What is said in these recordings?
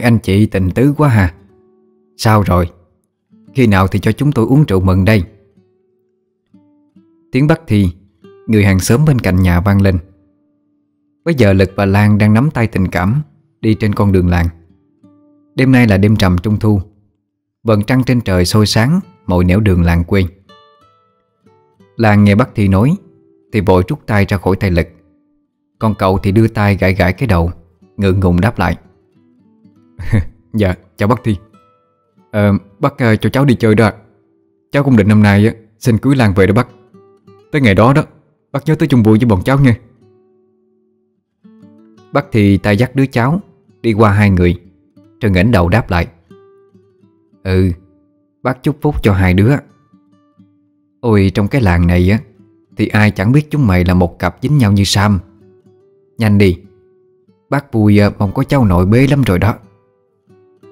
Hai anh chị tình tứ quá hà Sao rồi? Khi nào thì cho chúng tôi uống rượu mừng đây? Tiếng bắt thì, Người hàng xóm bên cạnh nhà vang lên. Bây giờ Lực và Lan đang nắm tay tình cảm, Đi trên con đường làng. Đêm nay là đêm trầm trung thu. Vầng trăng trên trời sôi sáng Mọi nẻo đường làng quê. Lan nghe bác Thi nói, Thì vội rút tay ra khỏi tay Lực. Còn cậu thì đưa tay gãi gãi cái đầu, Ngượng ngùng đáp lại. Dạ chào bác Thi. À, Bác à, cho cháu đi chơi đó Cháu cũng định năm nay á, xin cưới Lan về đó bác. Tới ngày đó đó Bác nhớ tới chung vui với bọn cháu nha. Bác Thi tay dắt đứa cháu Đi qua hai người. Rồi ngẩng đầu đáp lại. Ừ Bác chúc phúc cho hai đứa. Ôi trong cái làng này á Thì ai chẳng biết chúng mày là một cặp dính nhau như Sam. Nhanh đi. Bác vui ờ, mong có cháu nội bế lắm rồi đó.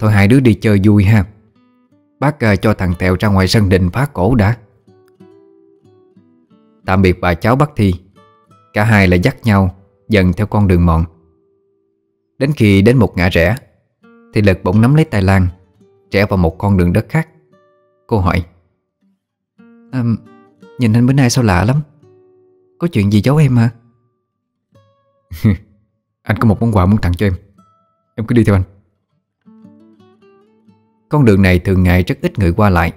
Thôi hai đứa đi chơi vui ha. Bác à, cho thằng Tèo ra ngoài sân đình phá cổ đã. Tạm biệt bà cháu bác Thi. Cả hai lại dắt nhau Dần theo con đường mòn. Đến khi đến một ngã rẽ Thì Lực bỗng nắm lấy tay Lan Rẽ vào một con đường đất khác. Cô hỏi à, Nhìn anh bữa nay sao lạ lắm? Có chuyện gì giấu em hả Anh có một món quà muốn tặng cho em. Em cứ đi theo anh. Con đường này thường ngày rất ít người qua lại.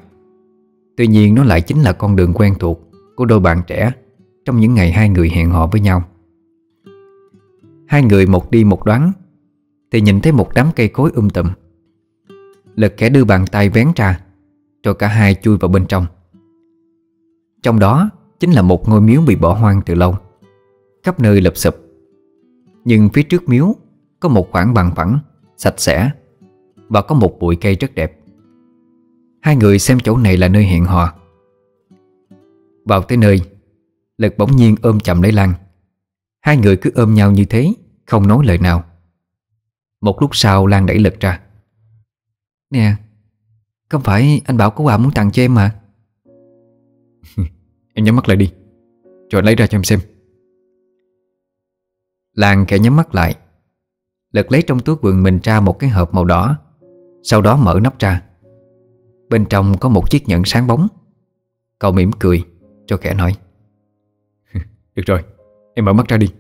Tuy nhiên nó lại chính là con đường quen thuộc Của đôi bạn trẻ Trong những ngày hai người hẹn hò với nhau. Hai người một đi một đoán, Thì nhìn thấy một đám cây cối um tùm. Lực kẻ đưa bàn tay vén ra, Rồi cả hai chui vào bên trong. Trong đó Chính là một ngôi miếu bị bỏ hoang từ lâu, Khắp nơi lập sụp. Nhưng phía trước miếu Có một khoảng bằng phẳng, Sạch sẽ và có một bụi cây rất đẹp. Hai người xem chỗ này là nơi hẹn hò. Vào tới nơi Lực bỗng nhiên ôm chầm lấy Lan. Hai người cứ ôm nhau như thế Không nói lời nào. Một lúc sau Lan đẩy Lực ra. Nè Không phải anh bảo có quà muốn tặng cho em mà? Em nhắm mắt lại đi. Rồi lấy ra cho em xem. Lan kẻ nhắm mắt lại. Lực lấy trong túi quần mình ra một cái hộp màu đỏ Sau đó mở nắp ra. Bên trong có một chiếc nhẫn sáng bóng. Cậu mỉm cười Cho kẻ nói. Được rồi, em mở mắt ra đi.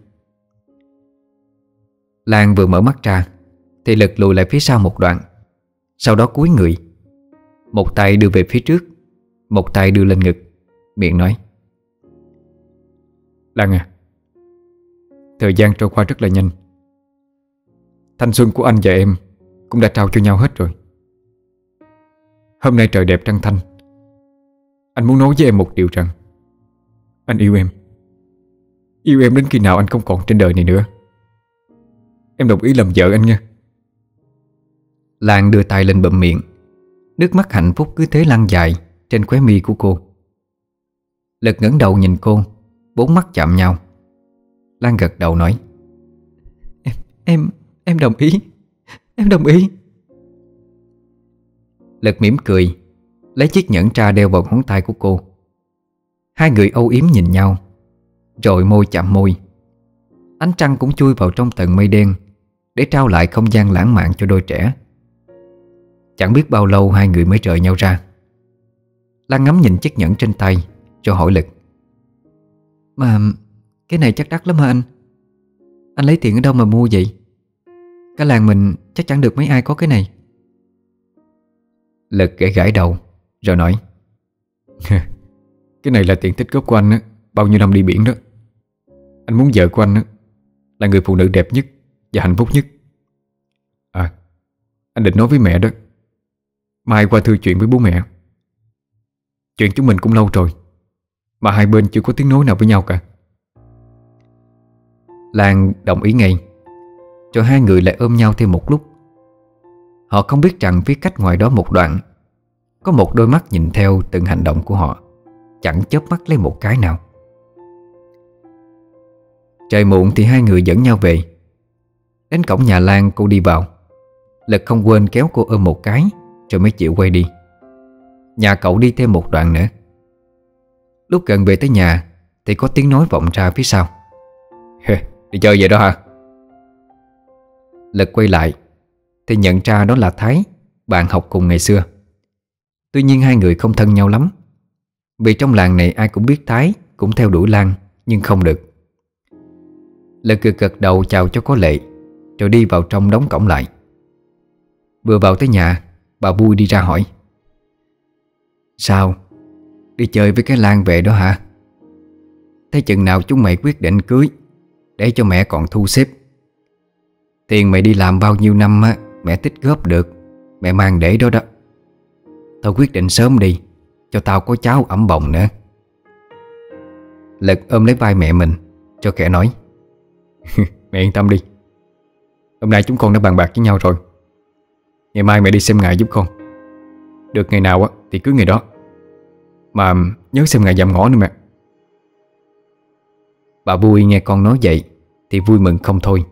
Lan vừa mở mắt ra Thì lực lùi lại phía sau một đoạn. Sau đó cúi người. Một tay đưa về phía trước Một tay đưa lên ngực Miệng nói. Lan à Thời gian trôi qua rất là nhanh. Thanh xuân của anh và em Cũng đã trao cho nhau hết rồi. Hôm nay trời đẹp trăng thanh. Anh muốn nói với em một điều rằng Anh yêu em. Yêu em đến khi nào anh không còn trên đời này nữa. Em đồng ý làm vợ anh nha. Lan đưa tay lên bậm miệng. Nước mắt hạnh phúc cứ thế lăn dài Trên khóe mi của cô. Lực ngẩng đầu nhìn cô Bốn mắt chạm nhau. Lan gật đầu nói Em, em, em đồng ý Em đồng ý. Lực mỉm cười, Lấy chiếc nhẫn tra đeo vào ngón tay của cô. Hai người âu yếm nhìn nhau, Rồi môi chạm môi. Ánh trăng cũng chui vào trong tầng mây đen Để trao lại không gian lãng mạn cho đôi trẻ. Chẳng biết bao lâu hai người mới rời nhau ra. Lan ngắm nhìn chiếc nhẫn trên tay Cho hỏi Lực. Mà, cái này chắc đắt lắm hả anh? Anh lấy tiền ở đâu mà mua vậy? Cả làng mình chắc chẳng được mấy ai có cái này. Lực gãy gãi đầu Rồi nói Cái này là tiền tích góp của anh á Bao nhiêu năm đi biển đó. Anh muốn vợ của anh á Là người phụ nữ đẹp nhất Và hạnh phúc nhất. À Anh định nói với mẹ đó. Mai qua thư chuyện với bố mẹ. Chuyện chúng mình cũng lâu rồi Mà hai bên chưa có tiếng nói nào với nhau cả. Lan đồng ý ngay cho hai người lại ôm nhau thêm một lúc. Họ không biết rằng phía cách ngoài đó một đoạn, Có một đôi mắt nhìn theo từng hành động của họ, Chẳng chớp mắt lấy một cái nào. Trời muộn thì hai người dẫn nhau về. Đến cổng nhà Lan cô đi vào. Lực không quên kéo cô ôm một cái, Rồi mới chịu quay đi. Nhà cậu đi thêm một đoạn nữa. Lúc gần về tới nhà, Thì có tiếng nói vọng ra phía sau. Đi chơi vậy đó hả? Lực quay lại, Thì nhận ra đó là Thái, Bạn học cùng ngày xưa. Tuy nhiên hai người không thân nhau lắm. Vì trong làng này ai cũng biết Thái, Cũng theo đuổi Lan, Nhưng không được. Lực cực gật đầu chào cho có lệ, Rồi đi vào trong đóng cổng lại. Vừa vào tới nhà, Bà vui đi ra hỏi. Sao? Đi chơi với cái Lan về đó hả? Thế chừng nào chúng mày quyết định cưới, Để cho mẹ còn thu xếp. Tiền mày đi làm bao nhiêu năm á, Mẹ tích góp được. Mẹ mang để đó đó. Tao quyết định sớm đi, Cho tao có cháu ẩm bồng nữa. Lực ôm lấy vai mẹ mình, Cho kẻ nói, Mẹ yên tâm đi. Hôm nay chúng con đã bàn bạc với nhau rồi. Ngày mai mẹ đi xem ngài giúp con. Được ngày nào á, thì cứ ngày đó. Mà nhớ xem ngài dặm ngõ nữa mẹ. Bà vui nghe con nói vậy, Thì vui mừng không thôi.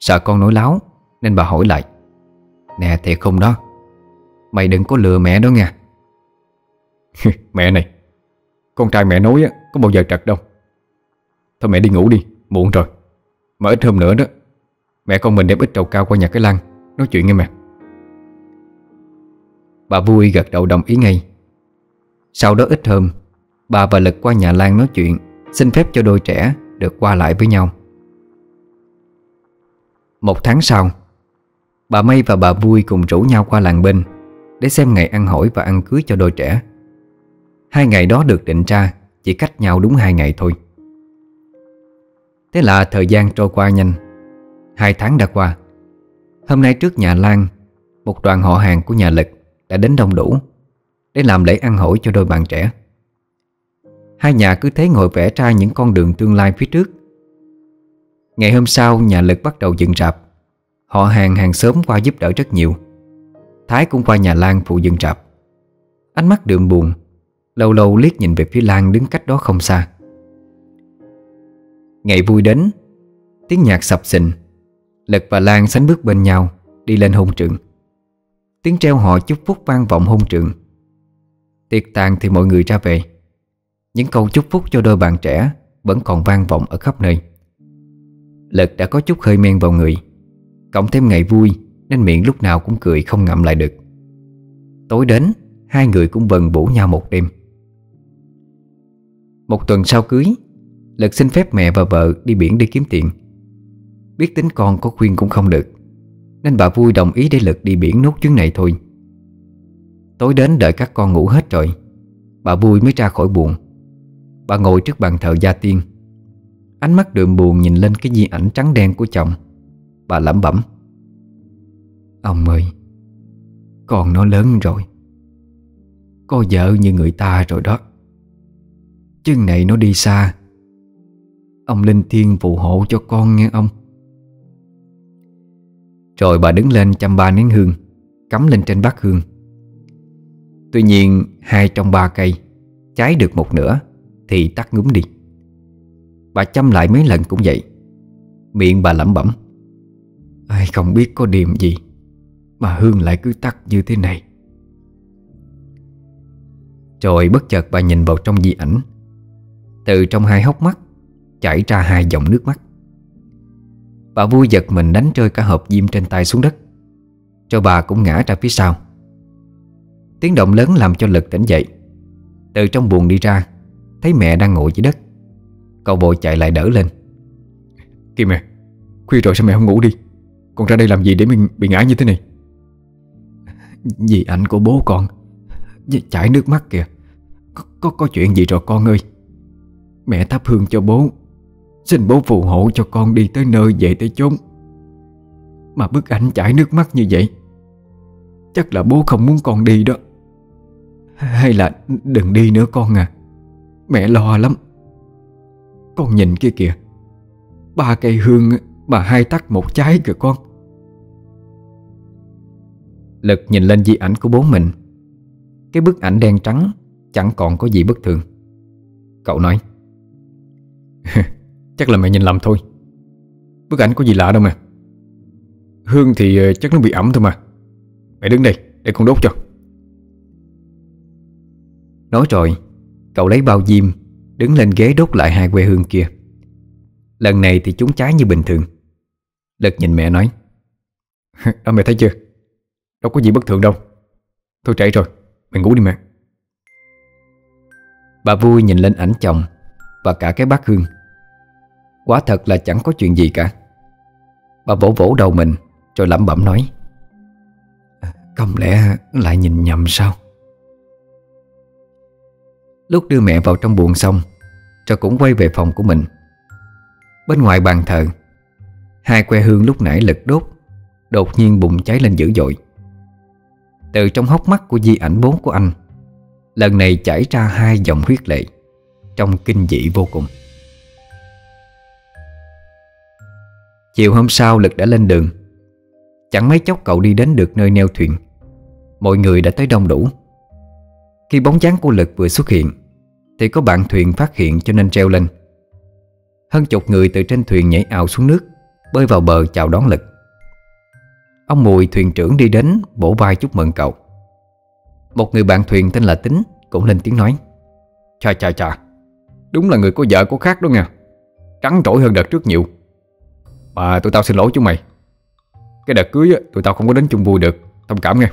Sợ con nói láo, Nên bà hỏi lại. Nè, thiệt không đó. Mày đừng có lừa mẹ đó nha Mẹ này, Con trai mẹ nói có bao giờ trật đâu. Thôi mẹ đi ngủ đi, Muộn rồi. Mà ít hôm nữa đó, Mẹ con mình đem ít trầu cao qua nhà cái lăng, Nói chuyện nghe mẹ. Bà vui gật đầu đồng ý ngay. Sau đó ít hôm, Bà và Lực qua nhà Lan nói chuyện, Xin phép cho đôi trẻ được qua lại với nhau. Một tháng sau, Bà Mây và bà Vui cùng rủ nhau qua làng bên Để xem ngày ăn hỏi và ăn cưới cho đôi trẻ. Hai ngày đó được định ra Chỉ cách nhau đúng hai ngày thôi. Thế là thời gian trôi qua nhanh. Hai tháng đã qua. Hôm nay trước nhà Lan, Một đoàn họ hàng của nhà Lực Đã đến đông đủ Để làm lễ ăn hỏi cho đôi bạn trẻ. Hai nhà cứ thế ngồi vẽ ra những con đường tương lai phía trước. Ngày hôm sau, nhà Lực bắt đầu dựng rạp. Họ hàng hàng xóm qua giúp đỡ rất nhiều. Thái cũng qua nhà Lan phụ dựng rạp. Ánh mắt đượm buồn, Lâu lâu liếc nhìn về phía Lan đứng cách đó không xa. Ngày vui đến, Tiếng nhạc sập sình. Lực và Lan sánh bước bên nhau, Đi lên hôn trường Tiếng treo họ chúc phúc vang vọng hôn trường Tiệc tàn thì mọi người ra về. Những câu chúc phúc cho đôi bạn trẻ Vẫn còn vang vọng ở khắp nơi. Lực đã có chút hơi men vào người. Cộng thêm ngày vui, Nên miệng lúc nào cũng cười không ngậm lại được. Tối đến, Hai người cũng vần bủ nhau một đêm. Một tuần sau cưới, Lực xin phép mẹ và vợ đi biển đi kiếm tiền. Biết tính con có khuyên cũng không được, Nên bà vui đồng ý để Lực đi biển nốt chuyến này thôi. Tối đến đợi các con ngủ hết rồi, Bà vui mới ra khỏi buồn Bà ngồi trước bàn thờ gia tiên. Ánh mắt đượm buồn nhìn lên cái di ảnh trắng đen của chồng. Bà lẩm bẩm. Ông ơi, Con nó lớn rồi. Có vợ như người ta rồi đó. Chân này nó đi xa. Ông Linh Thiên phù hộ cho con nghe ông. Rồi bà đứng lên chăm ba nén hương, Cắm lên trên bát hương. Tuy nhiên, hai trong ba cây Cháy được một nửa, Thì tắt ngúm đi. Bà chăm lại mấy lần cũng vậy. Miệng bà lẩm bẩm. Ai không biết có điểm gì. Mà hương lại cứ tắt như thế này. Rồi bất chợt bà nhìn vào trong di ảnh. Từ trong hai hốc mắt, Chảy ra hai dòng nước mắt. Bà vui giật mình đánh rơi cả hộp diêm trên tay xuống đất. Cho bà cũng ngã ra phía sau. Tiếng động lớn làm cho Lực tỉnh dậy. Từ trong buồng đi ra, Thấy mẹ đang ngồi dưới đất. Cậu vội chạy lại đỡ lên. Kim mẹ Khuya rồi sao mẹ không ngủ đi? Con ra đây làm gì để mình bị ngã như thế này? Vì ảnh của bố con Chảy nước mắt kìa. Có, có, có chuyện gì rồi con ơi? Mẹ thắp hương cho bố Xin bố phù hộ cho con đi tới nơi về tới chốn. Mà bức ảnh chảy nước mắt như vậy Chắc là bố không muốn con đi đó. Hay là đừng đi nữa con à. Mẹ lo lắm. Con nhìn kia kìa. Ba cây hương mà hai tắt một trái kìa con. Lực nhìn lên di ảnh của bố mình. Cái bức ảnh đen trắng, Chẳng còn có gì bất thường. Cậu nói, Chắc là mẹ nhìn lầm thôi. Bức ảnh có gì lạ đâu mà. Hương thì ờ, chắc nó bị ẩm thôi mà. Mẹ đứng đây, để con đốt cho. Nói rồi, Cậu lấy bao diêm Đứng lên ghế đốt lại hai que hương kia. Lần này thì chúng cháy như bình thường. Lực nhìn mẹ nói à, mẹ thấy chưa? Đâu có gì bất thường đâu. Thôi trễ rồi Mày ngủ đi mẹ. Bà vui nhìn lên ảnh chồng Và cả cái bát hương. Quả thật là chẳng có chuyện gì cả. Bà vỗ vỗ đầu mình Rồi lẩm bẩm nói Không lẽ lại nhìn nhầm sao? Lúc đưa mẹ vào trong buồng xong Rồi cũng quay về phòng của mình. Bên ngoài bàn thờ, Hai que hương lúc nãy lực đốt, Đột nhiên bùng cháy lên dữ dội. Từ trong hốc mắt của di ảnh bố của anh, Lần này chảy ra hai dòng huyết lệ Trong kinh dị vô cùng. Chiều hôm sau Lực đã lên đường. Chẳng mấy chốc cậu đi đến được nơi neo thuyền. Mọi người đã tới đông đủ. Khi bóng dáng của Lực vừa xuất hiện Thì có bạn thuyền phát hiện cho nên treo lên. Hơn chục người từ trên thuyền nhảy ào xuống nước Bơi vào bờ chào đón Lực. Ông Mùi thuyền trưởng đi đến Bổ vai chúc mừng cậu. Một người bạn thuyền tên là Tính Cũng lên tiếng nói Chà chà chà Đúng là người có vợ có khác đó nha Trắng trỗi hơn đợt trước nhiều. Mà tụi tao xin lỗi chúng mày. Cái đợt cưới á, tụi tao không có đến chung vui được Thông cảm nghe.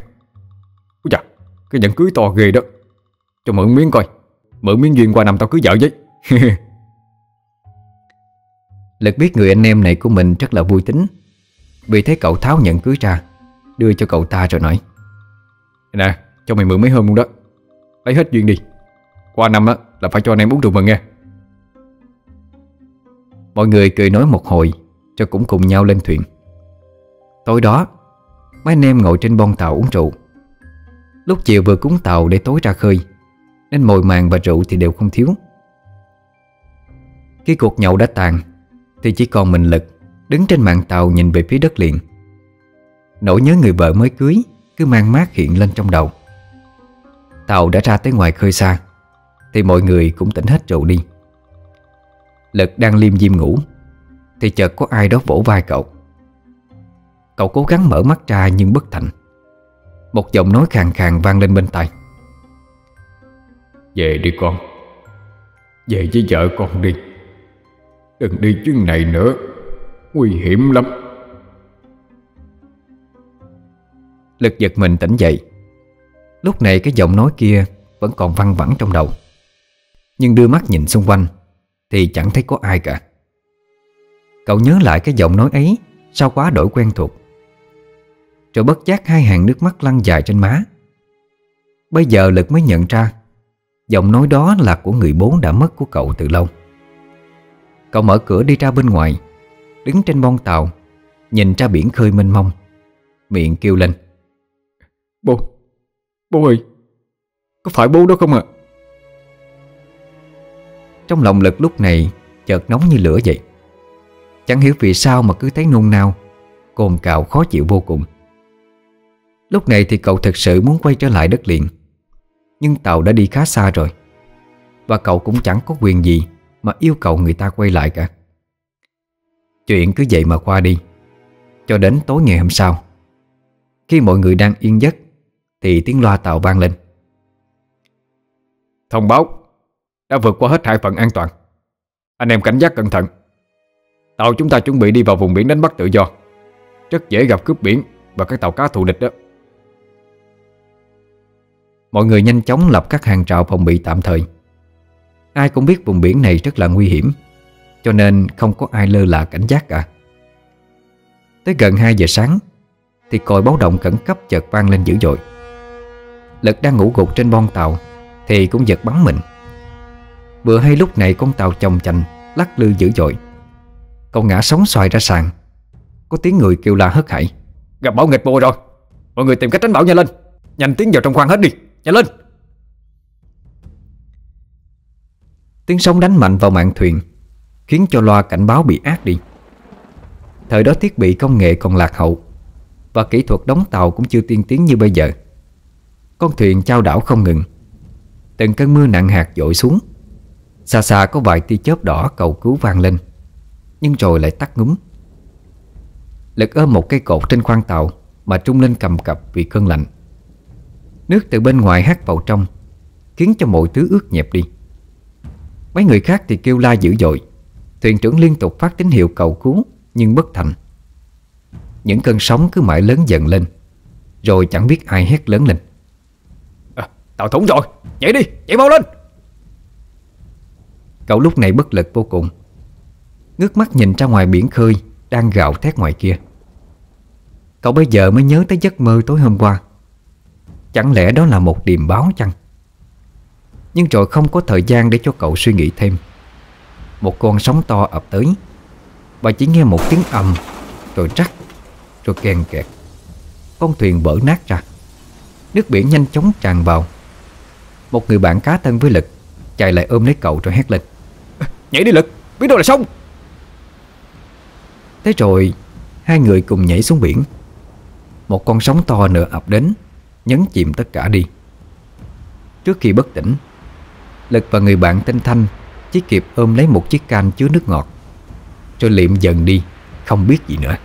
Úi chà Cái nhẫn cưới to ghê đó. Cho mượn miếng coi. Mượn miếng duyên qua năm tao cưới vợ với Lực biết người anh em này của mình rất là vui tính. Vì thế cậu tháo nhận cưới ra, Đưa cho cậu ta rồi nói. Nè, cho mày mượn mấy hôm luôn đó. Lấy hết duyên đi. Qua năm á, là phải cho anh em uống rượu mừng nghe. Mọi người cười nói một hồi, Rồi cũng cùng nhau lên thuyền. Tối đó, Mấy anh em ngồi trên bon tàu uống rượu. Lúc chiều vừa cúng tàu để tối ra khơi nên mồi màng và rượu thì đều không thiếu. Khi cuộc nhậu đã tàn, Thì chỉ còn mình Lực Đứng trên mạn tàu nhìn về phía đất liền. Nỗi nhớ người vợ mới cưới Cứ mang mát hiện lên trong đầu. Tàu đã ra tới ngoài khơi xa, Thì mọi người cũng tỉnh hết rượu đi. Lực đang liêm diêm ngủ, Thì chợt có ai đó vỗ vai cậu. Cậu cố gắng mở mắt ra nhưng bất thành. Một giọng nói khàn khàn vang lên bên tai. Về đi con. Về với vợ con đi. Đừng đi chuyến này nữa. Nguy hiểm lắm. Lực giật mình tỉnh dậy. Lúc này cái giọng nói kia Vẫn còn văng vẳng trong đầu. Nhưng đưa mắt nhìn xung quanh Thì chẳng thấy có ai cả. Cậu nhớ lại cái giọng nói ấy Sao quá đổi quen thuộc. Rồi bất giác hai hàng nước mắt lăn dài trên má. Bây giờ Lực mới nhận ra Giọng nói đó là của người bố đã mất của cậu từ lâu. Cậu mở cửa đi ra bên ngoài Đứng trên bon tàu Nhìn ra biển khơi mênh mông. Miệng kêu lên. Bố Bố ơi Có phải bố đó không ạ? Trong lòng lực lúc này Chợt nóng như lửa vậy. Chẳng hiểu vì sao mà cứ thấy nôn nao Cồn cào khó chịu vô cùng. Lúc này thì cậu thực sự muốn quay trở lại đất liền nhưng tàu đã đi khá xa rồi. Và cậu cũng chẳng có quyền gì Mà yêu cầu người ta quay lại cả. Chuyện cứ vậy mà qua đi, Cho đến tối ngày hôm sau. Khi mọi người đang yên giấc, Thì tiếng loa tàu vang lên. Thông báo, Đã vượt qua hết hai phần an toàn. Anh em cảnh giác cẩn thận. Tàu chúng ta chuẩn bị đi vào vùng biển đánh bắt tự do. Rất dễ gặp cướp biển Và các tàu cá thù địch đó. Mọi người nhanh chóng lập các hàng rào phòng bị tạm thời. Ai cũng biết vùng biển này rất là nguy hiểm, Cho nên không có ai lơ là cảnh giác cả. Tới gần 2 giờ sáng, Thì còi báo động khẩn cấp chợt vang lên dữ dội. Lực đang ngủ gục trên bon tàu Thì cũng giật bắn mình. Vừa hay lúc này con tàu chồng chành, Lắc lư dữ dội. Cậu ngã sóng xoài ra sàn. Có tiếng người kêu la hất hải. Gặp bão nghịch bộ rồi. Mọi người tìm cách tránh bão nhanh lên. Nhanh tiến vào trong khoang hết đi. Nhanh lên. Tiếng sóng đánh mạnh vào mạn thuyền, Khiến cho loa cảnh báo bị át đi. Thời đó thiết bị công nghệ còn lạc hậu, Và kỹ thuật đóng tàu cũng chưa tiên tiến như bây giờ. Con thuyền trao đảo không ngừng. Từng cơn mưa nặng hạt dội xuống. Xa xa có vài tia chớp đỏ cầu cứu vang lên, Nhưng rồi lại tắt ngúm. Lực ôm một cây cột trên khoang tàu Mà trung lên cầm cập vì cơn lạnh. Nước từ bên ngoài hắt vào trong Khiến cho mọi thứ ướt nhẹp đi. Mấy người khác thì kêu la dữ dội. Thuyền trưởng liên tục phát tín hiệu cầu cứu Nhưng bất thành. Những cơn sóng cứ mãi lớn dần lên Rồi chẳng biết ai hét lớn lên. À, Tao thủng rồi. Nhảy đi Nhảy mau lên. Cậu lúc này bất lực vô cùng. Ngước mắt nhìn ra ngoài biển khơi Đang gạo thét ngoài kia. Cậu bây giờ mới nhớ tới giấc mơ tối hôm qua Chẳng lẽ đó là một điềm báo chăng? Nhưng rồi không có thời gian để cho cậu suy nghĩ thêm. Một con sóng to ập tới. Và chỉ nghe một tiếng ầm Rồi rắc Rồi kèn kẹt. Con thuyền vỡ nát ra. Nước biển nhanh chóng tràn vào. Một người bạn cá thân với Lực Chạy lại ôm lấy cậu rồi hét lên. Nhảy đi Lực! Biết đâu là sông! Thế rồi Hai người cùng nhảy xuống biển. Một con sóng to nữa ập đến Nhấn chìm tất cả đi. Trước khi bất tỉnh, Lực và người bạn tên Thanh Chỉ kịp ôm lấy một chiếc can chứa nước ngọt, Rồi liệm dần đi, Không biết gì nữa.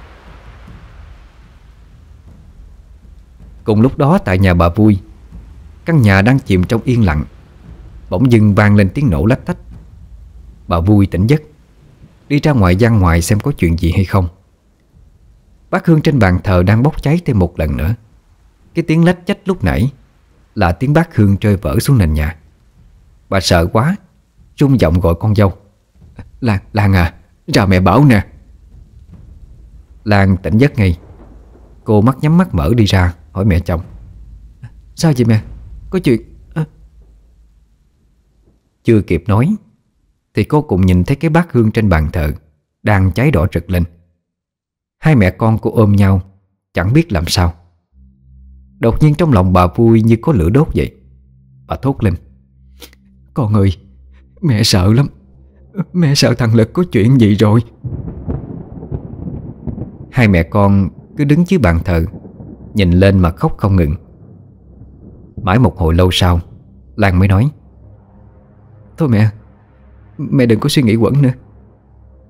Cùng lúc đó tại nhà bà Vui, Căn nhà đang chìm trong yên lặng, Bỗng dưng vang lên tiếng nổ lách tách. Bà Vui tỉnh giấc, Đi ra ngoài gian ngoài xem có chuyện gì hay không. Bát hương trên bàn thờ đang bốc cháy thêm một lần nữa. Cái tiếng lách chách lúc nãy Là tiếng bát hương rơi vỡ xuống nền nhà. Bà sợ quá Trung giọng gọi con dâu. Lan, Lan à, ra mẹ bảo nè. Lan tỉnh giấc ngay. Cô mắt nhắm mắt mở đi ra Hỏi mẹ chồng. Sao vậy mẹ, có chuyện à... Chưa kịp nói Thì cô cũng nhìn thấy cái bát hương trên bàn thờ Đang cháy đỏ rực lên. Hai mẹ con cô ôm nhau Chẳng biết làm sao. Đột nhiên trong lòng bà vui như có lửa đốt vậy. Bà thốt lên. Con ơi Mẹ sợ lắm. Mẹ sợ thằng Lực có chuyện gì rồi? Hai mẹ con cứ đứng dưới bàn thờ Nhìn lên mà khóc không ngừng. Mãi một hồi lâu sau Lan mới nói. Thôi mẹ Mẹ đừng có suy nghĩ quẩn nữa.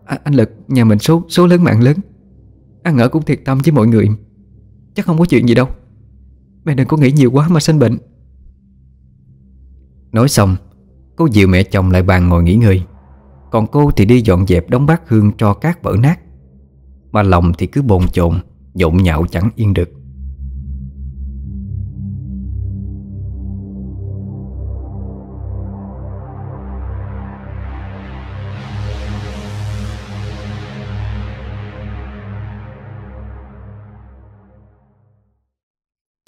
À, Anh Lực nhà mình số số lớn mạng lớn. Ăn ở cũng thiệt tâm với mọi người. Chắc không có chuyện gì đâu. Mẹ đừng có nghĩ nhiều quá mà sinh bệnh. Nói xong, Cô dìu mẹ chồng lại bàn ngồi nghỉ ngơi. Còn cô thì đi dọn dẹp đống bát hương cho cát vỡ nát. Mà lòng thì cứ bồn chồn, Nhộn nhạo chẳng yên được.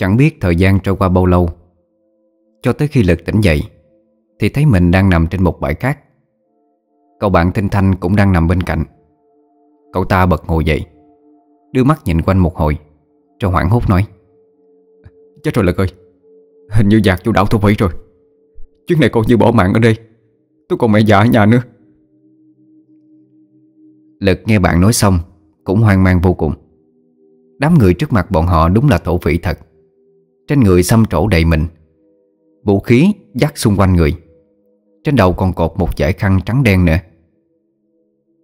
Chẳng biết thời gian trôi qua bao lâu. Cho tới khi Lực tỉnh dậy, Thì thấy mình đang nằm trên một bãi cát. Cậu bạn Tinh Thanh cũng đang nằm bên cạnh. Cậu ta bật ngồi dậy, Đưa mắt nhìn quanh một hồi Rồi hoảng hốt nói, Chết rồi Lực ơi, Hình như giặc chủ đảo thu hủy rồi. Chuyến này còn như bỏ mạng ở đây, Tôi còn mẹ già ở nhà nữa. Lực nghe bạn nói xong, Cũng hoang mang vô cùng. Đám người trước mặt bọn họ đúng là thổ phỉ thật trên người xăm trổ đầy mình. Vũ khí dắt xung quanh người. Trên đầu còn cột một dải khăn trắng đen nữa.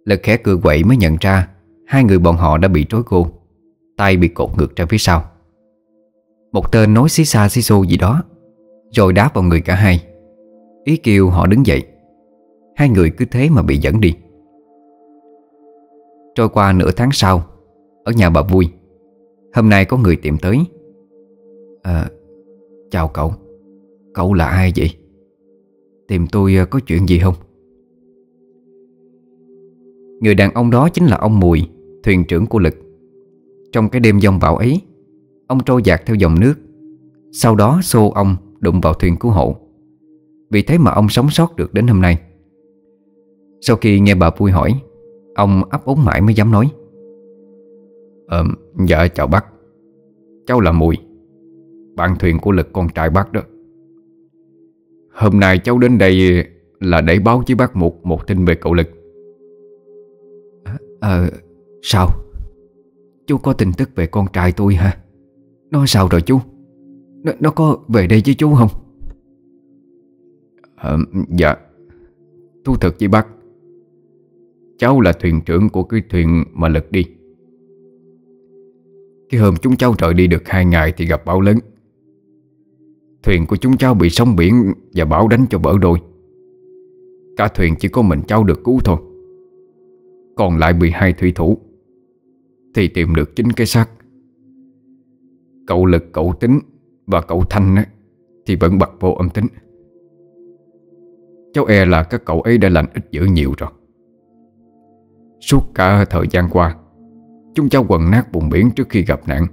Lực khẽ cười quậy mới nhận ra Hai người bọn họ đã bị trói cô. Tay bị cột ngược ra phía sau. Một tên nói xí xa xí xô gì đó, Rồi đáp vào người cả hai. Ý kêu họ đứng dậy. Hai người cứ thế mà bị dẫn đi. Trôi qua nửa tháng sau, Ở nhà bà Vui. Hôm nay có người tìm tới. À Chào cậu. Cậu là ai vậy? Tìm tôi à, có chuyện gì không? Người đàn ông đó chính là ông Mùi Thuyền trưởng của Lực. Trong cái đêm dông bão ấy Ông trôi dạt theo dòng nước. Sau đó xô ông đụng vào thuyền cứu hộ. Vì thế mà ông sống sót được đến hôm nay. Sau khi nghe bà vui hỏi Ông ấp úng mãi mới dám nói. Ờ, dạ chào bác. Cháu là Mùi bạn thuyền của Lực con trai bác đó. Hôm nay cháu đến đây Là để báo với bác một Một tin về cậu Lực. Ờ Sao? Chú có tin tức về con trai tôi hả? Nó sao rồi chú? Nó, nó có về đây với chú không? À, Dạ. Thú thật với bác Cháu là thuyền trưởng của cái thuyền mà Lực đi. Cái hôm chúng cháu rời đi được hai ngày Thì gặp bão lớn Thuyền của chúng cháu bị sóng biển Và bão đánh cho bỡ đôi. Cả thuyền chỉ có mình cháu được cứu thôi. Còn lại bị hai thủy thủ Thì tìm được chính cái xác. Cậu Lực, cậu Tính Và cậu Thanh á, Thì vẫn bật vô âm tính. Cháu e là các cậu ấy đã lành ít dữ nhiều rồi. Suốt cả thời gian qua Chúng cháu quần nát vùng biển trước khi gặp nạn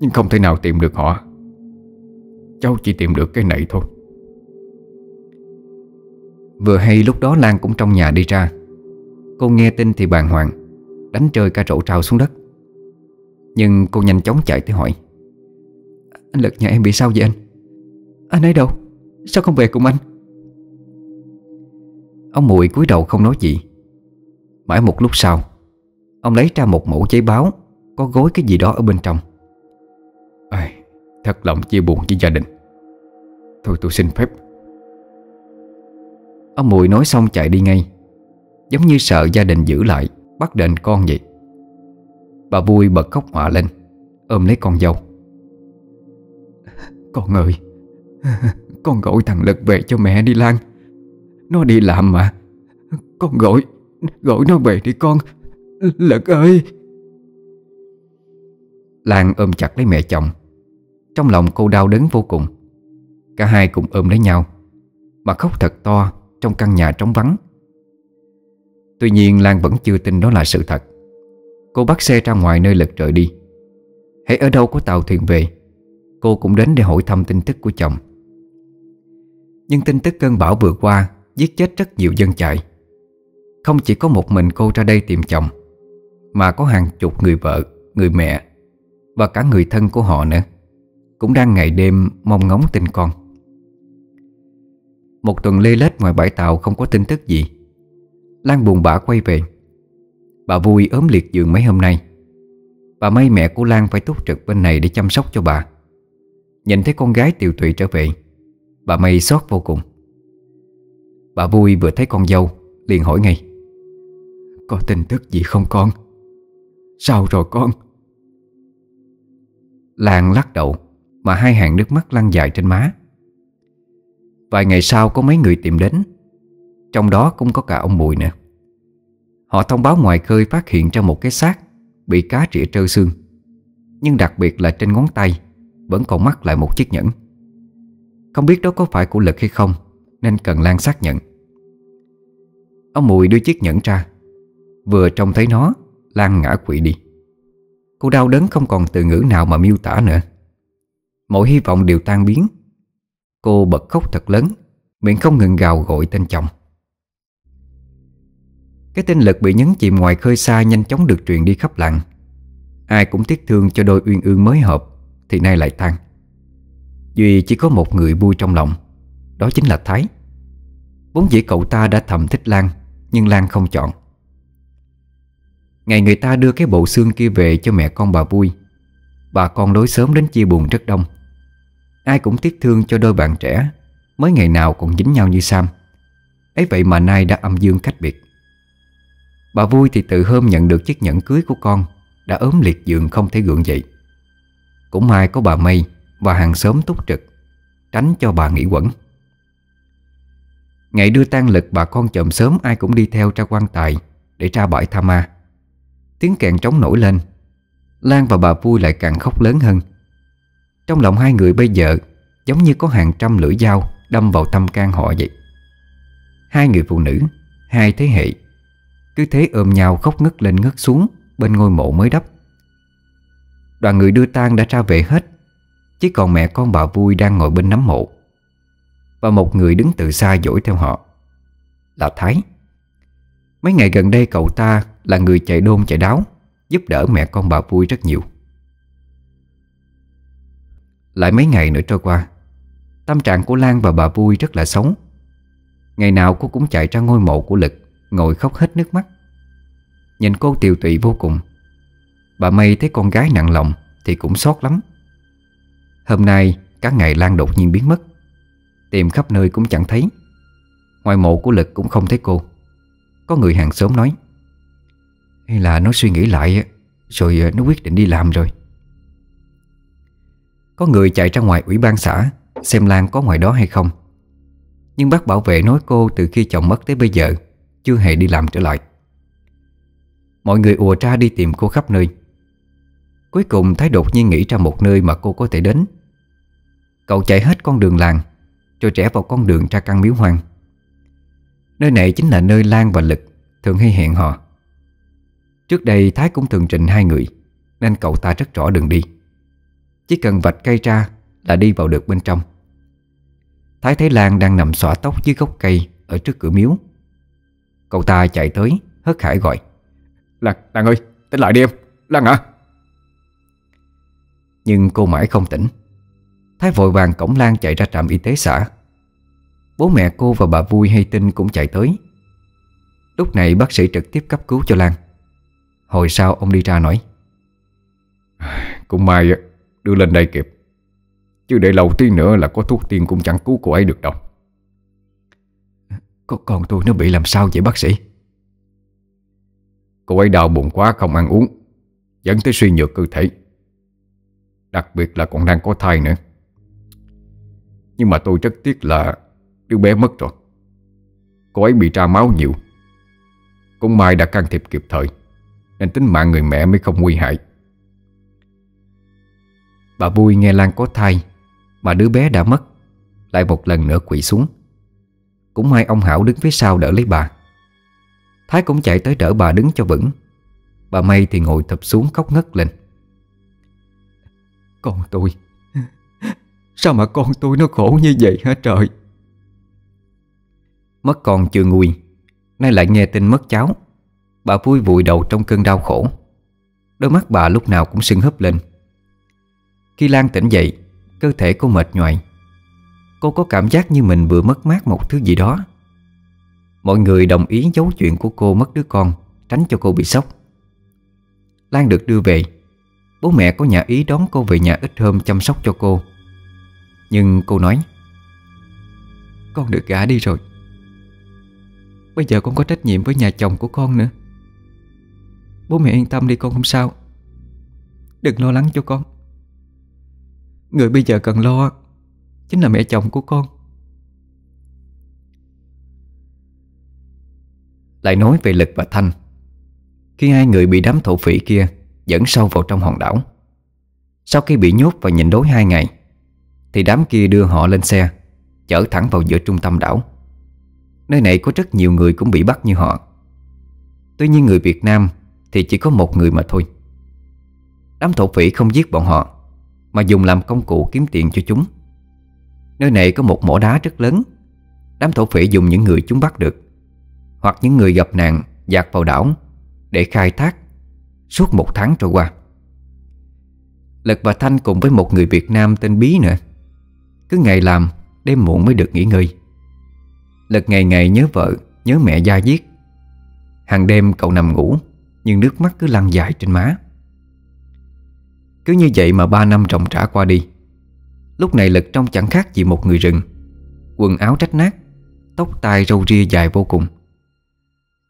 Nhưng không thể nào tìm được họ. Cháu chỉ tìm được cái này thôi. Vừa hay lúc đó Lan cũng trong nhà đi ra. Cô nghe tin thì bàng hoàng Đánh rơi cả rổ trao xuống đất. Nhưng cô nhanh chóng chạy tới hỏi Anh Lực nhà em bị sao vậy anh? Anh ấy đâu? Sao không về cùng anh? Ông Mùi cúi đầu không nói gì. Mãi một lúc sau Ông lấy ra một mẫu giấy báo Có gối cái gì đó ở bên trong. Ây, Thật lòng chia buồn với gia đình. Thôi tôi xin phép. Ông Mùi nói xong chạy đi ngay. Giống như sợ gia đình giữ lại, Bắt đền con vậy. Bà vui bật khóc họa lên, Ôm lấy con dâu. Con ơi, Con gọi thằng Lực về cho mẹ đi Lan. Nó đi làm mà. Con gọi Gọi nó về đi con. Lực ơi. Lan ôm chặt lấy mẹ chồng. Trong lòng cô đau đớn vô cùng. Cả hai cùng ôm lấy nhau, Mà khóc thật to Trong căn nhà trống vắng. Tuy nhiên Lan vẫn chưa tin đó là sự thật. Cô bắt xe ra ngoài nơi lật trời đi. Hãy ở đâu có tàu thuyền về, Cô cũng đến để hỏi thăm tin tức của chồng. Nhưng tin tức cơn bão vừa qua Giết chết rất nhiều dân chạy. Không chỉ có một mình cô ra đây tìm chồng, Mà có hàng chục người vợ, Người mẹ Và cả người thân của họ nữa. Cũng đang ngày đêm mong ngóng tin con. Một tuần lê lết ngoài bãi tàu không có tin tức gì. Lan buồn bã quay về. Bà vui ốm liệt giường mấy hôm nay. Bà may mẹ của Lan phải túc trực bên này để chăm sóc cho bà. Nhìn thấy con gái tiều tụy trở về, Bà may xót vô cùng. Bà vui vừa thấy con dâu, Liền hỏi ngay, Có tin tức gì không con? Sao rồi con? Lan lắc đầu mà hai hàng nước mắt lăn dài trên má. Vài ngày sau có mấy người tìm đến, Trong đó cũng có cả ông Mùi nữa. Họ thông báo ngoài khơi phát hiện ra một cái xác Bị cá trịa trơ xương, Nhưng đặc biệt là trên ngón tay Vẫn còn mắc lại một chiếc nhẫn. Không biết đó có phải của Lực hay không, Nên cần Lan xác nhận. Ông Mùi đưa chiếc nhẫn ra, Vừa trông thấy nó, Lan ngã quỵ đi. Cô đau đớn không còn từ ngữ nào mà miêu tả nữa. Mọi hy vọng đều tan biến. Cô bật khóc thật lớn, Miệng không ngừng gào gọi tên chồng. Cái tên lực bị nhấn chìm ngoài khơi xa Nhanh chóng được truyền đi khắp làng. Ai cũng tiếc thương cho đôi uyên ương mới hợp, Thì nay lại tan. Duy chỉ có một người vui trong lòng, Đó chính là Thái. Vốn dĩ cậu ta đã thầm thích Lan, Nhưng Lan không chọn. Ngày người ta đưa cái bộ xương kia về cho mẹ con bà vui. Bà con đối sớm đến chia buồn rất đông. Ai cũng tiếc thương cho đôi bạn trẻ. Mới ngày nào còn dính nhau như Sam. Ấy vậy mà nay đã âm dương cách biệt. Bà vui thì từ hôm nhận được chiếc nhẫn cưới của con, Đã ốm liệt giường không thể gượng dậy. Cũng may có bà Mây Và hàng xóm túc trực, Tránh cho bà nghỉ quẩn. Ngày đưa tang lực, bà con chậm sớm ai cũng đi theo ra quan tài Để ra bãi tha ma. Tiếng kèn trống nổi lên. Lan và bà vui lại càng khóc lớn hơn. Trong lòng hai người bây giờ Giống như có hàng trăm lưỡi dao Đâm vào tâm can họ vậy. Hai người phụ nữ, Hai thế hệ, Cứ thế ôm nhau khóc ngất lên ngất xuống Bên ngôi mộ mới đắp. Đoàn người đưa tang đã ra về hết, Chỉ còn mẹ con bà vui đang ngồi bên nắm mộ. Và một người đứng từ xa dỗi theo họ. Là Thái. Mấy ngày gần đây cậu ta là người chạy đôn chạy đáo, Giúp đỡ mẹ con bà vui rất nhiều. Lại mấy ngày nữa trôi qua, Tâm trạng của Lan và bà vui rất là xấu. Ngày nào cô cũng chạy ra ngôi mộ của Lực, Ngồi khóc hết nước mắt. Nhìn cô tiều tụy vô cùng, Bà Mây thấy con gái nặng lòng Thì cũng xót lắm. Hôm nay, cả ngày Lan đột nhiên biến mất, Tìm khắp nơi cũng chẳng thấy. Ngoài mộ của Lực cũng không thấy cô. Có người hàng xóm nói Hay là nó suy nghĩ lại Rồi ờ, nó quyết định đi làm rồi. Có người chạy ra ngoài ủy ban xã, Xem Lan có ngoài đó hay không. Nhưng bác bảo vệ nói cô từ khi chồng mất tới bây giờ, Chưa hề đi làm trở lại. Mọi người ùa ra đi tìm cô khắp nơi. Cuối cùng Thái đột nhiên nghĩ ra một nơi mà cô có thể đến. Cậu chạy hết con đường làng Rồi rẽ vào con đường ra căn miếu hoang. Nơi này chính là nơi Lan và Lực Thường hay hẹn hò. Trước đây Thái cũng thường trình hai người, Nên cậu ta rất rõ đường đi. Chỉ cần vạch cây ra Là đi vào được bên trong. Thái thấy Lan đang nằm xõa tóc dưới gốc cây Ở trước cửa miếu. Cậu ta chạy tới hớt hải gọi. Lan, Lan ơi, tỉnh lại đi em. Lan hả? Nhưng cô mãi không tỉnh. Thái vội vàng cổng Lan chạy ra trạm y tế xã. Bố mẹ cô và bà Vui hay tin cũng chạy tới. Lúc này bác sĩ trực tiếp cấp cứu cho Lan. Hồi sau ông đi ra nói. Cũng may đưa lên đây kịp. Chứ để lâu tí nữa là có thuốc tiên cũng chẳng cứu cô ấy được đâu. Có con tôi nó bị làm sao vậy bác sĩ? Cô ấy đau bụng quá không ăn uống Dẫn tới suy nhược cơ thể. Đặc biệt là còn đang có thai nữa. Nhưng mà tôi rất tiếc là Đứa bé mất rồi. Cô ấy bị ra máu nhiều. Cũng may đã can thiệp kịp thời Nên tính mạng người mẹ mới không nguy hại Bà vui nghe Lan có thai Mà đứa bé đã mất Lại một lần nữa quỵ xuống. Cũng may ông Hảo đứng phía sau đỡ lấy bà. Thái cũng chạy tới đỡ bà đứng cho vững. Bà May thì ngồi thập xuống khóc ngất lên. Con tôi Sao mà con tôi nó khổ như vậy hả trời? Mất con chưa nguôi Nay lại nghe tin mất cháu. Bà vui vùi đầu trong cơn đau khổ. Đôi mắt bà lúc nào cũng sưng húp lên khi Lan tỉnh dậy, Cơ thể cô mệt nhoài. Cô có cảm giác như mình vừa mất mát một thứ gì đó. Mọi người đồng ý giấu chuyện của cô mất đứa con, Tránh cho cô bị sốc. Lan được đưa về. Bố mẹ có nhà ý đón cô về nhà ít hôm chăm sóc cho cô. Nhưng cô nói, Con được gả đi rồi. Bây giờ con có trách nhiệm với nhà chồng của con nữa. Bố mẹ yên tâm đi con không sao. Đừng lo lắng cho con. Người bây giờ cần lo Chính là mẹ chồng của con. Lại nói về Lực và Thanh. Khi hai người bị đám thổ phỉ kia Dẫn sâu vào trong hòn đảo, Sau khi bị nhốt và nhịn đối hai ngày, Thì đám kia đưa họ lên xe, Chở thẳng vào giữa trung tâm đảo. Nơi này có rất nhiều người cũng bị bắt như họ. Tuy nhiên người Việt Nam Thì chỉ có một người mà thôi. Đám thổ phỉ không giết bọn họ mà dùng làm công cụ kiếm tiền cho chúng. Nơi này có một mỏ đá rất lớn. Đám thổ phỉ dùng những người chúng bắt được, hoặc những người gặp nạn dạt vào đảo để khai thác suốt một tháng trôi qua. Lực và Thanh cùng với một người Việt Nam tên Bí nữa. Cứ ngày làm, Đêm muộn mới được nghỉ ngơi. Lực ngày ngày nhớ vợ, Nhớ mẹ gia diết. Hàng đêm cậu nằm ngủ, Nhưng nước mắt cứ lăn dài trên má. Cứ như vậy mà ba năm trọng trả qua đi. Lúc này Lực trông chẳng khác gì một người rừng. Quần áo rách nát Tóc tai râu ria dài vô cùng.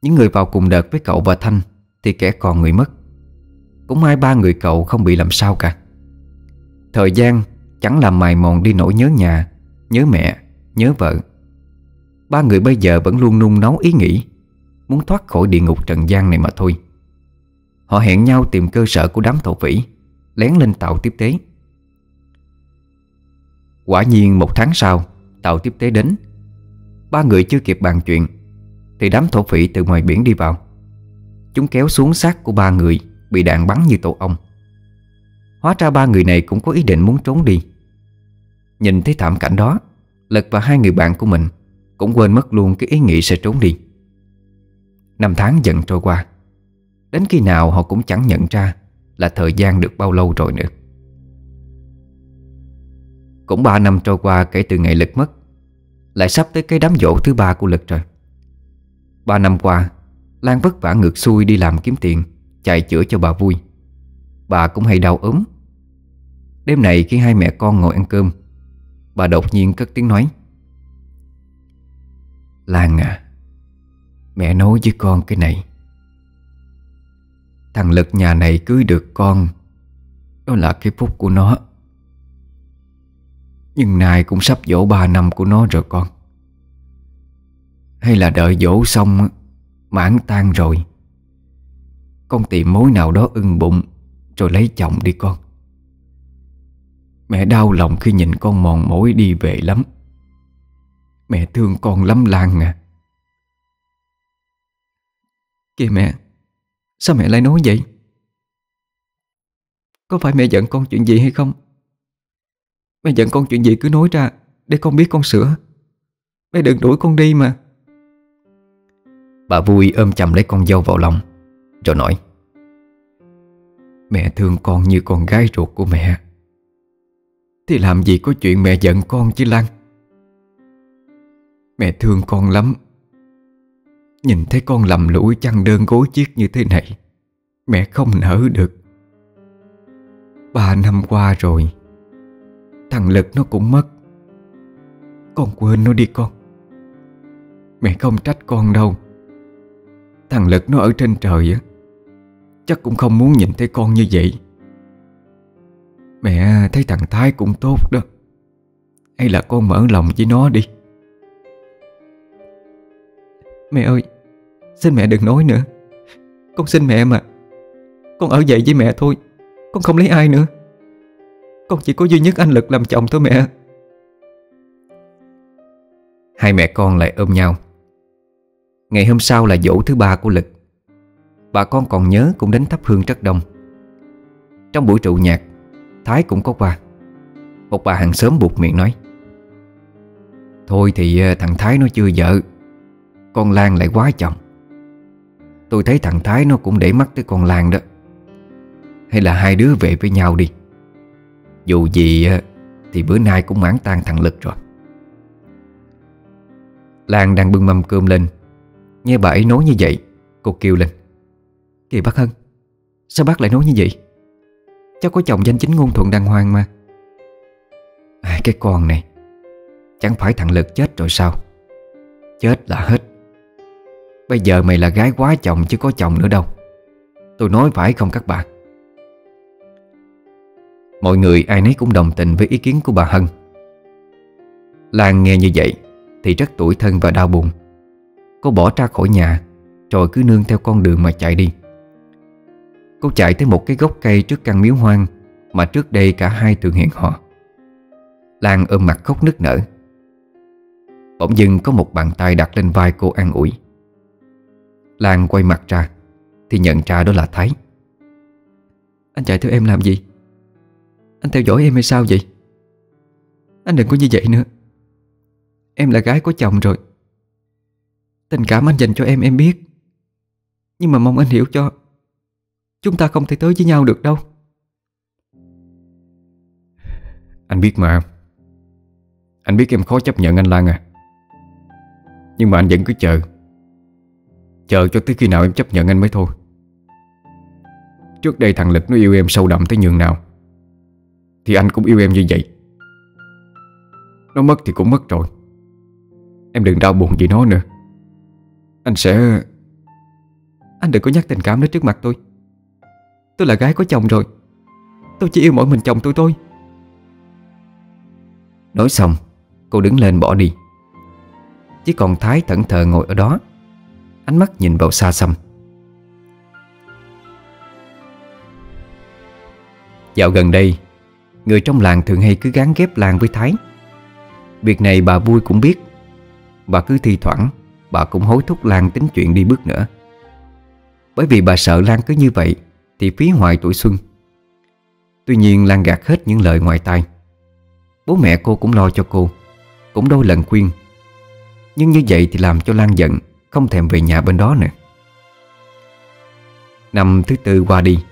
Những người vào cùng đợt với cậu và Thanh Thì kẻ còn người mất. Cũng ai ba người cậu không bị làm sao cả. Thời gian chẳng làm mài mòn đi nỗi nhớ nhà Nhớ mẹ, nhớ vợ. Ba người bây giờ vẫn luôn nung nấu ý nghĩ Muốn thoát khỏi địa ngục trần gian này mà thôi. Họ hẹn nhau tìm cơ sở của đám thổ phỉ. Lén lên tàu tiếp tế. Quả nhiên một tháng sau, Tàu tiếp tế đến. Ba người chưa kịp bàn chuyện, thì đám thổ phỉ từ ngoài biển đi vào. Chúng kéo xuống xác của ba người, Bị đạn bắn như tổ ong. Hóa ra ba người này cũng có ý định muốn trốn đi. Nhìn thấy thảm cảnh đó Lật và hai người bạn của mình Cũng quên mất luôn cái ý nghĩ sẽ trốn đi. Năm tháng dần trôi qua, Đến khi nào họ cũng chẳng nhận ra là thời gian được bao lâu rồi nữa. Cũng ba năm trôi qua kể từ ngày Lực mất, Lại sắp tới cái đám dỗ thứ ba của Lực rồi. Ba năm qua, Lan vất vả ngược xuôi đi làm kiếm tiền, Chạy chữa cho bà vui. Bà cũng hay đau ốm. Đêm này khi hai mẹ con ngồi ăn cơm, Bà đột nhiên cất tiếng nói. Lan à Mẹ nói với con cái này Thằng Lực nhà này cưới được con. Đó là cái phúc của nó. Nhưng nay cũng sắp dỗ ba năm của nó rồi con. Hay là đợi dỗ xong, Mãn tan rồi. Con tìm mối nào đó ưng bụng, Rồi lấy chồng đi con. Mẹ đau lòng khi nhìn con mòn mỏi đi về lắm. Mẹ thương con lắm Lan à. Kìa mẹ. Sao mẹ lại nói vậy? Có phải mẹ giận con chuyện gì hay không? Mẹ giận con chuyện gì cứ nói ra Để con biết con sửa. Mẹ đừng đuổi con đi mà. Bà vui ôm chầm lấy con dâu vào lòng, Rồi nói, Mẹ thương con như con gái ruột của mẹ. Thì làm gì có chuyện mẹ giận con chứ Lan? Mẹ thương con lắm Nhìn thấy con lầm lũi chăn đơn gối chiếc như thế này, Mẹ không nỡ được. Ba năm qua rồi, Thằng Lực nó cũng mất. Con quên nó đi con. Mẹ không trách con đâu. Thằng Lực nó ở trên trời á, Chắc cũng không muốn nhìn thấy con như vậy. Mẹ thấy thằng Thái cũng tốt đó. Hay là con mở lòng với nó đi. Mẹ ơi, Xin mẹ đừng nói nữa. Con xin mẹ mà. Con ở vậy với mẹ thôi, Con không lấy ai nữa. Con chỉ có duy nhất anh Lực làm chồng thôi mẹ. Hai mẹ con lại ôm nhau. Ngày hôm sau là dỗ thứ ba của Lực. Bà con còn nhớ cũng đến thắp hương rất đông. Trong buổi trụ nhạc, Thái cũng có qua. Một bà hàng xóm buộc miệng nói, Thôi thì ờ, thằng Thái nó chưa vợ. Con Lan lại quá chồng. Tôi thấy thằng Thái nó cũng để mắt tới con Lan đó. Hay là hai đứa về với nhau đi. Dù gì Thì bữa nay cũng mãn tan thằng Lực rồi. Lan đang bưng mâm cơm lên. Nghe bà ấy nói như vậy Cô kêu lên. Kìa bác Hân Sao bác lại nói như vậy? Cháu có chồng danh chính ngôn thuận đàng hoàng mà. À, Cái con này Chẳng phải thằng Lực chết rồi sao? Chết là hết. Bây giờ mày là gái quá chồng chứ có chồng nữa đâu. Tôi nói phải không các bạn Mọi người ai nấy cũng đồng tình với ý kiến của bà Hân. Lan nghe như vậy Thì rất tủi thân và đau buồn. Cô bỏ ra khỏi nhà, Rồi cứ nương theo con đường mà chạy đi. Cô chạy tới một cái gốc cây trước căn miếu hoang Mà trước đây cả hai thường hẹn hò. Lan ôm mặt khóc nức nở. Bỗng dưng có một bàn tay đặt lên vai cô an ủi. Lan quay mặt ra, Thì nhận ra đó là Thái. Anh chạy theo em làm gì? Anh theo dõi em hay sao vậy? Anh đừng có như vậy nữa. Em là gái có chồng rồi. Tình cảm anh dành cho em em biết. Nhưng mà mong anh hiểu cho. Chúng ta không thể tới với nhau được đâu. Anh biết mà. Anh biết em khó chấp nhận anh Lan à. Nhưng mà anh vẫn cứ chờ. Chờ cho tới khi nào em chấp nhận anh mới thôi. Trước đây thằng Lực nó yêu em sâu đậm tới nhường nào, Thì anh cũng yêu em như vậy. Nó mất thì cũng mất rồi. Em đừng đau buồn vì nó nữa. Anh sẽ, Anh đừng có nhắc tình cảm đó trước mặt tôi. Tôi là gái có chồng rồi. Tôi chỉ yêu mỗi mình chồng tôi thôi. Nói xong, Cô đứng lên bỏ đi. Chỉ còn Thái thẫn thờ ngồi ở đó. Ánh mắt nhìn vào xa xăm. Dạo gần đây, Người trong làng thường hay cứ gán ghép làng với Thái. Việc này bà vui cũng biết. Bà cứ thi thoảng, Bà cũng hối thúc Lan tính chuyện đi bước nữa. Bởi vì bà sợ Lan cứ như vậy, Thì phí hoài tuổi xuân. Tuy nhiên Lan gạt hết những lời ngoài tai. Bố mẹ cô cũng lo cho cô, Cũng đôi lần khuyên. Nhưng như vậy thì làm cho Lan giận. Không thèm về nhà bên đó nữa. Năm thứ tư qua đi,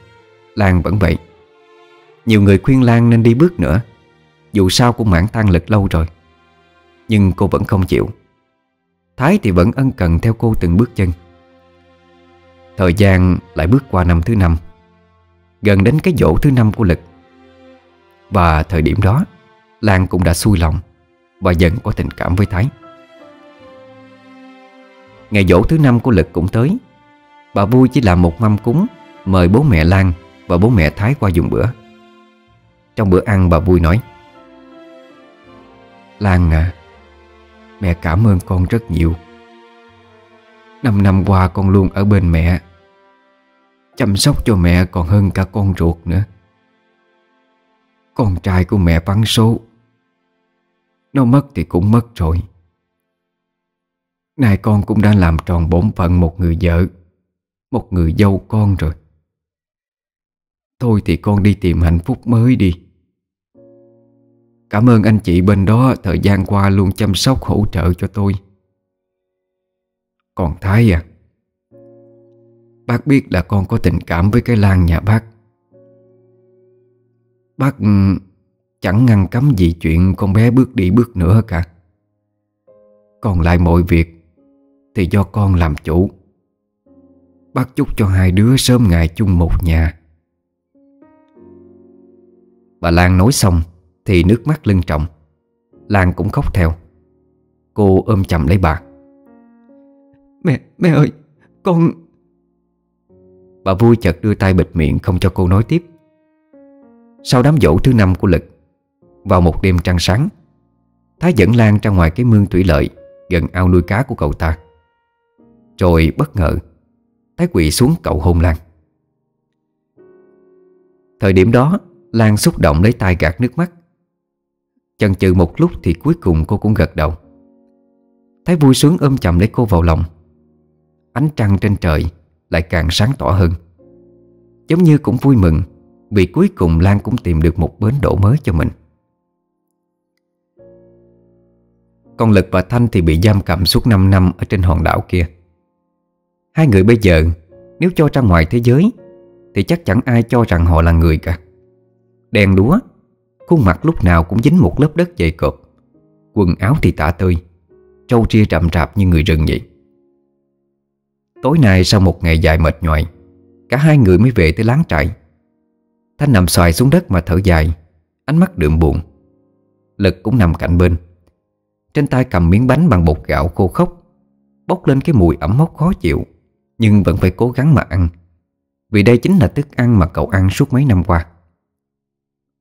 Lan vẫn vậy. Nhiều người khuyên Lan nên đi bước nữa, Dù sao cũng mãn tan lực lâu rồi. Nhưng cô vẫn không chịu. Thái thì vẫn ân cần theo cô từng bước chân. Thời gian lại bước qua năm thứ năm, Gần đến cái dỗ thứ năm của Lực. Và thời điểm đó, Lan cũng đã xui lòng Và dần có tình cảm với Thái. Ngày dỗ thứ năm của Lực cũng tới. Bà vui chỉ làm một mâm cúng, Mời bố mẹ Lan và bố mẹ Thái qua dùng bữa. Trong bữa ăn, bà vui nói, Lan à Mẹ cảm ơn con rất nhiều. Năm năm qua con luôn ở bên mẹ, Chăm sóc cho mẹ còn hơn cả con ruột nữa. Con trai của mẹ vắng số, Nó mất thì cũng mất rồi. Nay con cũng đã làm tròn bổn phận một người vợ, Một người dâu con rồi. Thôi thì con đi tìm hạnh phúc mới đi. Cảm ơn anh chị bên đó, Thời gian qua luôn chăm sóc, hỗ trợ cho tôi. Còn Thái à Bác biết là con có tình cảm với cái Lan nhà bác. Bác ừ, chẳng ngăn cấm gì chuyện con bé bước đi bước nữa cả. Còn lại mọi việc thì do con làm chủ. Bác chúc cho hai đứa sớm ngày chung một nhà. Bà Lan nói xong Thì nước mắt lưng trọng. Lan cũng khóc theo. Cô ôm chầm lấy bà. Mẹ, mẹ ơi Con Bà vui chợt đưa tay bịt miệng Không cho cô nói tiếp. Sau đám dỗ thứ năm của Lực Vào một đêm trăng sáng Thái dẫn Lan ra ngoài cái mương thủy lợi Gần ao nuôi cá của cậu ta rồi bất ngờ, Thái quỳ xuống cậu hôn Lan. Thời điểm đó, Lan xúc động lấy tay gạt nước mắt. Chần chừ một lúc thì cuối cùng cô cũng gật đầu. Thái vui sướng ôm chầm lấy cô vào lòng. Ánh trăng trên trời lại càng sáng tỏ hơn. Giống như cũng vui mừng, Vì cuối cùng Lan cũng tìm được một bến đổ mới cho mình. Còn Lực và Thanh thì bị giam cầm suốt 5 năm Ở trên hòn đảo kia. Hai người bây giờ, Nếu cho ra ngoài thế giới, Thì chắc chẳng ai cho rằng họ là người cả. Đèn đúa Khuôn mặt lúc nào cũng dính một lớp đất dày cộp. Quần áo thì tả tơi, Trâu ria rậm rạp như người rừng vậy. Tối nay sau một ngày dài mệt nhoài, Cả hai người mới về tới láng trại. Thanh nằm xoài xuống đất mà thở dài, Ánh mắt đượm buồn. Lực cũng nằm cạnh bên. Trên tay cầm miếng bánh bằng bột gạo khô khốc, Bốc lên cái mùi ẩm mốc khó chịu. Nhưng vẫn phải cố gắng mà ăn. Vì đây chính là thức ăn mà cậu ăn suốt mấy năm qua.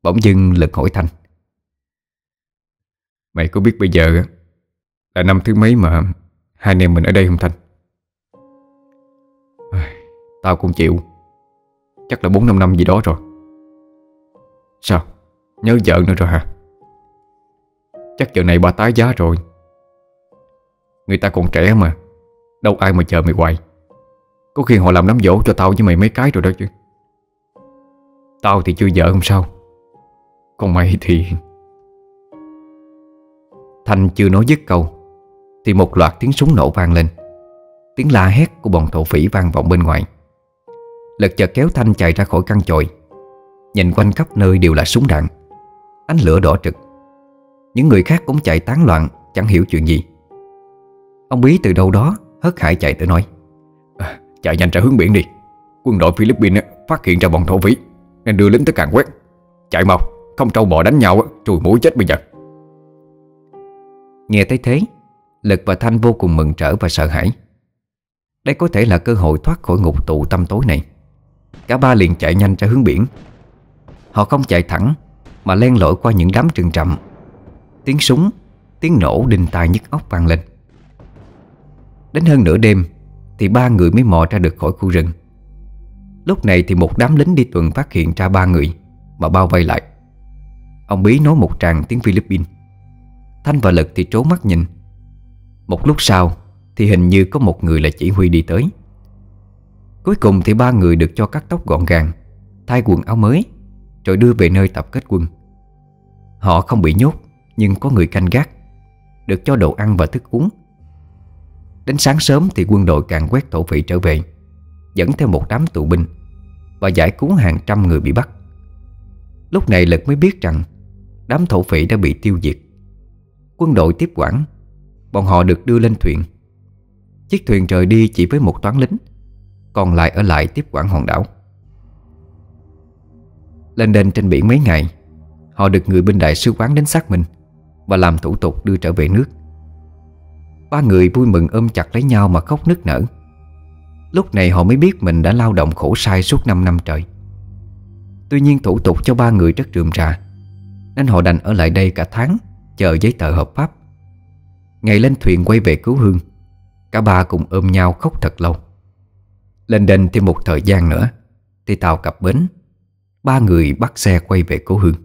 Bỗng dưng Lực hỏi Thanh. Mày có biết bây giờ Là năm thứ mấy mà Hai anh em mình ở đây không Thanh? Tao cũng chịu. Chắc là 4-5 năm gì đó rồi. Sao? Nhớ vợ nữa rồi hả? Chắc giờ này bà tái giá rồi. Người ta còn trẻ mà. Đâu ai mà chờ mày hoài? Có khi họ làm đám dỗ cho tao với mày mấy cái rồi đó chứ. Tao thì chưa vợ không sao. Còn mày thì Thanh chưa nói dứt câu, Thì một loạt tiếng súng nổ vang lên. Tiếng la hét của bọn thổ phỉ vang vọng bên ngoài. Lật chợt kéo Thanh chạy ra khỏi căn chòi. Nhìn quanh khắp nơi đều là súng đạn. Ánh lửa đỏ trực. Những người khác cũng chạy tán loạn, Chẳng hiểu chuyện gì. Ông Bí từ đâu đó hớt hải chạy tới nói. Chạy nhanh ra hướng biển đi. Quân đội Philippines phát hiện ra bọn thổ phỉ, Nên đưa lính tới càn quét. Chạy mau, Không trâu bò đánh nhau Trùi mũi chết bây giờ. Nghe thấy thế, Lực và Thanh vô cùng mừng trở và sợ hãi. Đây có thể là cơ hội thoát khỏi ngục tù tâm tối này. Cả ba liền chạy nhanh ra hướng biển. Họ không chạy thẳng, Mà len lỏi qua những đám rừng rậm Tiếng súng, Tiếng nổ đinh tai nhức óc vang lên. Đến hơn nửa đêm thì ba người mới mò ra được khỏi khu rừng. Lúc này thì một đám lính đi tuần phát hiện ra ba người, Mà bao vây lại. Ông Bí nói một tràng tiếng Philippines. Thanh và Lực thì trố mắt nhìn. Một lúc sau Thì hình như có một người là chỉ huy đi tới. Cuối cùng thì ba người được cho cắt tóc gọn gàng, Thay quần áo mới, Rồi đưa về nơi tập kết quân. Họ không bị nhốt, Nhưng có người canh gác, Được cho đồ ăn và thức uống. Đến sáng sớm thì quân đội càng quét thổ phỉ trở về, Dẫn theo một đám tù binh Và giải cứu hàng trăm người bị bắt. Lúc này Lực mới biết rằng Đám thổ phỉ đã bị tiêu diệt. Quân đội tiếp quản, Bọn họ được đưa lên thuyền. Chiếc thuyền rời đi chỉ với một toán lính, còn lại ở lại tiếp quản hòn đảo. Lên đên trên biển mấy ngày, Họ được người bên đại sứ quán đến xác minh Và làm thủ tục đưa trở về nước. Ba người vui mừng ôm chặt lấy nhau mà khóc nức nở. Lúc này họ mới biết mình đã lao động khổ sai suốt 5 năm trời. Tuy nhiên thủ tục cho ba người rất rườm rà, Nên họ đành ở lại đây cả tháng, Chờ giấy tờ hợp pháp. Ngày lên thuyền quay về cứu hương, Cả ba cùng ôm nhau khóc thật lâu. Lên đền thêm một thời gian nữa, Thì tàu cập bến, Ba người bắt xe quay về cố hương.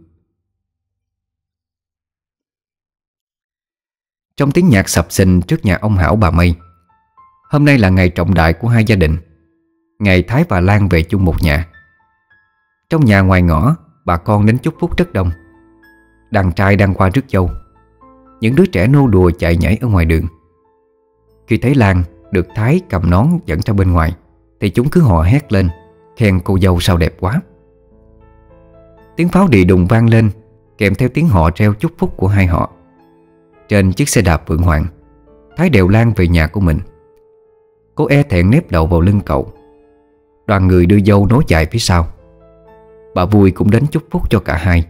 Trong tiếng nhạc sập sình trước nhà ông Hảo bà Mây. Hôm nay là ngày trọng đại của hai gia đình, Ngày Thái và Lan về chung một nhà. Trong nhà ngoài ngõ, Bà con đến chúc phúc rất đông. Đàn trai đang qua rước dâu. Những đứa trẻ nô đùa chạy nhảy ở ngoài đường. Khi thấy Lan được Thái cầm nón dẫn ra bên ngoài, Thì chúng cứ hò hét lên, Khen cô dâu sao đẹp quá. Tiếng pháo đi đùng vang lên, Kèm theo tiếng họ treo chúc phúc của hai họ. Trên chiếc xe đạp Phượng Hoàng. Thái đều Lan về nhà của mình. Cô e thẹn nếp đầu vào lưng cậu. Đoàn người đưa dâu nối chạy phía sau. Bà vui cũng đến chúc phúc cho cả hai.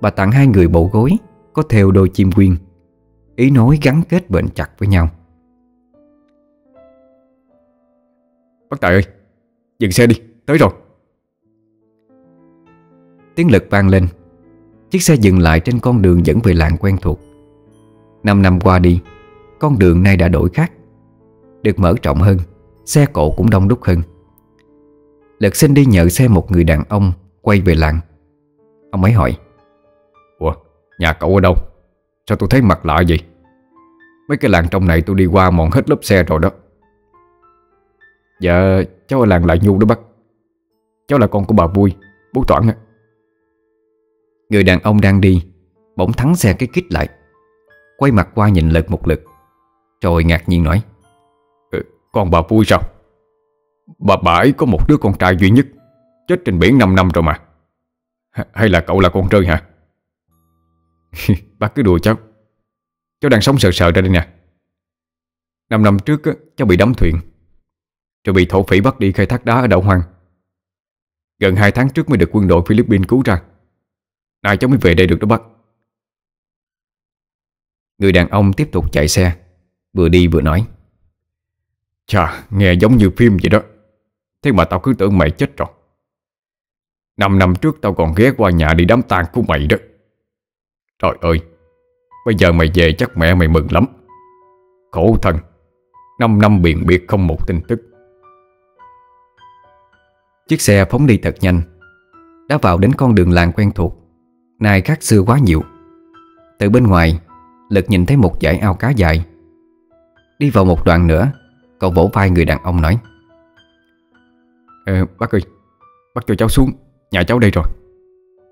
Bà tặng hai người bộ gối Có theo đôi chim quyên. Ý nói gắn kết bền chặt với nhau. Bác Tài ơi Dừng xe đi, tới rồi. Tiếng lực vang lên. Chiếc xe dừng lại trên con đường dẫn về làng quen thuộc Năm năm qua đi Con đường nay đã đổi khác. Được mở rộng hơn Xe cộ cũng đông đúc hơn. Lực xin đi nhờ xe một người đàn ông Quay về làng. Ông ấy hỏi Ủa, nhà cậu ở đâu? Sao tôi thấy mặt lạ vậy? Mấy cái làng trong này tôi đi qua mòn hết lớp xe rồi đó. Dạ, cháu ở làng Lại Nhu đó bác. Cháu là con của bà Vui, bố Toản á. Người đàn ông đang đi Bỗng thắng xe cái kích lại Quay mặt qua nhìn lực một lượt. Rồi ngạc nhiên nói ừ, Con bà Vui sao? Bà bà ấy có một đứa con trai duy nhất Chết trên biển 5 năm rồi mà. H Hay là cậu là con rơi hả? Bác cứ đùa cháu. Cháu đang sống sợ sợ ra đây nè. Năm năm trước cháu bị đắm thuyền. Rồi bị thổ phỉ bắt đi khai thác đá ở đảo hoang. Gần 2 tháng trước mới được quân đội Philippines cứu ra. Nay cháu mới về đây được đó bác. Người đàn ông tiếp tục chạy xe Vừa đi vừa nói. Chà, nghe giống như phim vậy đó. Thế mà tao cứ tưởng mày chết rồi. Năm năm trước tao còn ghé qua nhà đi đám tang của mày đó. Trời ơi Bây giờ mày về chắc mẹ mày mừng lắm. Khổ thân Năm năm biền biệt không một tin tức. Chiếc xe phóng đi thật nhanh Đã vào đến con đường làng quen thuộc Nay khác xưa quá nhiều. Từ bên ngoài Lực nhìn thấy một dải ao cá dài. Đi vào một đoạn nữa Cậu vỗ vai người đàn ông nói Ờ, bác ơi Bác cho cháu xuống Nhà cháu đây rồi.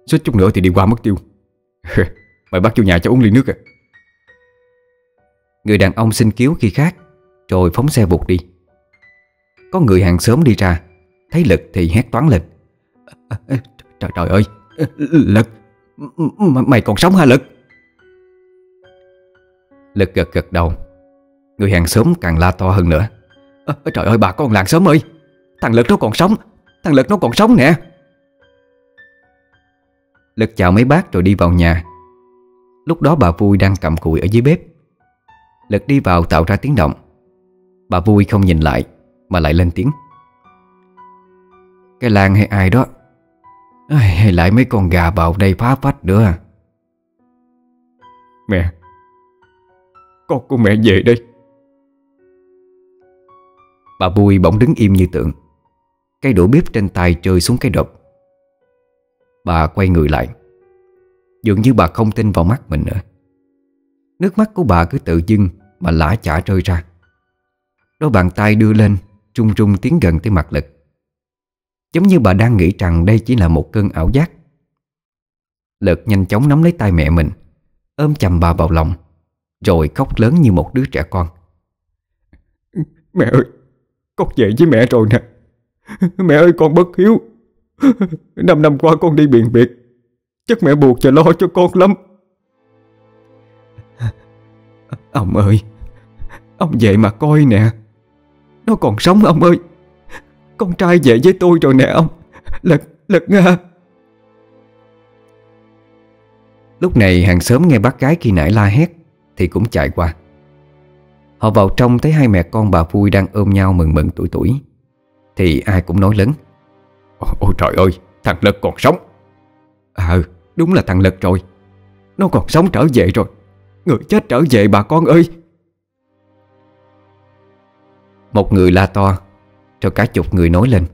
Xích chút nữa thì đi qua mất tiêu. Mời bác vô nhà cháu uống ly nước à Người đàn ông xin cứu khi khác Rồi phóng xe vụt đi. Có người hàng xóm đi ra Thấy Lực thì hét toán lên Trời trời ơi Lực Mày còn sống hả Lực? Lực gật gật đầu. Người hàng xóm càng la to hơn nữa. À, Trời ơi bà con làng xóm ơi! Thằng Lực nó còn sống! Thằng Lực nó còn sống nè! Lực chào mấy bác rồi đi vào nhà. Lúc đó bà Vui đang cầm cùi ở dưới bếp. Lực đi vào tạo ra tiếng động. Bà Vui không nhìn lại Mà lại lên tiếng. Cái làng hay ai đó? Hay lại mấy con gà vào đây phá phách nữa? Mẹ con của mẹ về đây. Bà Vui bỗng đứng im như tượng. Cây đũa bếp trên tay rơi xuống cái đột Bà quay người lại. Dường như bà không tin vào mắt mình nữa. Nước mắt của bà cứ tự dưng Mà lã chả rơi ra. Đôi bàn tay đưa lên, Trung trung tiến gần tới mặt lực. Giống như bà đang nghĩ rằng đây chỉ là một cơn ảo giác. Lực nhanh chóng nắm lấy tay mẹ mình, Ôm chầm bà vào lòng. Rồi khóc lớn như một đứa trẻ con. Mẹ ơi Con về với mẹ rồi nè. Mẹ ơi con bất hiếu. Năm năm qua con đi biền biệt. Chắc mẹ buộc và lo cho con lắm. Ông ơi Ông về mà coi nè. Nó còn sống ông ơi. Con trai về với tôi rồi nè ông. Lật, lật nga. Lúc này hàng xóm nghe bác gái khi nãy la hét thì cũng chạy qua. Họ vào trong thấy hai mẹ con bà vui đang ôm nhau mừng mừng tuổi tuổi. Thì ai cũng nói lớn Ôi trời ơi, Thằng Lực còn sống. À đúng là thằng Lực rồi. Nó còn sống trở về rồi. Người chết trở về bà con ơi. Một người la to, Rồi cả chục người nói lên.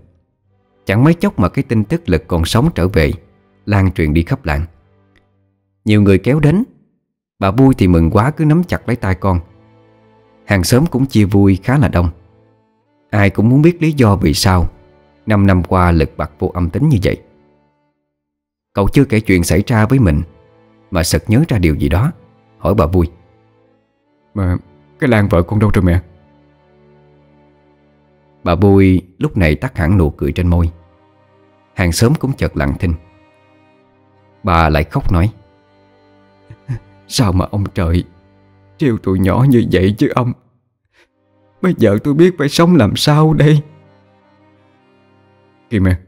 Chẳng mấy chốc mà cái tin tức Lực còn sống trở về Lan truyền đi khắp làng. Nhiều người kéo đến Bà vui thì mừng quá cứ nắm chặt lấy tay con. Hàng xóm cũng chia vui khá là đông. Ai cũng muốn biết lý do vì sao Năm năm qua Lực bạc vô âm tính như vậy. Cậu chưa kể chuyện xảy ra với mình Mà sực nhớ ra điều gì đó Hỏi bà vui Mà cái Lan vợ con đâu rồi mẹ? Bà vui lúc này tắt hẳn nụ cười trên môi. Hàng xóm cũng chợt lặng thinh. Bà lại khóc nói Sao mà ông trời Trêu tụi nhỏ như vậy chứ ông? Bây giờ tôi biết phải sống làm sao đây. Kìa mẹ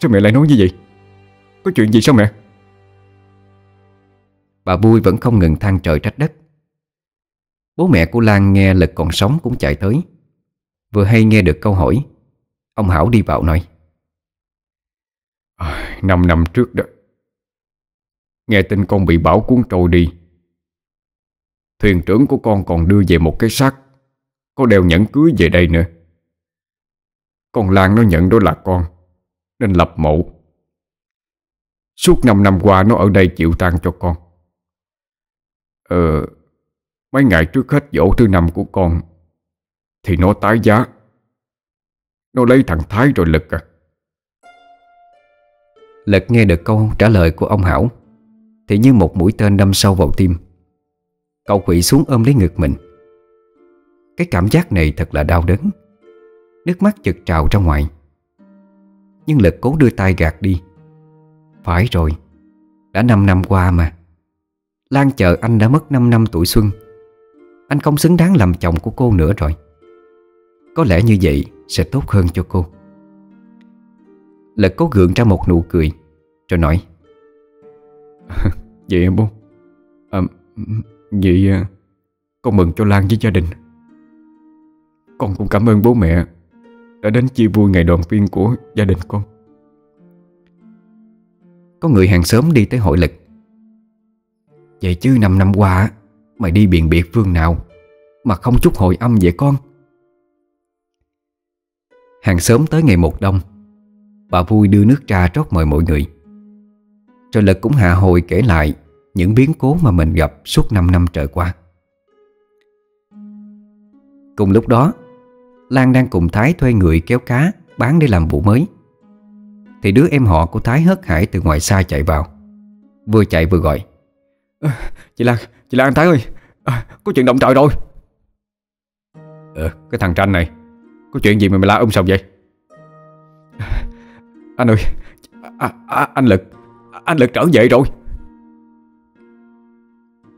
Sao mẹ lại nói như vậy? Có chuyện gì sao mẹ? Bà vui vẫn không ngừng than trời trách đất. Bố mẹ của Lan nghe Lực còn sống cũng chạy tới. Vừa hay nghe được câu hỏi Ông Hảo đi vào nói. À, Năm năm trước đó Nghe tin con bị bão cuốn trôi đi Thuyền trưởng của con còn đưa về một cái xác. Có đeo nhẫn cưới về đây nữa. Con Lan nó nhận đó là con, Nên lập mộ Suốt 5 năm qua nó ở đây chịu tang cho con. Ờ Mấy ngày trước hết dỗ thứ năm của con, Thì nó tái giá. Nó lấy thằng Thái rồi Lực à. Lực nghe được câu trả lời của ông Hảo, Thì như một mũi tên đâm sâu vào tim. Cậu quỵ xuống ôm lấy ngực mình. Cái cảm giác này thật là đau đớn. Nước mắt chực trào ra ngoài. Nhưng Lực cố đưa tay gạt đi. Phải rồi Đã 5 năm qua mà. Lan chờ anh đã mất 5 năm tuổi xuân. Anh không xứng đáng làm chồng của cô nữa rồi. Có lẽ như vậy sẽ tốt hơn cho cô. Lực cố gượng ra một nụ cười Rồi nói Vậy em bố à, Vậy à, con mừng cho Lan với gia đình. Con cũng cảm ơn bố mẹ Đã đến chia vui ngày đoàn viên của gia đình con. Có người hàng xóm đi tới hội lực. Vậy chứ năm năm qua, Mày đi biện biệt phương nào Mà không chút hội âm vậy con? Hàng xóm tới ngày một đông, Bà vui đưa nước trà trót mời mọi người. Rồi Lực cũng hạ hồi kể lại những biến cố mà mình gặp suốt 5 năm trời qua. Cùng lúc đó Lan đang cùng Thái thuê người kéo cá Bán để làm vụ mới. Thì đứa em họ của Thái hớt hải từ ngoài xa chạy vào. Vừa chạy vừa gọi. À, Chị Lan, chị Lan Thái ơi à, Có chuyện động trời rồi. Ờ, cái thằng tranh này Có chuyện gì mà mày la um sầu vậy? Anh ơi à, à, Anh Lực Anh Lực trở về rồi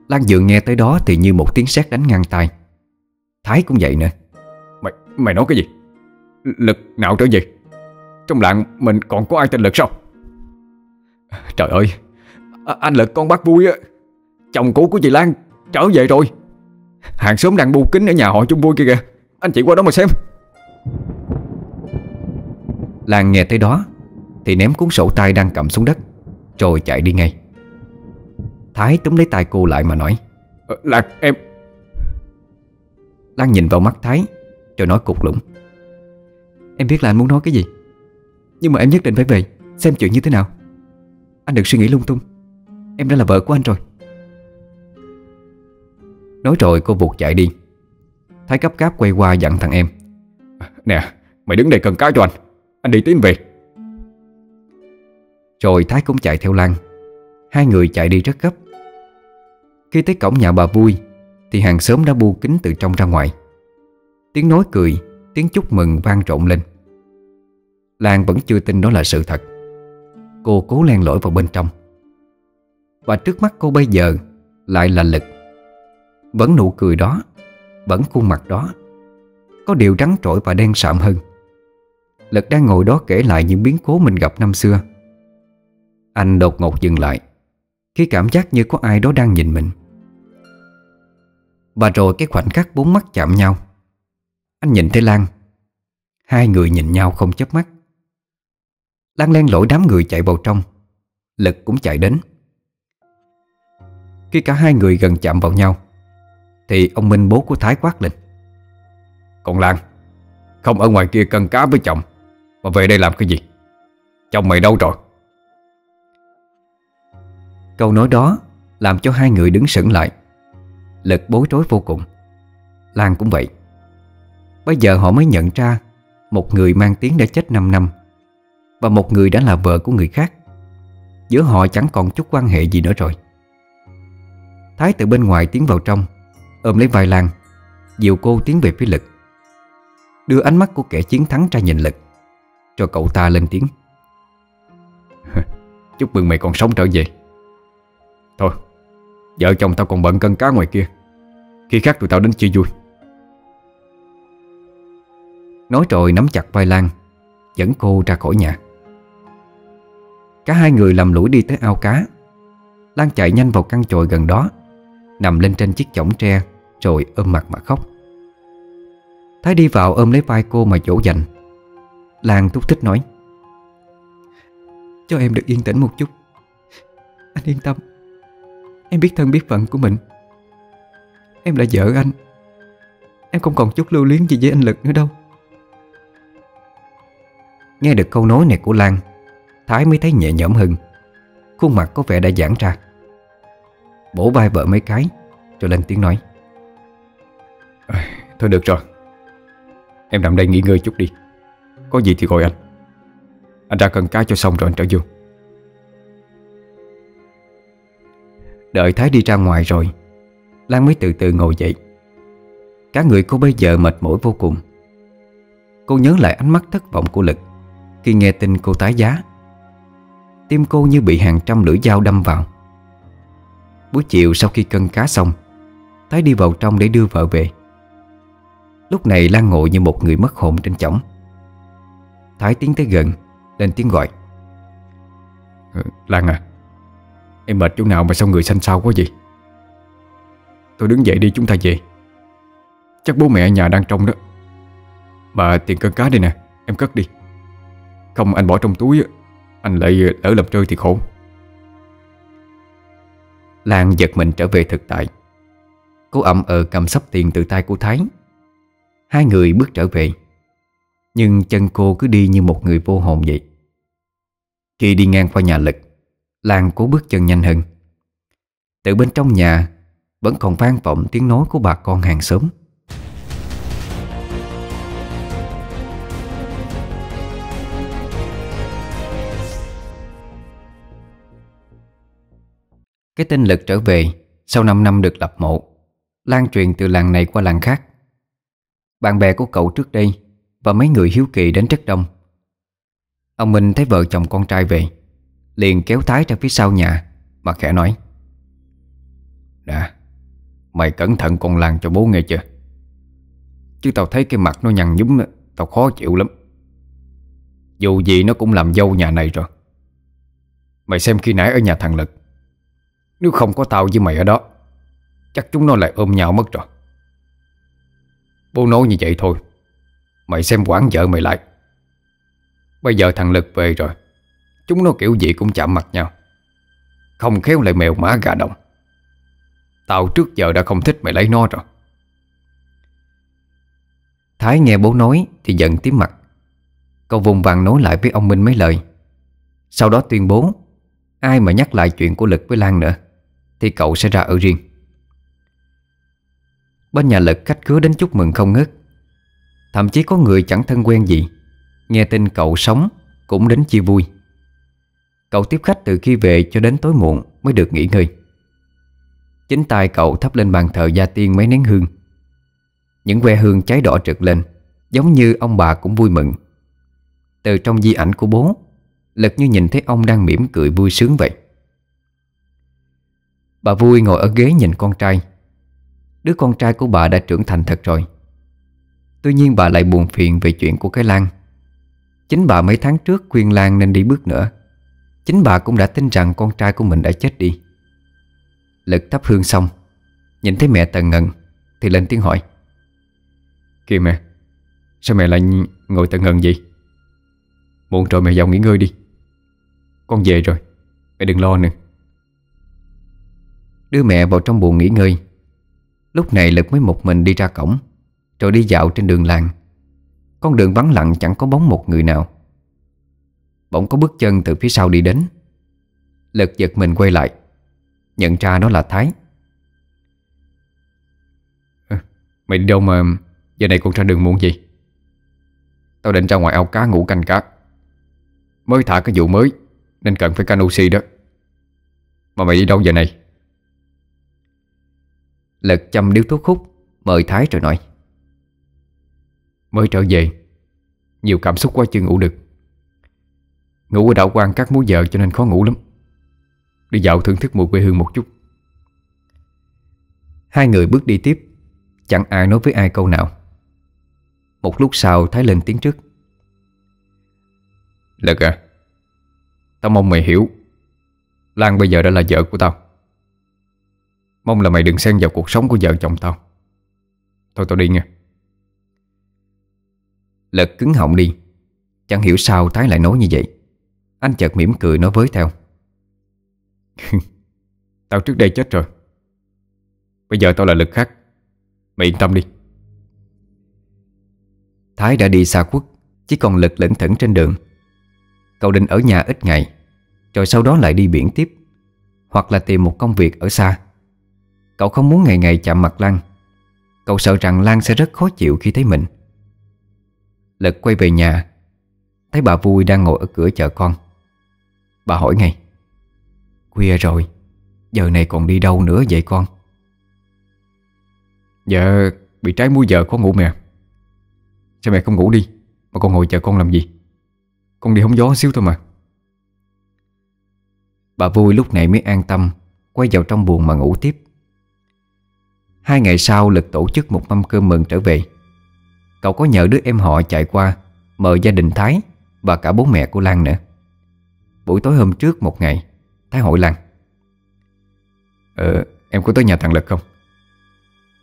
Lan vừa nghe tới đó thì như một tiếng sét đánh ngang tay Thái cũng vậy nữa. Mày mày nói cái gì? Lực nào trở về? Trong làng mình còn có ai tên Lực sao? Trời ơi Anh Lực con bác vui á. Chồng cũ của chị Lan trở về rồi. Hàng xóm đang bu kính ở nhà họ chung vui kia kìa. Anh chị qua đó mà xem. Lan nghe tới đó Thì ném cuốn sổ tay đang cầm xuống đất Rồi chạy đi ngay Thái túm lấy tay cô lại mà nói ờ, Lan em. Lan nhìn vào mắt Thái Rồi nói cục lũng. Em biết là anh muốn nói cái gì Nhưng mà em nhất định phải về Xem chuyện như thế nào. Anh đừng suy nghĩ lung tung Em đã là vợ của anh rồi. Nói rồi cô vụt chạy đi. Thái cấp cáp quay qua dặn thằng em. Nè mày đứng đây cần cá cho anh Anh đi tiến về. Rồi Thái cũng chạy theo Lan. Hai người chạy đi rất gấp khi tới cổng nhà bà vui, Thì hàng xóm đã bu kính từ trong ra ngoài. Tiếng nói cười, Tiếng chúc mừng vang trộn lên. Lan vẫn chưa tin đó là sự thật. Cô cố len lỏi vào bên trong. Và trước mắt cô bây giờ Lại là lực. Vẫn nụ cười đó, Vẫn khuôn mặt đó, Có điều trắng trội và đen sạm hơn. Lực đang ngồi đó kể lại những biến cố mình gặp năm xưa. Anh đột ngột dừng lại, Khi cảm giác như có ai đó đang nhìn mình. Và rồi cái khoảnh khắc bốn mắt chạm nhau. Anh nhìn thấy Lan. Hai người nhìn nhau không chớp mắt. Lan len lỗi đám người chạy vào trong. Lực cũng chạy đến. Khi cả hai người gần chạm vào nhau, Thì ông Minh bố của Thái quát lên. Còn Lan, Không ở ngoài kia cân cá với chồng, Mà về đây làm cái gì? Chồng mày đâu rồi? Câu nói đó Làm cho hai người đứng sững lại. Lực bối rối vô cùng. Lan cũng vậy. Bây giờ họ mới nhận ra Một người mang tiếng đã chết 5 năm, Và một người đã là vợ của người khác. Giữa họ chẳng còn chút quan hệ gì nữa rồi. Thái từ bên ngoài tiến vào trong, Ôm lấy vai Lan, Dìu cô tiến về phía Lực. Đưa ánh mắt của kẻ chiến thắng ra nhìn Lực Cho cậu ta lên tiếng. Chúc mừng mày còn sống trở về. Thôi Vợ chồng tao còn bận cân cá ngoài kia. Khi khác tụi tao đến chia vui. Nói rồi nắm chặt vai Lan, Dẫn cô ra khỏi nhà. Cả hai người làm lũi đi tới ao cá. Lan chạy nhanh vào căn chòi gần đó, Nằm lên trên chiếc chõng tre, Rồi ôm mặt mà khóc. Thái đi vào ôm lấy vai cô mà dỗ dành. Lan thúc thích nói, Cho em được yên tĩnh một chút. Anh yên tâm. Em biết thân biết phận của mình. Em là vợ anh. Em không còn chút lưu luyến gì với anh Lực nữa đâu. Nghe được câu nói này của Lan Thái mới thấy nhẹ nhõm hơn. Khuôn mặt có vẻ đã giãn ra. Bổ vai vợ mấy cái Rồi lên tiếng nói. Thôi được rồi. Em nằm đây nghỉ ngơi chút đi. Có gì thì gọi anh. Anh ra cần cá cho xong rồi anh trở vô Đợi Thái đi ra ngoài rồi. Lan mới từ từ ngồi dậy. Cả người cô bây giờ mệt mỏi vô cùng. Cô nhớ lại ánh mắt thất vọng của Lực Khi nghe tin cô tái giá. Tim cô như bị hàng trăm lưỡi dao đâm vào. Buổi chiều sau khi cân cá xong, Thái đi vào trong để đưa vợ về. Lúc này Lan ngồi như một người mất hồn trên chõng Thái tiến tới gần, Lên tiếng gọi. Ờ, Lan à Em mệt chỗ nào mà sao người xanh xao quá gì Tôi đứng dậy đi, chúng ta về. Chắc bố mẹ ở nhà đang trong đó. Mà tiền cân cá đây nè, Em cất đi. Không, anh bỏ trong túi Anh lại ờ, lỡ làm rơi thì khổ. Lan giật mình trở về thực tại. Cô ậm ờ cầm sắp tiền từ tay của Thái. Hai người bước trở về. Nhưng chân cô cứ đi như một người vô hồn vậy. Khi đi ngang qua nhà Lực Lan cố bước chân nhanh hơn. Từ bên trong nhà, Vẫn còn vang vọng tiếng nói của bà con hàng xóm. Cái tin Lực trở về Sau 5 năm được lập mộ. Lan truyền từ làng này qua làng khác. Bạn bè của cậu trước đây Và mấy người hiếu kỳ đến rất đông. Ông Minh thấy vợ chồng con trai về. Liền kéo Thái ra phía sau nhà, Mà khẽ nói, Nè, Mày cẩn thận con làng cho bố nghe chưa? Chứ tao thấy cái mặt nó nhăn nhúm Tao khó chịu lắm. Dù gì nó cũng làm dâu nhà này rồi. Mày xem khi nãy ở nhà thằng Lực, Nếu không có tao với mày ở đó, Chắc chúng nó lại ôm nhau mất rồi. Bố nói như vậy thôi, Mày xem quản vợ mày lại. Bây giờ thằng Lực về rồi Chúng nó kiểu gì cũng chạm mặt nhau. Không khéo lại mèo mã gà đồng. Tao trước giờ đã không thích mày lấy nó rồi. Thái nghe bố nói thì giận tím mặt. Cậu vùng vàng nói lại với ông Minh mấy lời. Sau đó tuyên bố, Ai mà nhắc lại chuyện của Lực với Lan nữa, Thì cậu sẽ ra ở riêng. Bên nhà Lực khách khứa đến chúc mừng không ngớt. Thậm chí có người chẳng thân quen gì. Nghe tin cậu sống Cũng đến chia vui. Cậu tiếp khách từ khi về cho đến tối muộn Mới được nghỉ ngơi. Chính tay cậu thắp lên bàn thờ gia tiên mấy nén hương. Những que hương cháy đỏ trực lên, Giống như ông bà cũng vui mừng. Từ trong di ảnh của bố, Lực như nhìn thấy ông đang mỉm cười vui sướng vậy. Bà vui ngồi ở ghế nhìn con trai. Đứa con trai của bà đã trưởng thành thật rồi. Tuy nhiên bà lại buồn phiền về chuyện của cái Lan. Chính bà mấy tháng trước khuyên Lan nên đi bước nữa. Chính bà cũng đã tin rằng con trai của mình đã chết đi. Lực thắp hương xong, Nhìn thấy mẹ tần ngần Thì lên tiếng hỏi. Kìa mẹ, Sao mẹ lại ngồi tần ngần vậy? Muộn rồi mẹ vào nghỉ ngơi đi. Con về rồi, Mẹ đừng lo nữa. Đưa mẹ vào trong buồng nghỉ ngơi. Lúc này Lực mới một mình đi ra cổng, Rồi đi dạo trên đường làng. Con đường vắng lặng chẳng có bóng một người nào. Bỗng có bước chân từ phía sau đi đến. Lực giật mình quay lại, Nhận ra đó là Thái. Mày đi đâu mà Giờ này còn ra đường muộn gì Tao định ra ngoài ao cá ngủ canh cá. Mới thả cái vụ mới, Nên cần phải canh oxy đó. Mà mày đi đâu giờ này? Lật chăm điếu thuốc hút, Mời Thái rồi nói. Mới trở về, Nhiều cảm xúc quá chưa ngủ được. Ngủ ở đảo quan các múi giờ cho nên khó ngủ lắm. Đi dạo thưởng thức mùi quê hương một chút. Hai người bước đi tiếp, Chẳng ai nói với ai câu nào. Một lúc sau Thái lên tiếng trước. Lực à Tao mong mày hiểu, Lan bây giờ đã là vợ của tao. Mong là mày đừng xen vào cuộc sống của vợ chồng tao. Thôi tao đi nha. Lật cứng họng đi, Chẳng hiểu sao Thái lại nói như vậy. Anh chợt mỉm cười nói với theo. Tao trước đây chết rồi. Bây giờ tao là lực khác. Mày yên tâm đi. Thái đã đi xa quốc Chỉ còn lực lững thững trên đường. Cậu định ở nhà ít ngày, Rồi sau đó lại đi biển tiếp, Hoặc là tìm một công việc ở xa. Cậu không muốn ngày ngày chạm mặt Lan. Cậu sợ rằng Lan sẽ rất khó chịu khi thấy mình. Lực quay về nhà, Thấy bà vui đang ngồi ở cửa chờ con. Bà hỏi ngay. Khuya rồi, Giờ này còn đi đâu nữa vậy con? Dạ bị trái múi giờ khó ngủ mẹ. Sao mẹ không ngủ đi? Mà con ngồi chờ con làm gì? Con đi hóng gió xíu thôi mà. Bà vui lúc này mới an tâm, Quay vào trong buồng mà ngủ tiếp. Hai ngày sau, Lực tổ chức một mâm cơm mừng trở về. Cậu có nhờ đứa em họ chạy qua, Mời gia đình Thái Và cả bố mẹ của Lan nữa. Buổi tối hôm trước một ngày, Thái hỏi Lan Ờ em có tới nhà thằng Lực không?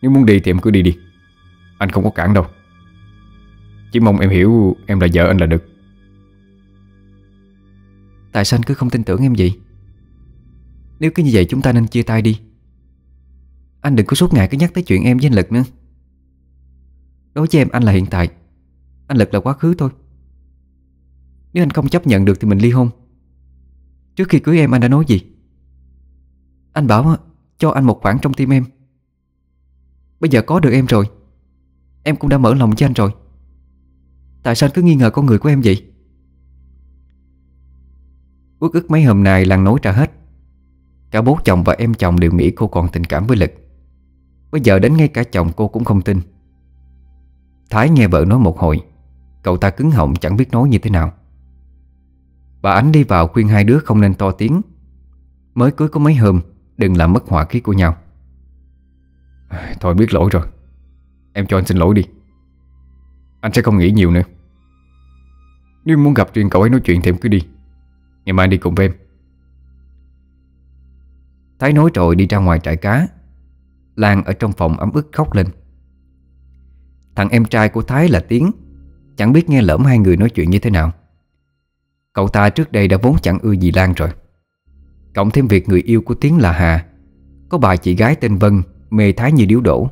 Nếu muốn đi thì em cứ đi đi. Anh không có cản đâu. Chỉ mong em hiểu em là vợ anh là được Tại sao anh cứ không tin tưởng em vậy? Nếu cứ như vậy chúng ta nên chia tay đi. Anh đừng có suốt ngày cứ nhắc tới chuyện em với anh Lực nữa. Đối với em, anh là hiện tại. Anh Lực là quá khứ thôi. Nếu anh không chấp nhận được thì mình ly hôn. Trước khi cưới em, anh đã nói gì? Anh bảo, cho anh một khoảng trong tim em. Bây giờ có được em rồi. Em cũng đã mở lòng với anh rồi. Tại sao anh cứ nghi ngờ con người của em vậy? Ước ức mấy hôm nay làng nói ra hết. Cả bố chồng và em chồng đều nghĩ cô còn tình cảm với Lực. Bây giờ đến ngay cả chồng cô cũng không tin. Thái nghe vợ nói một hồi, Cậu ta cứng họng chẳng biết nói như thế nào. Bà Ánh đi vào khuyên hai đứa không nên to tiếng. Mới cưới có mấy hôm, Đừng làm mất hòa khí của nhau. Thôi biết lỗi rồi. Em cho anh xin lỗi đi. Anh sẽ không nghĩ nhiều nữa. Nếu muốn gặp riêng cậu ấy nói chuyện thì em cứ đi. Ngày mai đi cùng với em. Thái nói rồi đi ra ngoài trại cá. Lan ở trong phòng ấm ức khóc lên. Thằng em trai của Thái là Tiến. Chẳng biết nghe lỡm hai người nói chuyện như thế nào. Cậu ta trước đây đã vốn chẳng ưa gì Lan rồi. Cộng thêm việc người yêu của Tiến là Hà. Có bà chị gái tên Vân, Mê Thái như điếu đổ.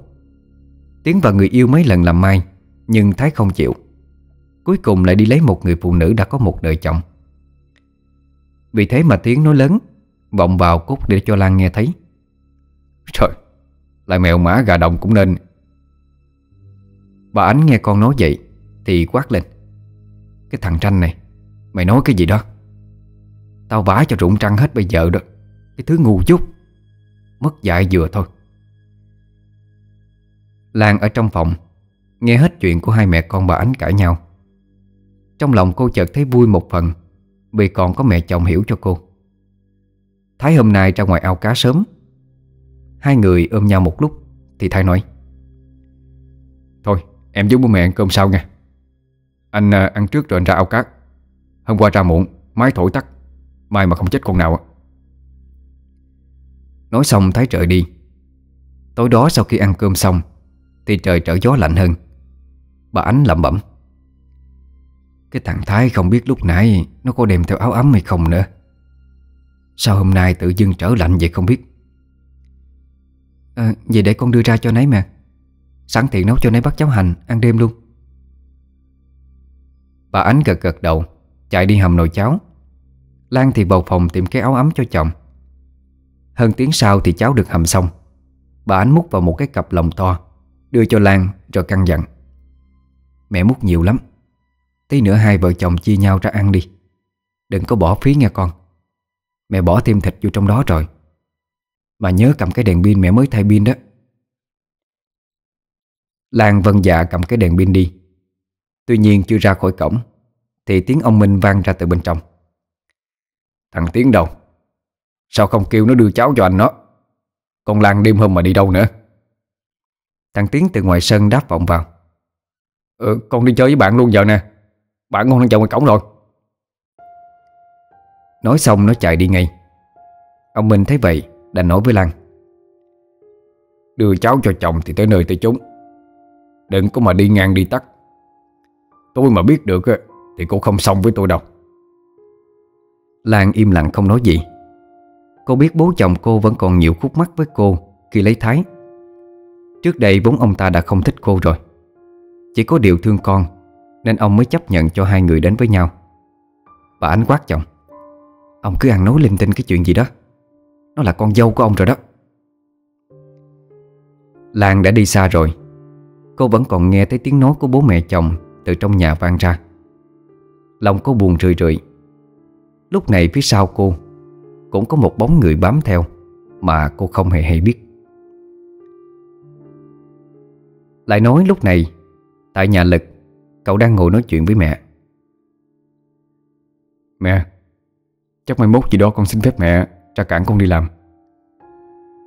Tiến và người yêu mấy lần làm mai, Nhưng Thái không chịu. Cuối cùng lại đi lấy một người phụ nữ đã có một đời chồng. Vì thế mà Tiến nói lớn, Vọng vào cốt để cho Lan nghe thấy. Trời, Lại mèo mã gà đồng cũng nên. Bà Ánh nghe con nói vậy Thì quát lên. Cái thằng tranh này Mày nói cái gì đó? Tao vả cho rụng trăng hết bây giờ đó. Cái thứ ngu chút. Mất dạy vừa thôi. Lan ở trong phòng Nghe hết chuyện của hai mẹ con bà Ánh cãi nhau. Trong lòng cô chợt thấy vui một phần Vì còn có mẹ chồng hiểu cho cô. Thái hôm nay ra ngoài ao cá sớm. Hai người ôm nhau một lúc Thì Thái nói. Thôi em giúp bố mẹ ăn cơm sau nha. Anh à, ăn trước rồi anh ra ao cá. Hôm qua ra muộn Máy thổi tắt. Mai mà không chết con nào Nói xong Thái trời đi. Tối đó sau khi ăn cơm xong Thì trời trở gió lạnh hơn. Bà Ánh lẩm bẩm. Cái thằng Thái không biết lúc nãy Nó có đem theo áo ấm hay không nữa. Sao hôm nay tự dưng trở lạnh vậy không biết. Ờ, à, Vậy để con đưa ra cho nấy mà. Sẵn tiện nấu cho nấy bắt cháo hành Ăn đêm luôn. Bà Ánh gật gật đầu. Chạy đi hầm nồi cháo. Lan thì vào phòng tìm cái áo ấm cho chồng. Hơn tiếng sau thì cháu được hầm xong. Bà Ánh múc vào một cái cặp lòng to, Đưa cho Lan rồi căn dặn. Mẹ múc nhiều lắm. Tí nữa hai vợ chồng chia nhau ra ăn đi. Đừng có bỏ phí nghe con. Mẹ bỏ thêm thịt vô trong đó rồi. Mà nhớ cầm cái đèn pin mẹ mới thay pin đó. Lan vân dạ cầm cái đèn pin đi. Tuy nhiên chưa ra khỏi cổng. Thì tiếng ông Minh vang ra từ bên trong. Thằng Tiến đâu? Sao không kêu nó đưa cháu cho anh nó? Con Lan đêm hôm mà đi đâu nữa? Thằng Tiến từ ngoài sân đáp vọng vào. Ừ con đi chơi với bạn luôn giờ nè. Bạn con đang chờ ngoài cổng rồi. Nói xong nó chạy đi ngay. Ông Minh thấy vậy, Đành nói với Lan. Đưa cháu cho chồng thì tới nơi tới chốn. Đừng có mà đi ngang đi tắt. Tôi mà biết được thì cô không xong với tôi đâu. Lan im lặng không nói gì. Cô biết bố chồng cô vẫn còn nhiều khúc mắc với cô Khi lấy thái. Trước đây vốn ông ta đã không thích cô rồi. Chỉ có điều thương con, Nên ông mới chấp nhận cho hai người đến với nhau. Bà ánh quát chồng, Ông cứ ăn nói linh tinh cái chuyện gì đó. Nó là con dâu của ông rồi đó. Lan đã đi xa rồi. Cô vẫn còn nghe thấy tiếng nói của bố mẹ chồng Từ trong nhà vang ra. Lòng cô buồn rười rượi. Lúc này phía sau cô Cũng có một bóng người bám theo Mà cô không hề hay biết. Lại nói lúc này, Tại nhà Lực, Cậu đang ngồi nói chuyện với mẹ. Mẹ, Chắc mai mốt gì đó con xin phép mẹ Ra cản con đi làm.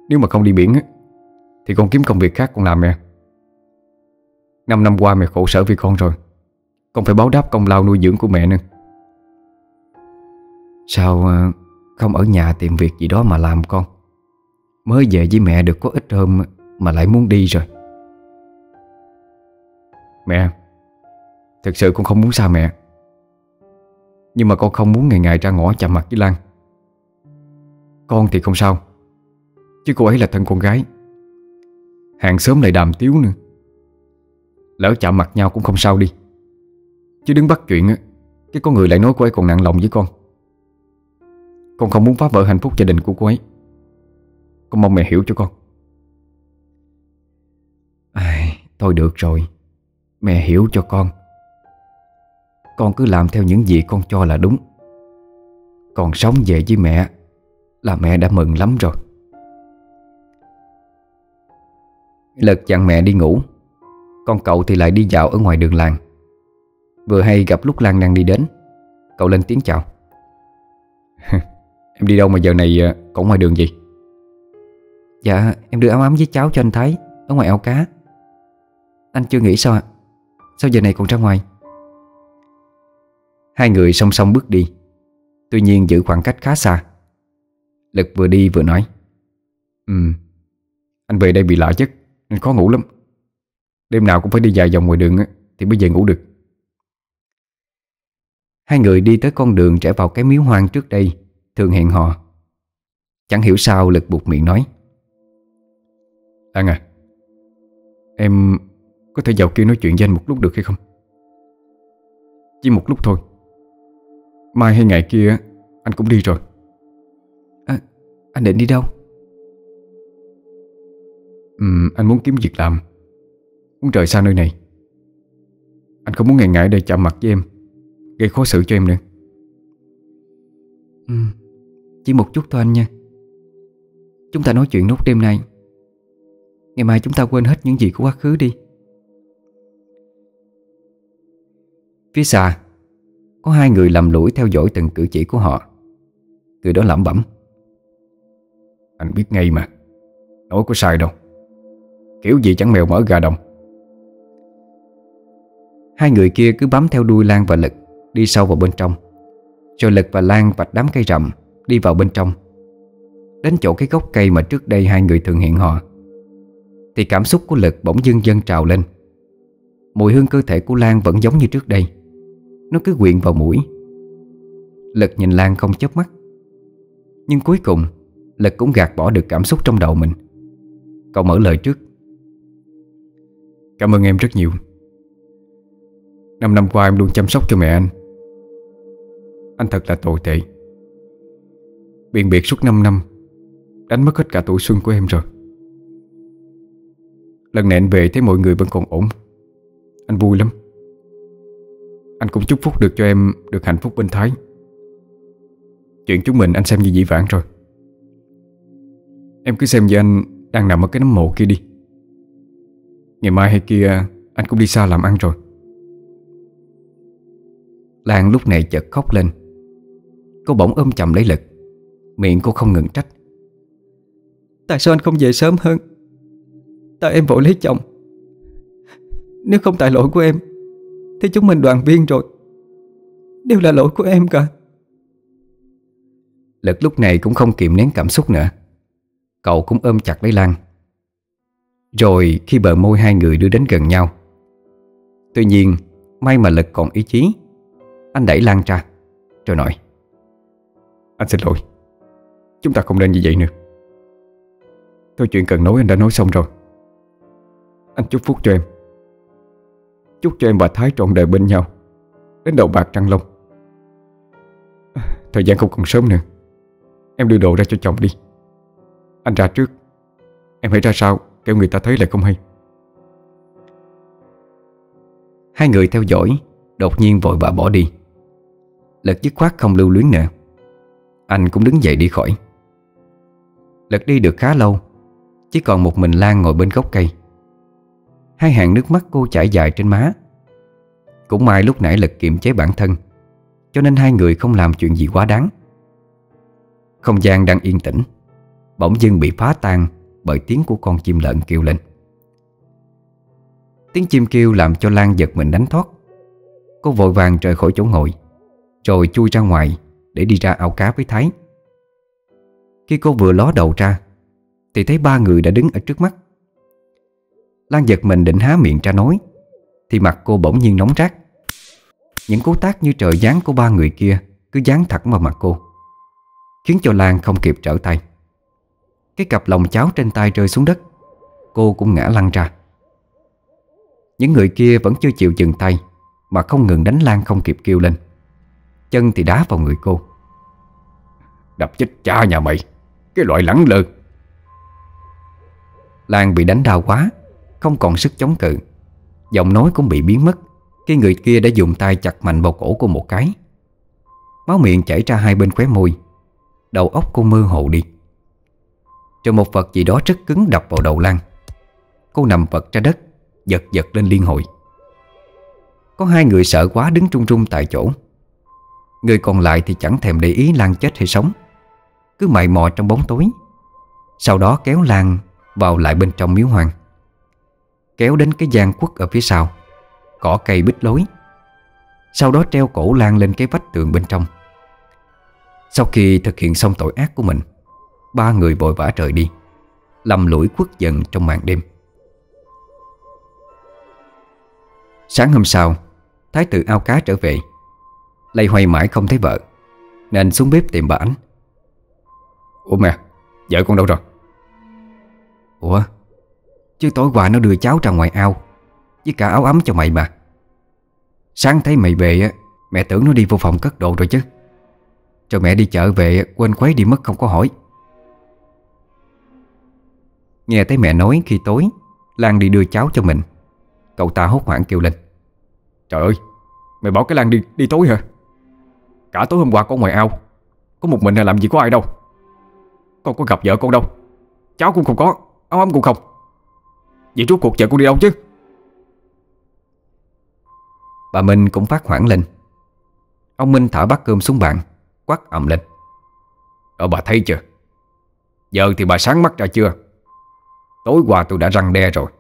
Nếu mà không đi biển Thì con kiếm công việc khác con làm mẹ. Năm năm qua mẹ khổ sở vì con rồi. Con phải báo đáp công lao nuôi dưỡng của mẹ nữa. Sao ờ, không ở nhà tìm việc gì đó mà làm con? Mới về với mẹ được có ít hôm Mà lại muốn đi rồi. Mẹ, Thực sự con không muốn xa mẹ. Nhưng mà con không muốn ngày ngày ra ngõ chạm mặt với Lan. Con thì không sao, Chứ cô ấy là thân con gái. Hàng sớm lại đàm tiếu nữa. Lỡ chạm mặt nhau cũng không sao đi. Chứ đứng bắt chuyện Cái con người lại nói cô ấy còn nặng lòng với con. Con không muốn phá vỡ hạnh phúc gia đình của cô ấy. Con mong mẹ hiểu cho con. Ai, Thôi được rồi. Mẹ hiểu cho con. Con cứ làm theo những gì con cho là đúng. Còn sống về với mẹ Là mẹ đã mừng lắm rồi. Lật chặn mẹ đi ngủ. Con cậu thì lại đi dạo ở ngoài đường làng. Vừa hay gặp lúc Lan đang đi đến. Cậu lên tiếng chào. Em đi đâu mà giờ này à, ngoài đường gì Dạ em đưa áo ấm với cháu cho anh Thái Ở ngoài ao cá. Anh chưa nghĩ sao ạ? Sao giờ này còn ra ngoài? Hai người song song bước đi. Tuy nhiên giữ khoảng cách khá xa. Lực vừa đi vừa nói. Ừ Anh về đây bị lạ chứ Anh khó ngủ lắm. Đêm nào cũng phải đi dài vòng ngoài đường Thì mới về ngủ được. Hai người đi tới con đường trở vào cái miếu hoang trước đây Thường hẹn hò. Chẳng hiểu sao Lực buộc miệng nói. Lan à Em có thể vào kia nói chuyện với anh một lúc được hay không? Chỉ một lúc thôi. Mai hay ngày kia Anh cũng đi rồi. À, Anh định đi đâu? Ừ, Anh muốn kiếm việc làm. Muốn rời xa nơi này. Anh không muốn ngày ngày đây chạm mặt với em. Gây khó xử cho em nữa ừ, Chỉ một chút thôi anh nha. Chúng ta nói chuyện nốt đêm nay. Ngày mai chúng ta quên hết những gì của quá khứ đi. Phía xa Có hai người lầm lũi theo dõi từng cử chỉ của họ. Người đó lẩm bẩm. Anh biết ngay mà. Nói có sai đâu. Kiểu gì chẳng mèo mở gà đồng. Hai người kia cứ bám theo đuôi Lan và Lực Đi sâu vào bên trong. Rồi Lực và Lan vạch đám cây rậm Đi vào bên trong. Đến chỗ cái gốc cây mà trước đây hai người thường hẹn hò, Thì cảm xúc của Lực bỗng dưng dâng trào lên. Mùi hương cơ thể của Lan vẫn giống như trước đây, Nó cứ quyện vào mũi. Lực nhìn Lan không chớp mắt, Nhưng cuối cùng Lực cũng gạt bỏ được cảm xúc trong đầu mình. Cậu mở lời trước. Cảm ơn em rất nhiều. Năm năm qua em luôn chăm sóc cho mẹ anh. Anh thật là tồi tệ. Biện biệt suốt 5 năm, Đánh mất hết cả tuổi xuân của em rồi. Lần này anh về thấy mọi người vẫn còn ổn. Anh vui lắm. Anh cũng chúc phúc được cho em Được hạnh phúc bên Thái. Chuyện chúng mình anh xem như dĩ vãng rồi. Em cứ xem như anh Đang nằm ở cái nấm mộ kia đi. Ngày mai hay kia, Anh cũng đi xa làm ăn rồi. Lan lúc này chợt khóc lên. Cô bỗng ôm chầm lấy lực. Miệng cô không ngừng trách. Tại sao anh không về sớm hơn? Tại em vội lấy chồng. Nếu không tại lỗi của em Thì chúng mình đoàn viên rồi. Đều là lỗi của em cả. Lực lúc này cũng không kiềm nén cảm xúc nữa. Cậu cũng ôm chặt lấy Lan. Rồi khi bờ môi hai người đưa đến gần nhau Tuy nhiên May mà Lực còn ý chí Anh đẩy Lan ra Rồi nói anh xin lỗi. Chúng ta không nên như vậy nữa. Thôi chuyện cần nói anh đã nói xong rồi. Anh chúc phúc cho em. Chúc cho em và Thái trọn đời bên nhau. Đến đầu bạc trăng lông Thời gian không còn sớm nữa. Em đưa đồ ra cho chồng đi. Anh ra trước. Em hãy ra sau, Kêu người ta thấy lại không hay. Hai người theo dõi, Đột nhiên vội vã bỏ đi. Lật dứt khoát không lưu luyến nữa. Anh cũng đứng dậy đi khỏi. Lật đi được khá lâu, Chỉ còn một mình Lan ngồi bên gốc cây. Hai hàng nước mắt cô chảy dài trên má. Cũng may lúc nãy Lật kiềm chế bản thân, Cho nên hai người không làm chuyện gì quá đáng. Không gian đang yên tĩnh, Bỗng dưng bị phá tan Bởi tiếng của con chim lợn kêu lên. Tiếng chim kêu làm cho Lan giật mình đánh thoát. Cô vội vàng rời khỏi chỗ ngồi, Rồi chui ra ngoài để đi ra ao cá với Thái. Khi cô vừa ló đầu ra, Thì thấy ba người đã đứng ở trước mắt. Lan giật mình định há miệng ra nói, Thì mặt cô bỗng nhiên nóng rát. Những cú tác như trời giáng của ba người kia Cứ giáng thẳng vào mặt cô, Khiến cho Lan không kịp trở tay. Cái cặp lòng cháo trên tay rơi xuống đất, Cô cũng ngã lăn ra. Những người kia vẫn chưa chịu dừng tay Mà không ngừng đánh Lan không kịp kêu lên. Chân thì đá vào người cô. Đập chết cha nhà mày. Cái loại lẳng lơ. Lan bị đánh đau quá, Không còn sức chống cự. Giọng nói cũng bị biến mất. Khi người kia đã dùng tay chặt mạnh vào cổ cô một cái. Máu miệng chảy ra hai bên khóe môi. Đầu óc cô mơ hồ đi. Rồi một vật gì đó rất cứng đập vào đầu Lan. Cô nằm vật ra đất, Giật giật lên liên hồi. Có hai người sợ quá đứng trung trung tại chỗ. Người còn lại thì chẳng thèm để ý Lan chết hay sống. Cứ mày mò trong bóng tối. Sau đó kéo Lan vào lại bên trong miếu hoàng, Kéo đến cái gian quất ở phía sau Cỏ cây bít lối. Sau đó treo cổ Lan lên cái vách tường bên trong. Sau khi thực hiện xong tội ác của mình Ba người vội vã rời đi Lầm lũi quất dần trong màn đêm. Sáng hôm sau Thái tử ao cá trở về. Lây hoay mãi không thấy vợ Nên xuống bếp tìm bà ánh. Ủa mẹ Vợ con đâu rồi? Ủa? Chứ tối qua nó đưa cháu ra ngoài ao Với cả áo ấm cho mày mà. Sáng thấy mày về á Mẹ tưởng nó đi vô phòng cất đồ rồi chứ. Cho mẹ đi chợ về Quên khuấy đi mất không có hỏi. Nghe thấy mẹ nói khi tối Lan đi đưa cháu cho mình. Cậu ta hốt hoảng kêu lên. Trời ơi Mày bảo cái Lan đi đi tối hả? Cả tối hôm qua con ngoài ao Có một mình là làm gì có ai đâu Con có gặp vợ con đâu. Cháu cũng không có Áo ấm cũng không. Vậy rốt cuộc vợ con đi đâu chứ? Bà Minh cũng phát hoảng lên. Ông Minh thả bát cơm xuống bàn Quát ầm lên. Ờ bà thấy chưa? Giờ thì bà sáng mắt ra chưa? Tối qua tôi đã răng đe rồi.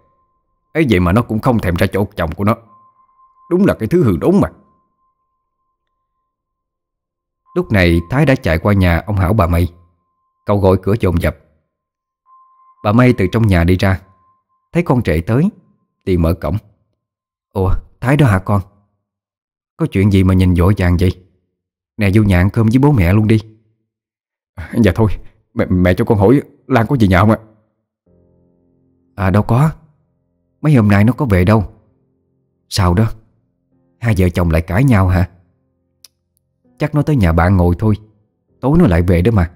Ấy vậy mà nó cũng không thèm ra chỗ chồng của nó. Đúng là cái thứ hư đốn mà. Lúc này Thái đã chạy qua nhà ông Hảo bà Mây Cậu gọi cửa dồn dập. Bà Mây từ trong nhà đi ra Thấy con trệ tới Thì mở cổng. Ủa Thái đó hả con? Có chuyện gì mà nhìn vội vàng vậy? Nè vô nhà ăn cơm với bố mẹ luôn đi. Dạ thôi Mẹ, mẹ cho con hỏi Lan có gì nhà không ạ? À đâu có. Mấy hôm nay nó có về đâu. Sao đó? Hai vợ chồng lại cãi nhau hả? Chắc nó tới nhà bạn ngồi thôi. Tối nó lại về đó mà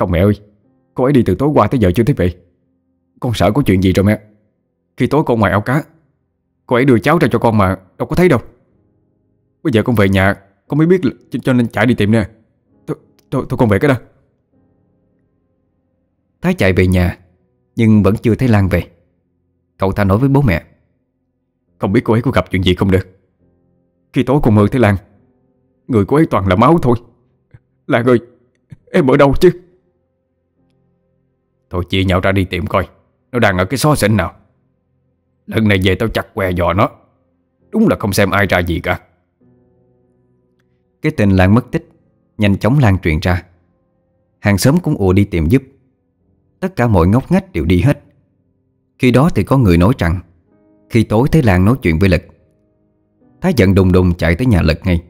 không mẹ ơi. Cô ấy đi từ tối qua tới giờ chưa thấy về Con sợ có chuyện gì rồi mẹ. Khi tối con ngoài ao cá Cô ấy đưa cháu ra cho con mà Đâu có thấy đâu. Bây giờ con về nhà Con mới biết cho, cho nên chạy đi tìm nè. Thôi, thôi, thôi con về cái đó. Thái chạy về nhà Nhưng vẫn chưa thấy Lan về. Cậu ta nói với bố mẹ Không biết cô ấy có gặp chuyện gì không được Khi tối con mơ thấy Lan Người cô ấy toàn là máu thôi. Lan ơi Em ở đâu chứ? Thôi chia nhau ra đi tìm coi, Nó đang ở cái xó xỉnh nào. Lần này về tao chặt què dò nó, Đúng là không xem ai ra gì cả. Cái tên Lan mất tích, Nhanh chóng lan truyền ra. Hàng xóm cũng ùa đi tìm giúp. Tất cả mọi ngóc ngách đều đi hết. Khi đó thì có người nói rằng, Khi tối thấy Lan nói chuyện với Lực, Thái giận đùng đùng chạy tới nhà Lực ngay.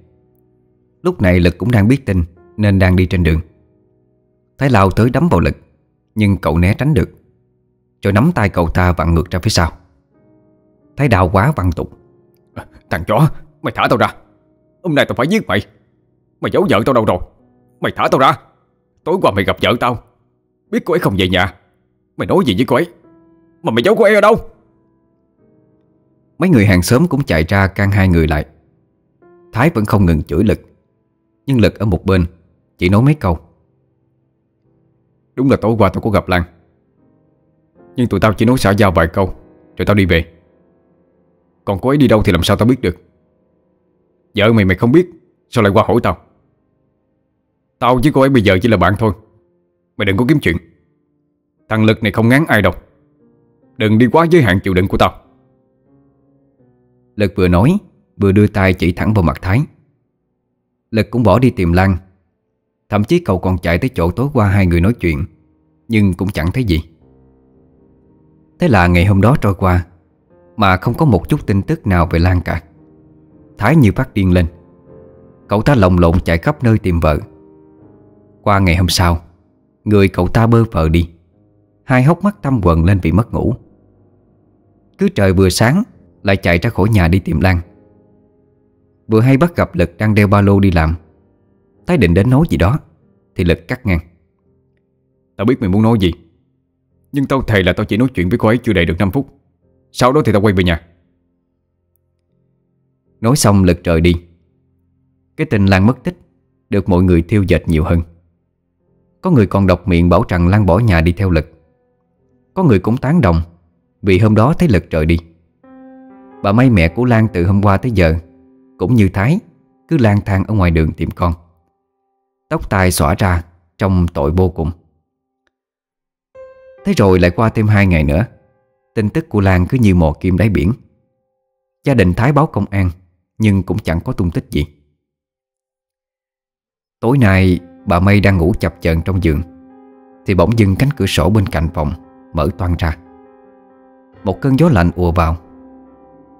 Lúc này Lực cũng đang biết tin, Nên đang đi trên đường. Thái lao tới đấm vào Lực. Nhưng cậu né tránh được. Rồi nắm tay cậu ta vặn ngược ra phía sau. Thái đau quá văng tục à, Thằng chó Mày thả tao ra. Hôm nay tao phải giết mày. Mày giấu vợ tao đâu rồi? Mày thả tao ra. Tối qua mày gặp vợ tao. Biết cô ấy không về nhà. Mày nói gì với cô ấy? Mà mày giấu cô ấy ở đâu? Mấy người hàng xóm cũng chạy ra can hai người lại. Thái vẫn không ngừng chửi Lực. Nhưng Lực ở một bên Chỉ nói mấy câu Đúng là tối qua tao có gặp Lan. Nhưng tụi tao chỉ nói xả giao vài câu, Rồi tao đi về. Còn cô ấy đi đâu thì làm sao tao biết được? Vợ mày mày không biết, Sao lại qua hỏi tao? Tao với cô ấy bây giờ chỉ là bạn thôi, Mày đừng có kiếm chuyện. Thằng Lực này không ngán ai đâu. Đừng đi quá giới hạn chịu đựng của tao. Lực vừa nói, Vừa đưa tay chỉ thẳng vào mặt Thái. Lực cũng bỏ đi tìm Lan Thậm chí cậu còn chạy tới chỗ tối qua hai người nói chuyện, Nhưng cũng chẳng thấy gì. Thế là ngày hôm đó trôi qua, Mà không có một chút tin tức nào về Lan cả. Thái như phát điên lên. Cậu ta lồng lộn chạy khắp nơi tìm vợ. Qua ngày hôm sau, Người cậu ta bơ vợ đi. Hai hốc mắt thâm quần lên vì mất ngủ. Cứ trời vừa sáng, Lại chạy ra khỏi nhà đi tìm Lan. Vừa hay bắt gặp Lực đang đeo ba lô đi làm. Thái định đến nói gì đó, Thì Lực cắt ngang. Tao biết mày muốn nói gì, Nhưng tao thề là tao chỉ nói chuyện với cô ấy chưa đầy được 5 phút. Sau đó thì tao quay về nhà. Nói xong, Lực trời đi. Cái tình Lan mất tích Được mọi người thiêu dệt nhiều hơn. Có người còn độc miệng bảo rằng Lan bỏ nhà đi theo Lực. Có người cũng tán đồng Vì hôm đó thấy Lực trời đi. Bà may mẹ của Lan từ hôm qua tới giờ Cũng như Thái Cứ lang thang ở ngoài đường tìm con. Tóc tai xõa ra Trong tội vô cùng. Thế rồi lại qua thêm hai ngày nữa, Tin tức của Lan cứ như mò kim đáy biển. Gia đình Thái báo công an, Nhưng cũng chẳng có tung tích gì. Tối nay, bà Mây đang ngủ chập chờn trong giường, Thì bỗng dưng cánh cửa sổ bên cạnh phòng Mở toang ra. Một cơn gió lạnh ùa vào.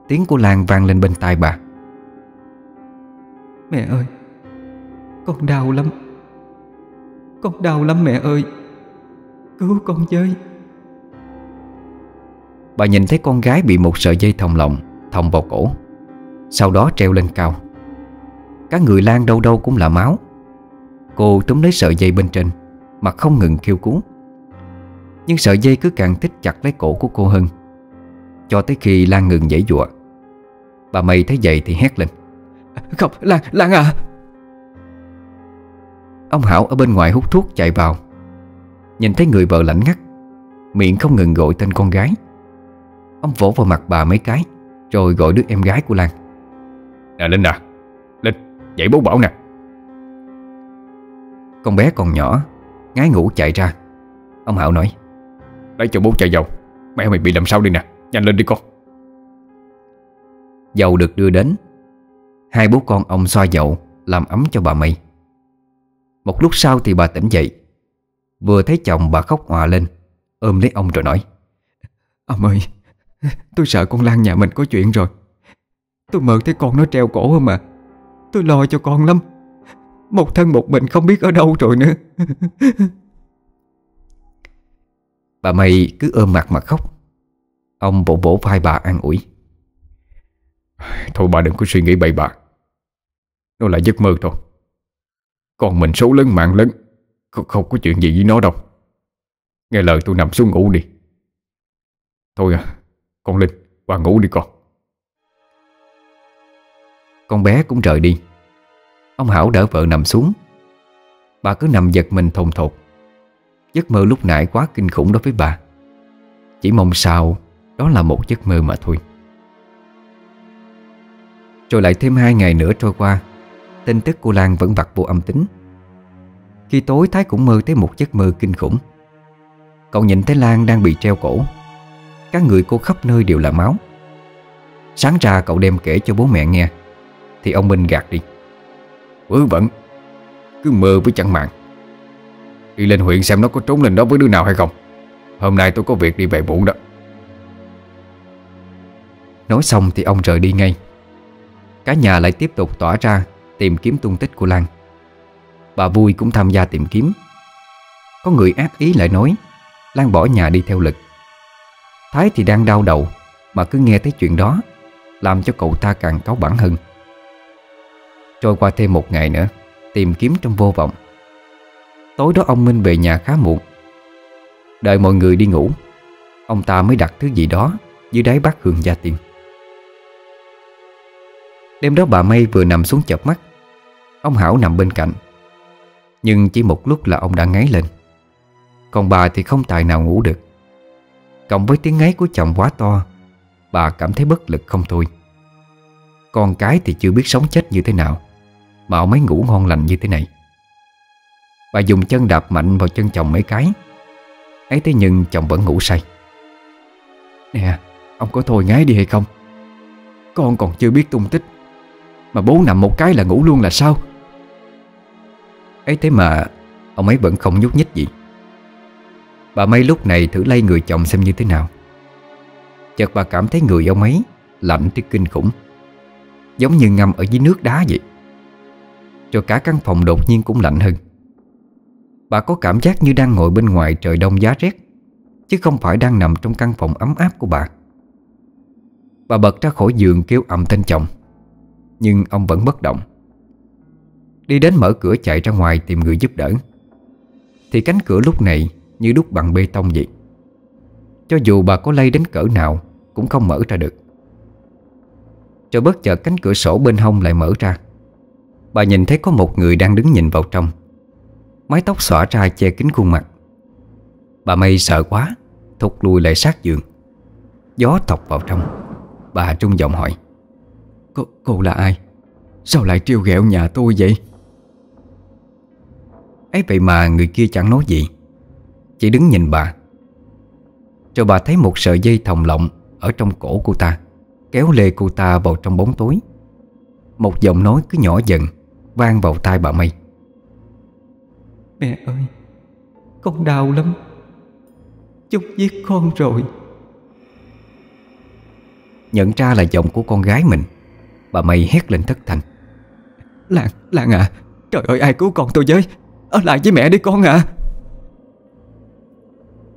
Tiếng của Lan vang lên bên tai bà. Mẹ ơi. Con đau lắm. Con đau lắm mẹ ơi. Cứu con với. Bà nhìn thấy con gái bị một sợi dây thòng lọng Thòng vào cổ. Sau đó treo lên cao. Các người Lan đâu đâu cũng là máu. Cô túm lấy sợi dây bên trên Mà không ngừng kêu cứu. Nhưng sợi dây cứ càng thích chặt lấy cổ của cô hơn. Cho tới khi Lan ngừng dãy dụa Bà mây thấy vậy thì hét lên. Không, Lan, Lan à Ông Hảo ở bên ngoài hút thuốc chạy vào. Nhìn thấy người vợ lạnh ngắt Miệng không ngừng gọi tên con gái. Ông vỗ vào mặt bà mấy cái Rồi gọi đứa em gái của Lan. Nè Linh à Linh dậy bố bảo nè. Con bé còn nhỏ Ngái ngủ chạy ra. Ông Hảo nói Lấy cho bố chai dầu Mẹ mày bị làm sao đi nè Nhanh lên đi con. Dầu được đưa đến Hai bố con ông xoa dầu Làm ấm cho bà Mây một lúc sau thì bà tỉnh dậy. Vừa thấy chồng bà khóc hòa lên, Ôm lấy ông rồi nói, Ông ơi, Tôi sợ con Lan nhà mình có chuyện rồi. Tôi mơ thấy con nó treo cổ không mà. Tôi lo cho con lắm. Một thân một mình không biết ở đâu rồi nữa. Bà Mây cứ ôm mặt mà khóc. Ông vỗ vỗ vai bà an ủi, Thôi bà đừng có suy nghĩ bậy bạ. Nó là giấc mơ thôi con mình số lớn mạng lớn Không, không có chuyện gì với nó đâu. Nghe lời tôi nằm xuống ngủ đi. Thôi à Con Linh qua ngủ đi con. Con bé cũng rời đi. Ông Hảo đỡ vợ nằm xuống. Bà cứ nằm giật mình thồn thột. Giấc mơ lúc nãy quá kinh khủng đối với bà. Chỉ mong sao Đó là một giấc mơ mà thôi. Rồi lại thêm hai ngày nữa trôi qua. Tin tức của Lan vẫn vặt vô âm tính. Khi tối, Thái cũng mơ thấy một giấc mơ kinh khủng. Cậu nhìn thấy Lan đang bị treo cổ. Các người cô khắp nơi đều là máu. Sáng ra cậu đem kể cho bố mẹ nghe, Thì ông Minh gạt đi. Vớ vẩn, Cứ mơ với chẳng mạng Đi lên huyện xem nó có trốn lên đó với đứa nào hay không. Hôm nay tôi có việc đi về muộn đó. Nói xong thì ông rời đi ngay. Cả nhà lại tiếp tục tỏa ra Tìm kiếm tung tích của Lan. Bà vui cũng tham gia tìm kiếm. Có người ác ý lại nói, Lan bỏ nhà đi theo lực. Thái thì đang đau đầu, Mà cứ nghe thấy chuyện đó, Làm cho cậu ta càng cáu bẳn hơn. Trôi qua thêm một ngày nữa, Tìm kiếm trong vô vọng. Tối đó ông Minh về nhà khá muộn. Đợi mọi người đi ngủ, Ông ta mới đặt thứ gì đó Dưới đáy bát hương gia tiên. Đêm đó bà Mây vừa nằm xuống chợp mắt Ông Hảo nằm bên cạnh. Nhưng chỉ một lúc là ông đã ngáy lên. Còn bà thì không tài nào ngủ được. Cộng với tiếng ngáy của chồng quá to, Bà cảm thấy bất lực không thôi. Con cái thì chưa biết sống chết như thế nào, Mà ông mới ngủ ngon lành như thế này. Bà dùng chân đạp mạnh vào chân chồng mấy cái. Ấy thế nhưng chồng vẫn ngủ say. Nè, Ông có thôi ngái đi hay không? Con còn chưa biết tung tích. Mà bố nằm một cái là ngủ luôn là sao? Ấy thế mà, Ông ấy vẫn không nhúc nhích gì. Bà mấy lúc này thử lay người chồng xem như thế nào. Chợt bà cảm thấy người ông ấy Lạnh tới kinh khủng, Giống như ngâm ở dưới nước đá vậy. Cho cả căn phòng đột nhiên cũng lạnh hơn. Bà có cảm giác như đang ngồi bên ngoài trời đông giá rét, Chứ không phải đang nằm trong căn phòng ấm áp của bà. Bà bật ra khỏi giường kêu ầm tên chồng, Nhưng ông vẫn bất động. Đi đến mở cửa chạy ra ngoài tìm người giúp đỡ. Thì cánh cửa lúc này như đúc bằng bê tông vậy. Cho dù bà có lay đến cỡ nào Cũng không mở ra được. Cho bất chợt cánh cửa sổ bên hông lại mở ra. Bà nhìn thấy có một người đang đứng nhìn vào trong. Mái tóc xõa ra che kín khuôn mặt. Bà Mây sợ quá Thụt lùi lại sát giường. Gió thọc vào trong. Bà trung giọng hỏi Cô, cô là ai? Sao lại trêu ghẹo nhà tôi vậy? Ấy vậy mà người kia chẳng nói gì. Chỉ đứng nhìn bà. Rồi bà thấy một sợi dây thòng lọng Ở trong cổ cô ta Kéo lê cô ta vào trong bóng tối. Một giọng nói cứ nhỏ dần Vang vào tai bà Mây Mẹ ơi Con đau lắm. Chúc giết con rồi. Nhận ra là giọng của con gái mình Bà Mây hét lên thất thanh. Lan, Lan à Trời ơi ai cứu con tôi với ở lại với mẹ đi con à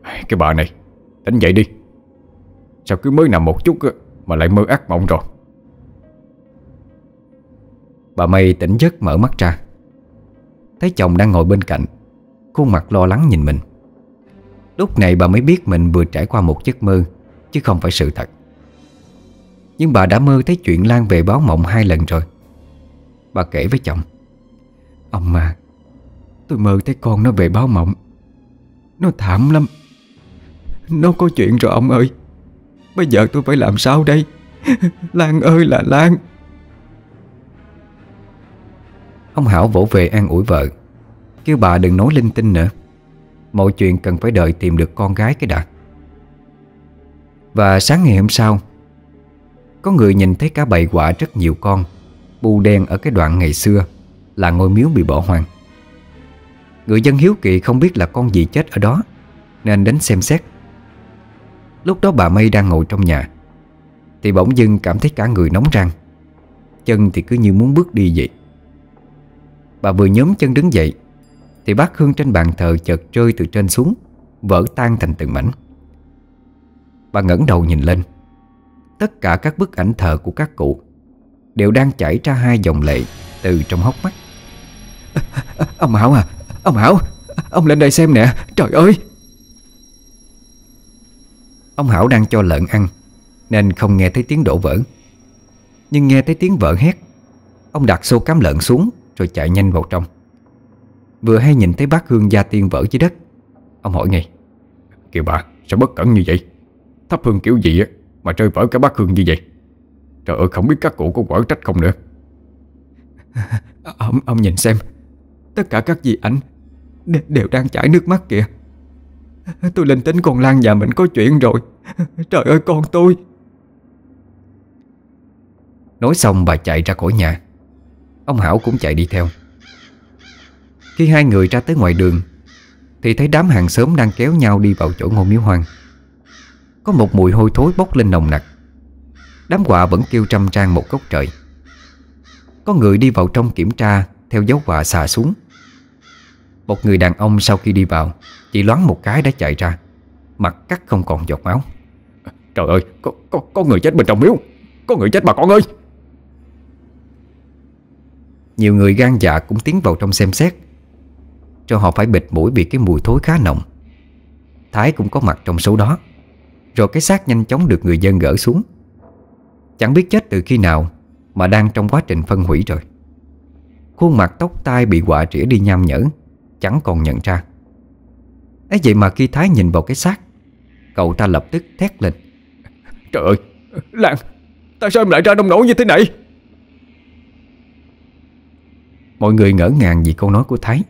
Cái bà này, Tỉnh dậy đi. Sao cứ mới nằm một chút Mà lại mơ ác mộng rồi. Bà Mây tỉnh giấc mở mắt ra. Thấy chồng đang ngồi bên cạnh, Khuôn mặt lo lắng nhìn mình. Lúc này bà mới biết mình vừa trải qua một giấc mơ, Chứ không phải sự thật. Nhưng bà đã mơ thấy chuyện Lan về báo mộng hai lần rồi. Bà kể với chồng, Ông mà Tôi mơ thấy con nó về báo mộng. Nó thảm lắm. Nó có chuyện rồi ông ơi. Bây giờ tôi phải làm sao đây? Lan ơi là Lan. Ông Hảo vỗ về an ủi vợ. Kêu bà đừng nói linh tinh nữa. Mọi chuyện cần phải đợi tìm được con gái cái đã. Và sáng ngày hôm sau, Có người nhìn thấy cả bầy quả rất nhiều con Bu đen ở cái đoạn ngày xưa Là ngôi miếu bị bỏ hoang. Người dân hiếu kỳ không biết là con gì chết ở đó, Nên đến xem xét. Lúc đó bà Mây đang ngồi trong nhà, Thì bỗng dưng cảm thấy cả người nóng rang. Chân thì cứ như muốn bước đi vậy. Bà vừa nhóm chân đứng dậy, Thì bát hương trên bàn thờ chợt rơi từ trên xuống, Vỡ tan thành từng mảnh. Bà ngẩng đầu nhìn lên, Tất cả các bức ảnh thờ của các cụ Đều đang chảy ra hai dòng lệ Từ trong hốc mắt. Ông Hảo à Ông Hảo, Ông lên đây xem nè. Trời ơi. Ông Hảo đang cho lợn ăn, Nên không nghe thấy tiếng đổ vỡ. Nhưng nghe thấy tiếng vỡ hét, Ông đặt xô cám lợn xuống, Rồi chạy nhanh vào trong. Vừa hay nhìn thấy bác hương gia tiên vỡ dưới đất, Ông hỏi ngay, Kìa bà, sao bất cẩn như vậy? Thắp hương kiểu gì á Mà rơi vỡ cả bác hương như vậy? Trời ơi, không biết các cụ có quở trách không nữa. Ông ông nhìn xem, Tất cả các gì ảnh Đều đang chảy nước mắt kìa. Tôi linh tính con Lan nhà mình có chuyện rồi. Trời ơi, con tôi. Nói xong bà chạy ra khỏi nhà. Ông Hảo cũng chạy đi theo. Khi hai người ra tới ngoài đường, Thì thấy đám hàng xóm đang kéo nhau đi vào chỗ ngôi miếu hoang. Có một mùi hôi thối bốc lên nồng nặc. Đám quạ vẫn kêu trăm trang một góc trời. Có người đi vào trong kiểm tra, Theo dấu quạ xà xuống. Một người đàn ông sau khi đi vào Chỉ loáng một cái đã chạy ra. Mặt cắt không còn giọt máu. Trời ơi có, có, có người chết bên trong miếu. Có người chết bà con ơi. Nhiều người gan dạ cũng tiến vào trong xem xét. Cho họ phải bịt mũi bị cái mùi thối khá nồng. Thái cũng có mặt trong số đó. Rồi cái xác nhanh chóng được người dân gỡ xuống. Chẳng biết chết từ khi nào Mà đang trong quá trình phân hủy rồi. Khuôn mặt tóc tai bị quạ trĩa đi nham nhở. Chẳng còn nhận ra. Ấy vậy mà khi Thái nhìn vào cái xác Cậu ta lập tức thét lên. Trời ơi Lan Tại sao em lại ra đông nổ như thế này? Mọi người ngỡ ngàng vì câu nói của Thái.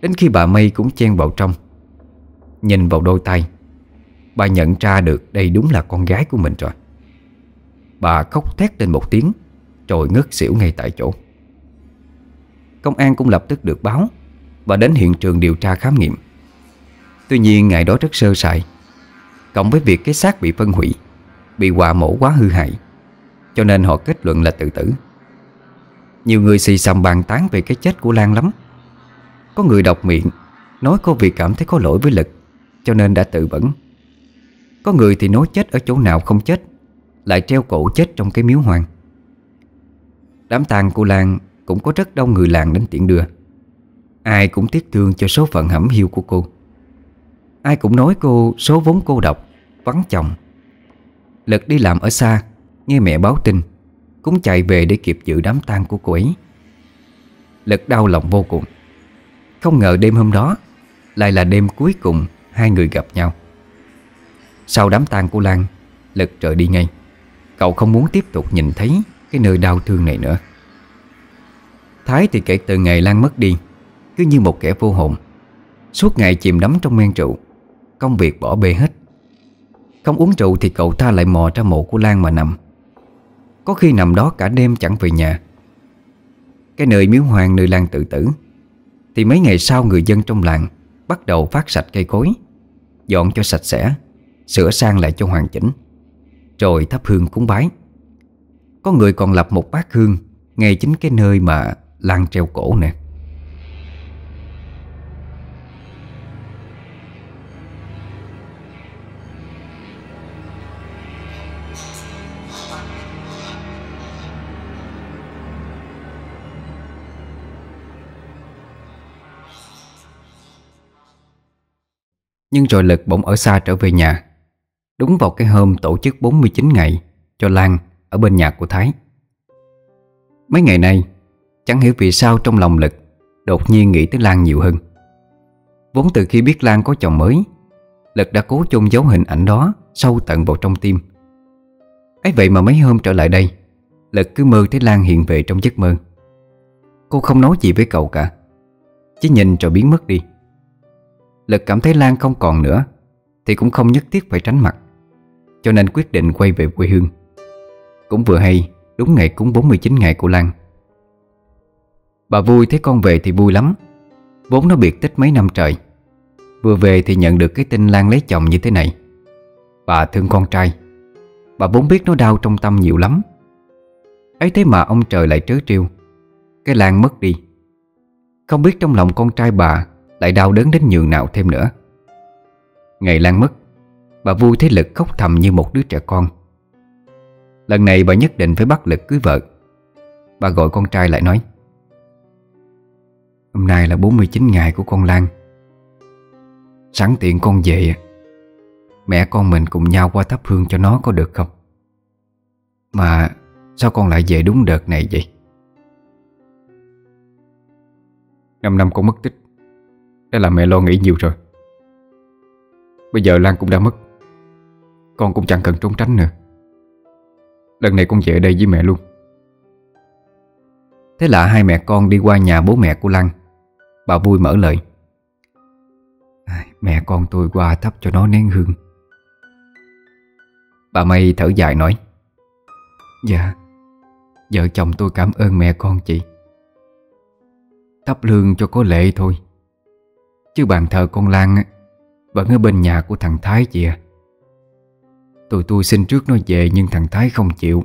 Đến khi bà Mây cũng chen vào trong Nhìn vào đôi tay Bà nhận ra được đây đúng là con gái của mình rồi. Bà khóc thét lên một tiếng Rồi ngất xỉu ngay tại chỗ. Công an cũng lập tức được báo và đến hiện trường điều tra khám nghiệm. Tuy nhiên, ngày đó rất sơ sài. Cộng với việc cái xác bị phân hủy, Bị quả mổ quá hư hại, Cho nên họ kết luận là tự tử. Nhiều người xì xầm bàn tán về cái chết của Lan lắm. Có người đọc miệng, Nói cô vì cảm thấy có lỗi với Lực, Cho nên đã tự vẫn. Có người thì nói chết ở chỗ nào không chết, Lại treo cổ chết trong cái miếu hoang. Đám tang của Lan Cũng có rất đông người làng đến tiễn đưa. Ai cũng tiếc thương cho số phận hẩm hiu của cô. Ai cũng nói cô số vốn cô độc, Vắng chồng. Lực đi làm ở xa, Nghe mẹ báo tin, Cũng chạy về để kịp dự đám tang của cô ấy. Lực đau lòng vô cùng. Không ngờ đêm hôm đó, Lại là đêm cuối cùng Hai người gặp nhau. Sau đám tang của Lan Lực trời đi ngay. Cậu không muốn tiếp tục nhìn thấy Cái nơi đau thương này nữa. Thái thì kể từ ngày Lan mất đi cứ như một kẻ vô hồn. Suốt ngày chìm đắm trong men rượu. Công việc bỏ bê hết. Không uống rượu thì cậu ta lại mò ra mộ của Lan mà nằm. Có khi nằm đó cả đêm chẳng về nhà. Cái nơi miếu hoàng nơi Lan tự tử. Thì mấy ngày sau người dân trong làng Bắt đầu phát sạch cây cối, Dọn cho sạch sẽ, Sửa sang lại cho hoàn chỉnh, Rồi thắp hương cúng bái. Có người còn lập một bát hương Ngay chính cái nơi mà Lan treo cổ nè. Nhưng rồi Lực bỗng ở xa trở về nhà. Đúng vào cái hôm tổ chức 49 ngày Cho Lan ở bên nhà của Thái. Mấy ngày nay, Chẳng hiểu vì sao trong lòng Lực Đột nhiên nghĩ tới Lan nhiều hơn. Vốn từ khi biết Lan có chồng mới, Lực đã cố chôn giấu hình ảnh đó Sâu tận vào trong tim. Ấy vậy mà mấy hôm trở lại đây, Lực cứ mơ thấy Lan hiện về trong giấc mơ. Cô không nói gì với cậu cả, Chỉ nhìn rồi biến mất đi. Lực cảm thấy Lan không còn nữa, Thì cũng không nhất thiết phải tránh mặt. Cho nên quyết định quay về quê hương. Cũng vừa hay, Đúng ngày cúng 49 ngày của Lan. Bà vui thấy con về thì vui lắm. Vốn nó biệt tích mấy năm trời. Vừa về thì nhận được cái tin Lan lấy chồng như thế này. Bà thương con trai. Bà vốn biết nó đau trong tâm nhiều lắm. Ấy thế mà ông trời lại trớ trêu. Cái Lan mất đi. Không biết trong lòng con trai bà lại đau đớn đến nhường nào thêm nữa. Ngày Lan mất, Bà vui thấy Lực khóc thầm như một đứa trẻ con. Lần này bà nhất định phải bắt Lực cưới vợ. Bà gọi con trai lại nói, Hôm nay là 49 ngày của con Lan. Sẵn tiện con về, Mẹ con mình cùng nhau qua thắp hương cho nó có được không? Mà Sao con lại về đúng đợt này vậy? Năm năm con mất tích đã làm mẹ lo nghĩ nhiều rồi. Bây giờ Lan cũng đã mất. Con cũng chẳng cần trốn tránh nữa. Lần này con về đây với mẹ luôn. Thế là hai mẹ con đi qua nhà bố mẹ của Lan. Bà vui mở lời. Mẹ con tôi qua thắp cho nó nén hương. Bà Mây thở dài nói. Dạ Vợ chồng tôi cảm ơn mẹ con chị. Thắp lương cho có lệ thôi. Chứ bàn thờ con Lan Vẫn ở bên nhà của thằng Thái chị à. Tụi tôi xin trước nó về Nhưng thằng Thái không chịu.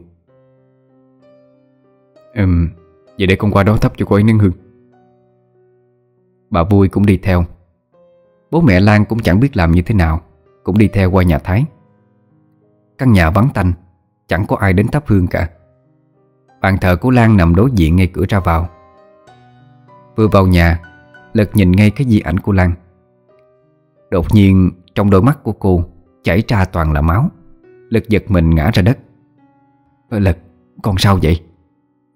Ừm, Vậy để con qua đó thắp cho cô ấy nén hương. Bà vui cũng đi theo. Bố mẹ Lan cũng chẳng biết làm như thế nào, Cũng đi theo qua nhà Thái. Căn nhà vắng tanh, Chẳng có ai đến thắp hương cả. Bàn thờ của Lan nằm đối diện ngay cửa ra vào. Vừa vào nhà Lật nhìn ngay cái di ảnh của Lan. Đột nhiên Trong đôi mắt của cô Chảy ra toàn là máu. Lật giật mình ngã ra đất. Lật, con sao vậy?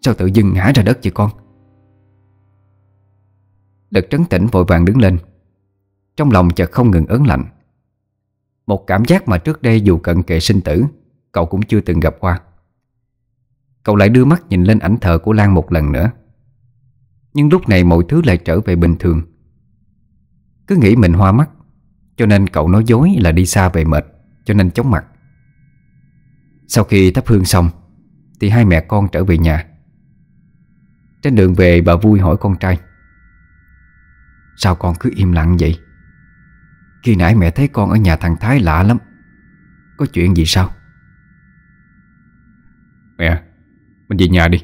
Sao tự dưng ngã ra đất vậy con? Lật trấn tĩnh vội vàng đứng lên. Trong lòng chợt không ngừng ớn lạnh. Một cảm giác mà trước đây dù cận kề sinh tử Cậu cũng chưa từng gặp qua. Cậu lại đưa mắt nhìn lên ảnh thờ của Lan một lần nữa. Nhưng lúc này mọi thứ lại trở về bình thường. Cứ nghĩ mình hoa mắt, Cho nên cậu nói dối là đi xa về mệt, Cho nên chóng mặt. Sau khi thắp hương xong, Thì hai mẹ con trở về nhà. Trên đường về, bà vui hỏi con trai, Sao con cứ im lặng vậy? Khi nãy mẹ thấy con ở nhà thằng Thái lạ lắm, Có chuyện gì sao? Mẹ, Mình về nhà đi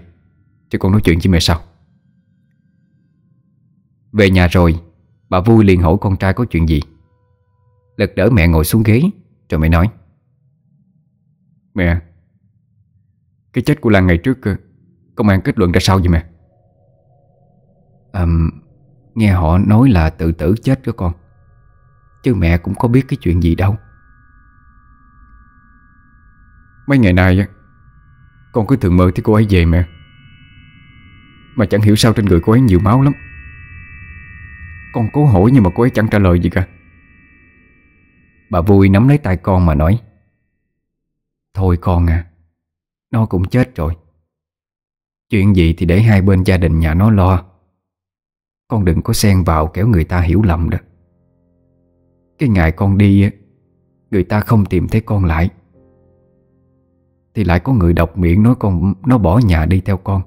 Cho con nói chuyện với mẹ sau về nhà rồi Bà vui liền hỏi con trai có chuyện gì. Lật đỡ mẹ ngồi xuống ghế Rồi mẹ nói. Mẹ Cái chết của Lan ngày trước Công an kết luận ra sao vậy mẹ? À, Nghe họ nói là tự tử chết đó con. Chứ mẹ cũng có biết cái chuyện gì đâu. Mấy ngày nay Con cứ thường mơ thấy cô ấy về mẹ. Mà chẳng hiểu sao trên người cô ấy nhiều máu lắm con cố hỏi nhưng mà cô ấy chẳng trả lời gì cả. Bà vui nắm lấy tay con mà nói, Thôi con à Nó cũng chết rồi. Chuyện gì thì để hai bên gia đình nhà nó lo. Con đừng có xen vào kéo người ta hiểu lầm đó. Cái ngày con đi Người ta không tìm thấy con lại. Thì lại có người độc miệng nói con, Nó bỏ nhà đi theo con.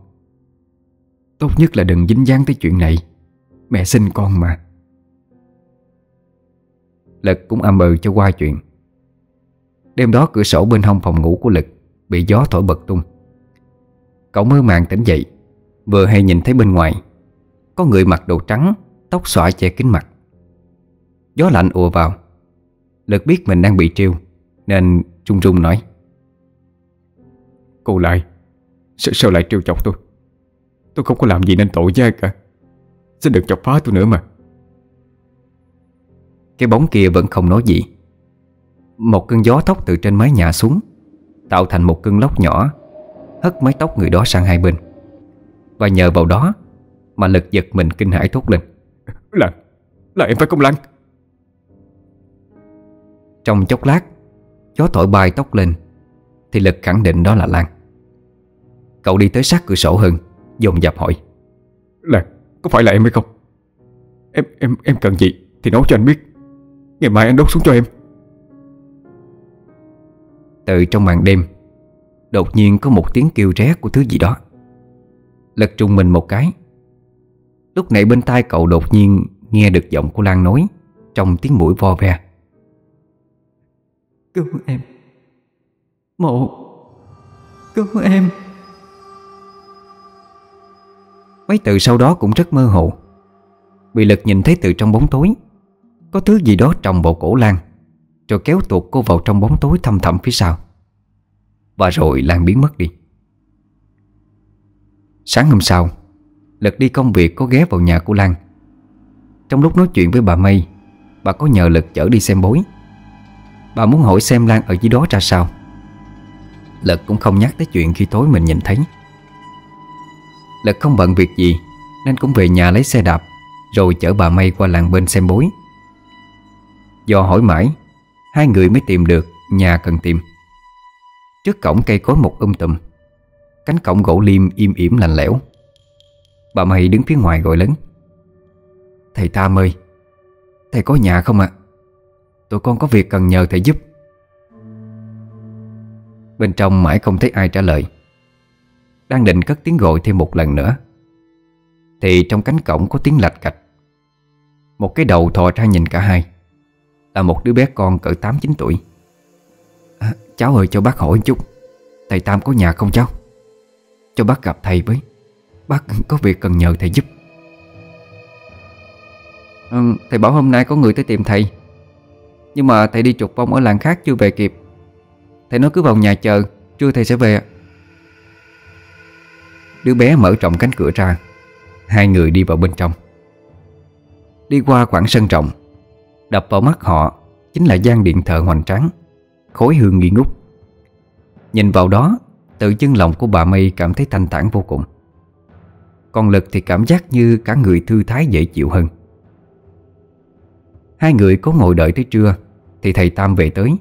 Tốt nhất là đừng dính dáng tới chuyện này. Mẹ sinh con mà. Lực cũng âm ừ cho qua chuyện. Đêm đó cửa sổ bên hông phòng ngủ của Lực Bị gió thổi bật tung. Cậu mơ màng tỉnh dậy Vừa hay nhìn thấy bên ngoài Có người mặc đồ trắng Tóc xõa che kín mặt. Gió lạnh ùa vào. Lực biết mình đang bị trêu Nên run run nói. Cô lại Sao, sao lại trêu chọc tôi? Tôi không có làm gì nên tội với ai cả. Xin đừng chọc phá tôi nữa mà. Cái bóng kia vẫn không nói gì. Một cơn gió thốc từ trên mái nhà xuống Tạo thành một cơn lốc nhỏ Hất mái tóc người đó sang hai bên. Và nhờ vào đó Mà lực giật mình kinh hãi thốt lên. Là, là em phải công Lan Trong chốc lát Gió thổi bay tóc lên Thì lực khẳng định đó là Lan Cậu đi tới sát cửa sổ hơn Dồn dập hỏi. Lan, có phải là em hay không? Em em em cần gì Thì nói cho anh biết. Ngày mai anh đốt xuống cho em. Từ trong màn đêm Đột nhiên có một tiếng kêu ré của thứ gì đó. Lật trùng mình một cái. Lúc này bên tai cậu đột nhiên Nghe được giọng của Lan nói Trong tiếng mũi vo ve. Cứu em. Mộ. Cứu em Mấy từ sau đó cũng rất mơ hồ. Bị Lực nhìn thấy từ trong bóng tối, Có thứ gì đó trồng vào cổ Lan, Rồi kéo tuột cô vào trong bóng tối thăm thẳm phía sau. Và rồi Lan biến mất đi. Sáng hôm sau, Lực đi công việc có ghé vào nhà của Lan. Trong lúc nói chuyện với bà Mây Bà có nhờ Lực chở đi xem bối. Bà muốn hỏi xem Lan ở dưới đó ra sao. Lực cũng không nhắc tới chuyện khi tối mình nhìn thấy. Lực không bận việc gì, Nên cũng về nhà lấy xe đạp, Rồi chở bà Mây qua làng bên xem bối. Do hỏi mãi, Hai người mới tìm được nhà cần tìm. Trước cổng cây cối một um tùm, Cánh cổng gỗ liêm im ỉm lạnh lẽo. Bà Mây đứng phía ngoài gọi lớn, Thầy Tam ơi Thầy có nhà không ạ? Tụi con có việc cần nhờ thầy giúp. Bên trong mãi không thấy ai trả lời. Đang định cất tiếng gọi thêm một lần nữa. Thì trong cánh cổng có tiếng lạch cạch. Một cái đầu thò ra nhìn cả hai. Là một đứa bé con cỡ 8-9 tuổi. À, Cháu ơi cho bác hỏi chút. Thầy Tam có nhà không cháu? Cho bác gặp thầy với. Bác có việc cần nhờ thầy giúp. Ừ, Thầy bảo hôm nay có người tới tìm thầy. Nhưng mà thầy đi trục vong ở làng khác chưa về kịp. Thầy nói cứ vào nhà chờ Trưa thầy sẽ về Đứa bé mở rộng cánh cửa ra. Hai người đi vào bên trong. Đi qua khoảng sân rộng, Đập vào mắt họ Chính là gian điện thờ hoành tráng, Khối hương nghi ngút. Nhìn vào đó, Tự chân lòng của bà Mây cảm thấy thanh thản vô cùng. Còn Lực thì cảm giác như cả người thư thái dễ chịu hơn. Hai người có ngồi đợi tới trưa, Thì thầy Tam về tới.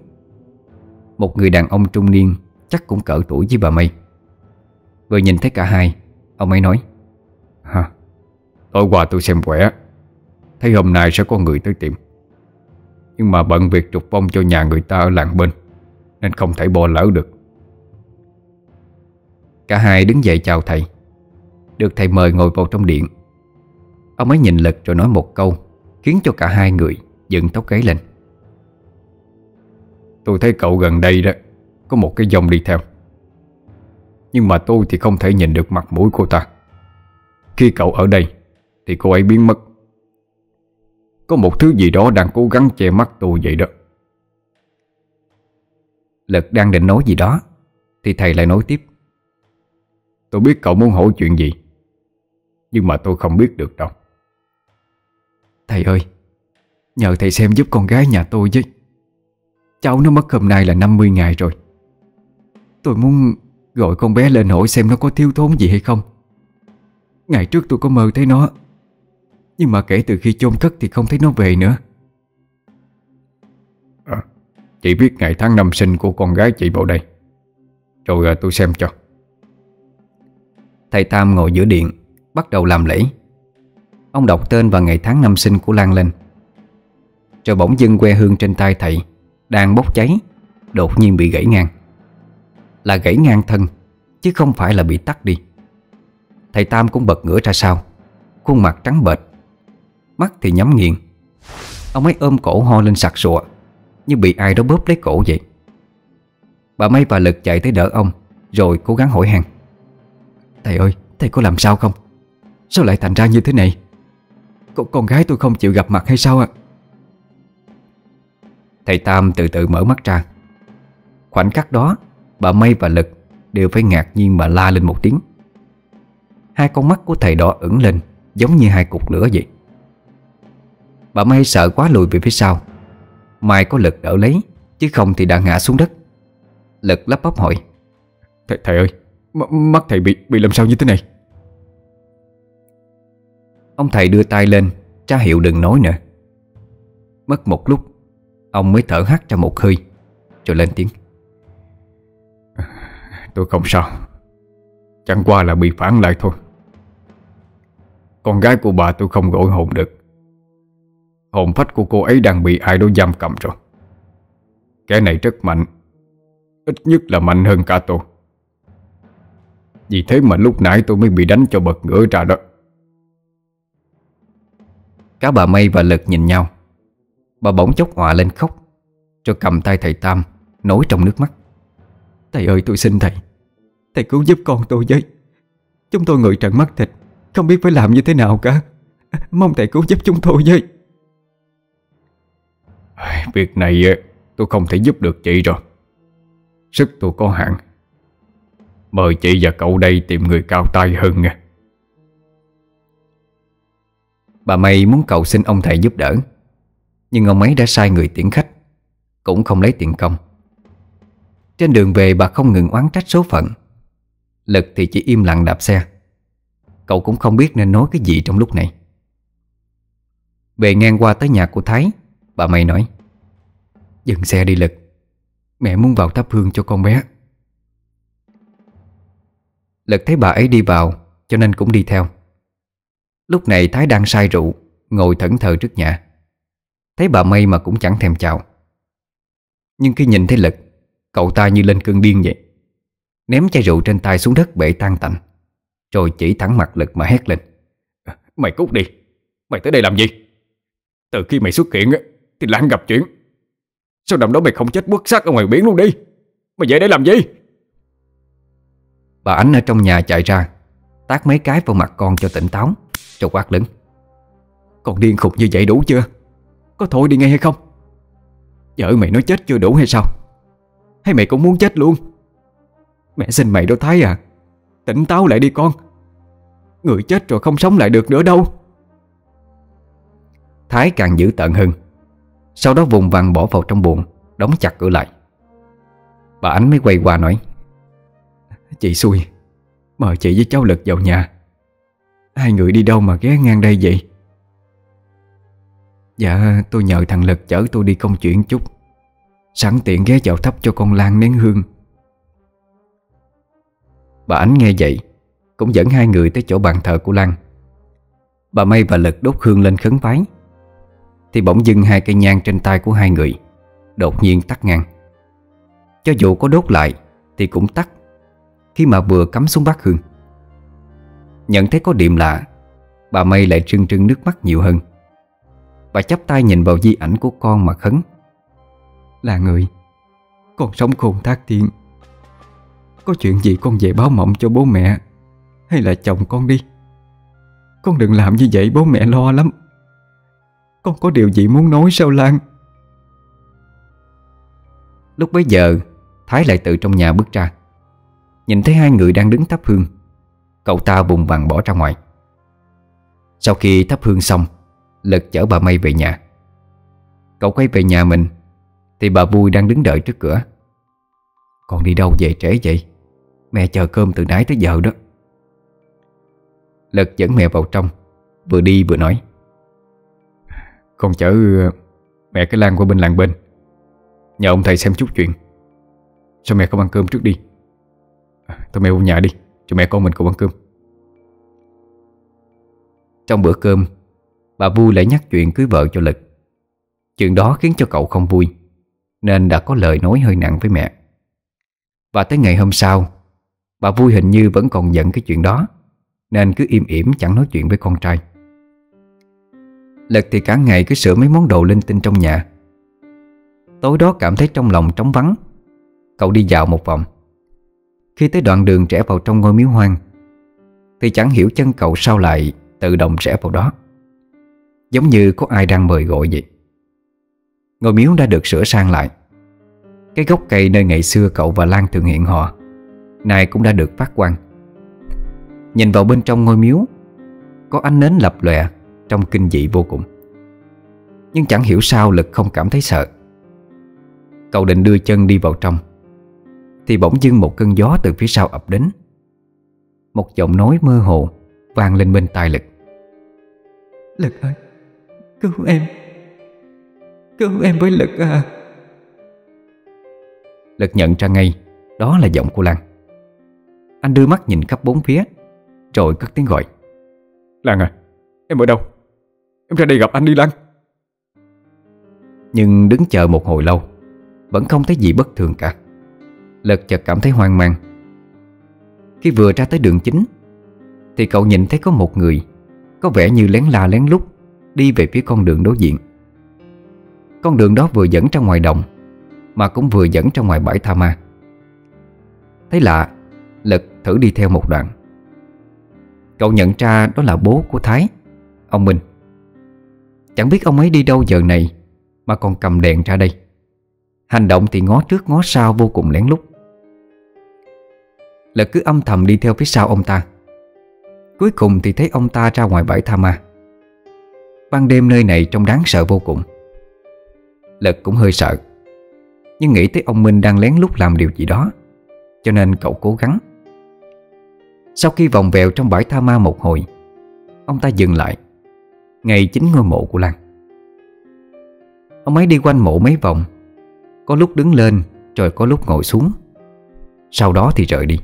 Một người đàn ông trung niên Chắc cũng cỡ tuổi với bà Mây Vừa nhìn thấy cả hai, Ông ấy nói, Hả? Tối qua tôi xem quẻ, Thấy hôm nay sẽ có người tới tìm. Nhưng mà bận việc trục vong cho nhà người ta ở làng bên, Nên không thể bỏ lỡ được. Cả hai đứng dậy chào thầy. Được thầy mời ngồi vào trong điện. Ông ấy nhìn Lực rồi nói một câu, Khiến cho cả hai người dựng tóc gáy lên. Tôi thấy cậu gần đây đó, Có một cái dòng đi theo. Nhưng mà tôi thì không thể nhìn được mặt mũi cô ta. Khi cậu ở đây, Thì cô ấy biến mất. Có một thứ gì đó đang cố gắng che mắt tôi vậy đó. Lực đang định nói gì đó, Thì thầy lại nói tiếp. Tôi biết cậu muốn hỏi chuyện gì, Nhưng mà tôi không biết được đâu. Thầy ơi, Nhờ thầy xem giúp con gái nhà tôi với. Cháu nó mất hôm nay là 50 ngày rồi. Tôi muốn gọi con bé lên hỏi xem nó có thiếu thốn gì hay không. Ngày trước tôi có mơ thấy nó Nhưng mà kể từ khi chôn cất thì không thấy nó về nữa. À, Chị biết ngày tháng năm sinh của con gái chị vào đây. Rồi à, tôi xem cho. Thầy Tam ngồi giữa điện Bắt đầu làm lễ. Ông đọc tên và ngày tháng năm sinh của Lan lên Rồi bỗng dưng que hương trên tay thầy Đang bốc cháy Đột nhiên bị gãy ngang là gãy ngang thân Chứ không phải là bị tắt đi Thầy Tam cũng bật ngửa ra sau Khuôn mặt trắng bệch Mắt thì nhắm nghiền Ông ấy ôm cổ ho lên sặc sụa Như bị ai đó bóp lấy cổ vậy Bà Mây và Lực chạy tới đỡ ông Rồi cố gắng hỏi hàng. Thầy ơi, thầy có làm sao không? Sao lại thành ra như thế này? Con, con gái tôi không chịu gặp mặt hay sao ạ? Thầy Tam từ từ mở mắt ra Khoảnh khắc đó Bà Mây và Lực đều phải ngạc nhiên mà la lên một tiếng. Hai con mắt của thầy đỏ ửng lên Giống như hai cục lửa vậy. Bà Mây sợ quá lùi về phía sau. Mai có Lực đỡ lấy Chứ không thì đã ngã xuống đất. Lực lắp bắp hỏi. Thầy, thầy ơi M Mắt thầy bị bị làm sao như thế này? Ông thầy đưa tay lên Tra hiệu đừng nói nữa. Mất một lúc Ông mới thở hắt ra một hơi Rồi lên tiếng Tôi không sao. Chẳng qua là bị phản lại thôi. Con gái của bà tôi không gọi hồn được. Hồn phách của cô ấy đang bị ai đó giam cầm rồi. Kẻ này rất mạnh. Ít nhất là mạnh hơn cả tôi. Vì thế mà lúc nãy tôi mới bị đánh cho bật ngửa ra đó. Cả bà Mây và Lực nhìn nhau. Bà bỗng chốc họa lên khóc, Rồi cầm tay thầy Tam, nối trong nước mắt. Thầy ơi tôi xin thầy. Thầy cứu giúp con tôi với. Chúng tôi người trận mắt thịt Không biết phải làm như thế nào cả. Mong thầy cứu giúp chúng tôi với. Việc này tôi không thể giúp được chị rồi. Sức tôi có hạn. Mời chị và cậu đây tìm người cao tay hơn nha. Bà Mây muốn cầu xin ông thầy giúp đỡ. Nhưng ông ấy đã sai người tiễn khách. Cũng không lấy tiền công trên đường về bà không ngừng oán trách số phận. Lực thì chỉ im lặng đạp xe. Cậu cũng không biết nên nói cái gì trong lúc này. Về ngang qua tới nhà của Thái, Bà mày nói, Dừng xe đi Lực. Mẹ muốn vào thắp hương cho con bé. Lực thấy bà ấy đi vào, Cho nên cũng đi theo. Lúc này Thái đang say rượu, Ngồi thẫn thờ trước nhà. Thấy bà mây mà cũng chẳng thèm chào. Nhưng khi nhìn thấy Lực Cậu ta như lên cơn điên vậy. Ném chai rượu trên tay xuống đất bể tan tành. Rồi chỉ thẳng mặt Lực mà hét lên. Mày cút đi. Mày tới đây làm gì? Từ khi mày xuất hiện Thì Lan gặp chuyện. Sao đầm đó mày không chết quất xác ở ngoài biển luôn đi? Mày về đây làm gì? Bà Ánh ở trong nhà chạy ra Tát mấy cái vào mặt con cho tỉnh táo Cho quát lớn. Con điên khùng như vậy đủ chưa? Có thôi đi ngay hay không? Vợ mày nói chết chưa đủ hay sao hay mày cũng muốn chết luôn? Mẹ xin mày đó Thái à Tỉnh táo lại đi con. Người chết rồi không sống lại được nữa đâu. Thái càng giữ tận hơn. Sau đó vùng vằng bỏ vào trong buồng, Đóng chặt cửa lại. Bà Ánh mới quay qua nói, Chị xui, Mời chị với cháu Lực vào nhà. Hai người đi đâu mà ghé ngang đây vậy? Dạ tôi nhờ thằng Lực chở tôi đi công chuyện chút. Sẵn tiện ghé vào thắp cho con Lan nén hương. Bà Ánh nghe vậy, Cũng dẫn hai người tới chỗ bàn thờ của Lan. Bà Mây và Lực đốt hương lên khấn vái, Thì bỗng dưng hai cây nhang trên tay của hai người Đột nhiên tắt ngang. Cho dù có đốt lại Thì cũng tắt, Khi mà vừa cắm xuống bát hương. Nhận thấy có điểm lạ, Bà Mây lại trưng trưng nước mắt nhiều hơn. Bà chắp tay nhìn vào di ảnh của con mà khấn. Là người. Con sống khôn thác thiên Có chuyện gì con về báo mộng cho bố mẹ Hay là chồng con đi? Con đừng làm như vậy, bố mẹ lo lắm. Con có điều gì muốn nói sao Lan? Lúc bấy giờ, Thái lại từ trong nhà bước ra. Nhìn thấy hai người đang đứng thắp hương, Cậu ta vùng vằng bỏ ra ngoài. Sau khi thắp hương xong, Lực chở bà Mây về nhà. Cậu quay về nhà mình thì bà Vui đang đứng đợi trước cửa. Con đi đâu về trễ vậy? Mẹ chờ cơm từ nãy tới giờ đó. Lực dẫn mẹ vào trong, Vừa đi vừa nói. Con chở ờ, mẹ cái Lan qua bên làng bên. Nhờ ông thầy xem chút chuyện. Sao mẹ không ăn cơm trước đi? Thôi mẹ vô nhà đi, Cho mẹ con mình cùng ăn cơm. Trong bữa cơm, Bà vui lại nhắc chuyện cưới vợ cho Lực Chuyện đó khiến cho cậu không vui. Nên đã có lời nói hơi nặng với mẹ. Và tới ngày hôm sau, Bà vui hình như vẫn còn giận cái chuyện đó, Nên cứ im ỉm chẳng nói chuyện với con trai. Lực thì cả ngày cứ sửa mấy món đồ linh tinh trong nhà. Tối đó cảm thấy trong lòng trống vắng, Cậu đi dạo một vòng. Khi tới đoạn đường rẽ vào trong ngôi miếu hoang, Thì chẳng hiểu chân cậu sao lại tự động rẽ vào đó. Giống như có ai đang mời gọi vậy. Ngôi miếu đã được sửa sang lại. Cái gốc cây nơi ngày xưa cậu và Lan thường hiện họ này cũng đã được phát quang. Nhìn vào bên trong ngôi miếu, Có ánh nến lập lòe Trong kinh dị vô cùng. Nhưng chẳng hiểu sao Lực không cảm thấy sợ. Cậu định đưa chân đi vào trong, Thì bỗng dưng một cơn gió từ phía sau ập đến. Một giọng nói mơ hồ vang lên bên tai Lực. Lực ơi, Cứu em. Cứu em với Lực à. Lực nhận ra ngay Đó là giọng của Lan. Anh đưa mắt nhìn khắp bốn phía Rồi cất tiếng gọi. Lan à Em ở đâu? Em ra đây gặp anh đi Lan. Nhưng đứng chờ một hồi lâu Vẫn không thấy gì bất thường cả. Lực chợt cảm thấy hoang mang. Khi vừa ra tới đường chính Thì cậu nhìn thấy có một người Có vẻ như lén la lén lút Đi về phía con đường đối diện con đường đó vừa dẫn ra ngoài đồng Mà cũng vừa dẫn ra ngoài bãi tha ma. Thấy lạ Lực thử đi theo một đoạn. Cậu nhận ra đó là bố của Thái, Ông Minh. Chẳng biết ông ấy đi đâu giờ này, Mà còn cầm đèn ra đây. Hành động thì ngó trước ngó sau vô cùng lén lút. Lực cứ âm thầm đi theo phía sau ông ta. Cuối cùng thì thấy ông ta ra ngoài bãi tha ma. Ban đêm nơi này trông đáng sợ vô cùng. Lực cũng hơi sợ. Nhưng nghĩ tới ông Minh đang lén lút làm điều gì đó, Cho nên cậu cố gắng. Sau khi vòng vèo trong bãi tha ma một hồi, Ông ta dừng lại, Ngay chính ngôi mộ của Lan. Ông ấy đi quanh mộ mấy vòng, Có lúc đứng lên Rồi có lúc ngồi xuống, Sau đó thì rời đi.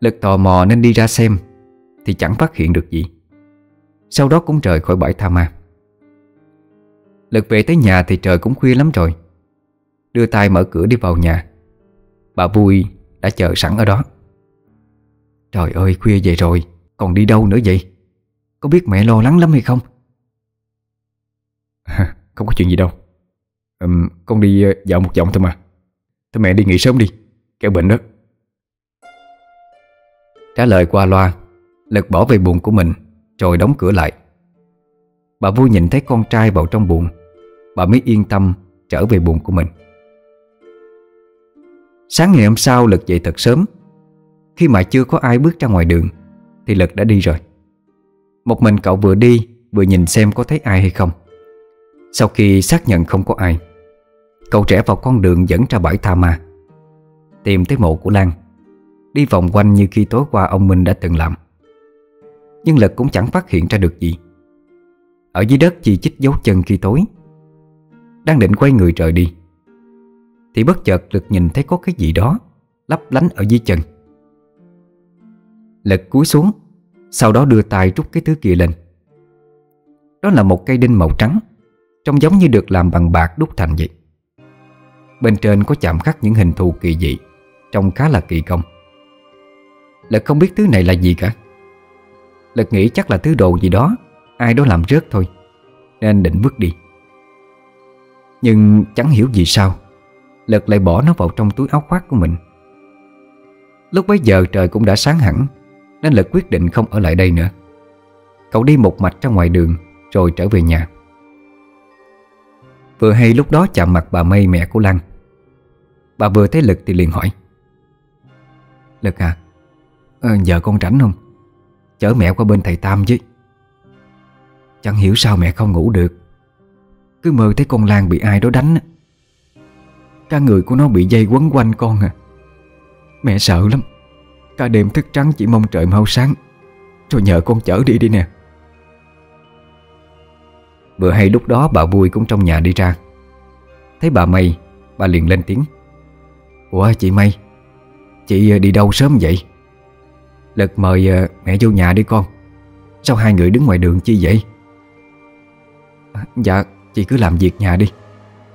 Lực tò mò nên đi ra xem Thì chẳng phát hiện được gì. Sau đó cũng rời khỏi bãi tha ma. Lực về tới nhà thì trời cũng khuya lắm rồi. Đưa tay mở cửa đi vào nhà. Bà vui đã chờ sẵn ở đó. Trời ơi khuya vậy rồi. Còn đi đâu nữa vậy? Có biết mẹ lo lắng lắm hay không? Không có chuyện gì đâu. Um, Con đi ờ, dạo một vòng thôi mà. Thôi mẹ đi nghỉ sớm đi. Kẻo bệnh đó. Trả lời qua loa Lực bỏ về buồn của mình Rồi đóng cửa lại. Bà vui nhìn thấy con trai vào trong buồn Bà mới yên tâm trở về buồn của mình. Sáng ngày hôm sau Lực dậy thật sớm. Khi mà chưa có ai bước ra ngoài đường, Thì Lực đã đi rồi. Một mình cậu vừa đi, Vừa nhìn xem có thấy ai hay không. Sau khi xác nhận không có ai, Cậu trẻ vào con đường dẫn ra bãi tha ma, Tìm tới mộ của Lan, Đi vòng quanh như khi tối qua ông Minh đã từng làm. Nhưng Lực cũng chẳng phát hiện ra được gì. Ở dưới đất chỉ chích dấu chân khi tối đang định quay người rời đi. Thì bất chợt Lực nhìn thấy có cái gì đó Lấp lánh ở dưới chân. Lực cúi xuống, Sau đó đưa tay rút cái thứ kia lên. Đó là một cây đinh màu trắng, Trông giống như được làm bằng bạc đúc thành vậy. Bên trên có chạm khắc những hình thù kỳ dị, Trông khá là kỳ công. Lực không biết thứ này là gì cả. Lực nghĩ chắc là thứ đồ gì đó, Ai đó làm rớt thôi, Nên định vứt đi. Nhưng chẳng hiểu vì sao Lực lại bỏ nó vào trong túi áo khoác của mình. Lúc bấy giờ trời cũng đã sáng hẳn Nên Lực quyết định không ở lại đây nữa. Cậu đi một mạch ra ngoài đường Rồi trở về nhà. Vừa hay lúc đó chạm mặt bà Mây mẹ của Lan. Bà vừa thấy Lực thì liền hỏi. Lực à à, Giờ con rảnh không? Chở mẹ qua bên thầy Tam chứ. Chẳng hiểu sao mẹ không ngủ được. Cứ mơ thấy con Lan bị ai đó đánh Cả người của nó bị dây quấn quanh con à. Mẹ sợ lắm. Cả đêm thức trắng chỉ mong trời mau sáng. Rồi nhờ con chở đi đi nè. Vừa hay lúc đó bà vui cũng trong nhà đi ra. Thấy bà Mây Bà liền lên tiếng. Ủa, chị Mây Chị ờ, đi đâu sớm vậy? Lực mời ờ, mẹ vô nhà đi con. Sao hai người đứng ngoài đường chi vậy? À, dạ Chị cứ làm việc nhà đi.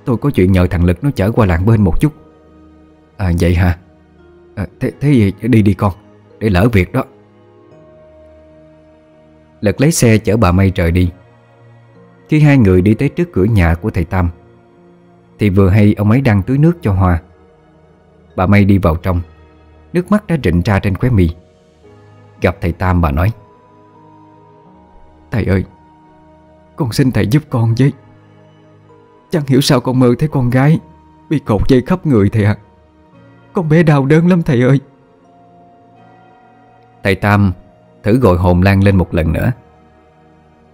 Tôi có chuyện nhờ thằng Lực nó chở qua làng bên một chút. À vậy hả? À, Thế thế đi đi con Để lỡ việc đó. Lực lấy xe chở bà Mây trời đi. Khi hai người đi tới trước cửa nhà của thầy Tam Thì vừa hay ông ấy đang tưới nước cho hoa. Bà Mây đi vào trong Nước mắt đã rịn ra trên khóe mi. Gặp thầy Tam bà nói Thầy ơi Con xin thầy giúp con với. Chẳng hiểu sao con mơ thấy con gái Bị cột dây khắp người thầy ạ. Con bé đau đớn lắm thầy ơi. Thầy Tam, Thử gọi hồn Lan lên một lần nữa.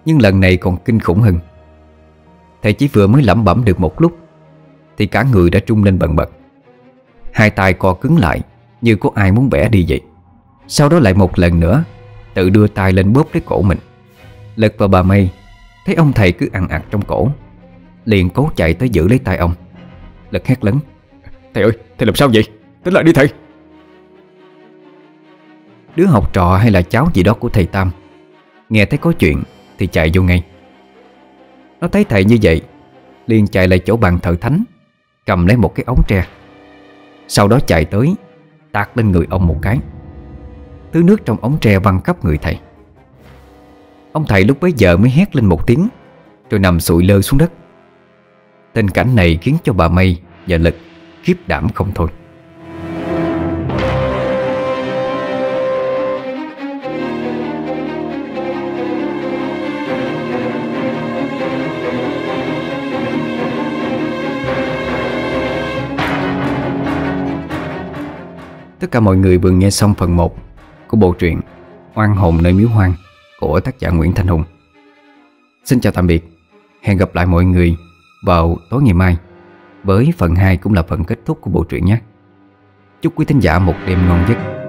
Nhưng lần này còn kinh khủng hơn. Thầy chỉ vừa mới lẩm bẩm được một lúc, Thì cả người đã trung lên bần bật. Hai tay co cứng lại, Như có ai muốn bẻ đi vậy. Sau đó lại một lần nữa, Tự đưa tay lên bóp lấy cổ mình. Lật vào bà Mây Thấy ông thầy cứ ăn ặt trong cổ. Liền cố chạy tới giữ lấy tay ông. Lực hét lớn, Thầy ơi, thầy làm sao vậy? Tính lại đi thầy. Đứa học trò hay là cháu gì đó của thầy Tam, Nghe thấy có chuyện Thì chạy vô ngay. Nó thấy thầy như vậy, liền chạy lại chỗ bàn thờ thánh, Cầm lấy một cái ống tre. Sau đó chạy tới Tạt lên người ông một cái. Thứ nước trong ống tre văng khắp người thầy. Ông thầy lúc bấy giờ mới hét lên một tiếng, Rồi nằm sụi lơ xuống đất. Tình cảnh này khiến cho bà Mây và Lực khiếp đảm không thôi Tất cả mọi người vừa nghe xong phần 1 của bộ truyện Oan hồn nơi miếu hoang của tác giả Nguyễn Thanh Hùng. Xin chào tạm biệt, hẹn gặp lại mọi người vào tối ngày mai. Với phần 2 cũng là phần kết thúc của bộ truyện nhé. Chúc quý thính giả một đêm ngon giấc.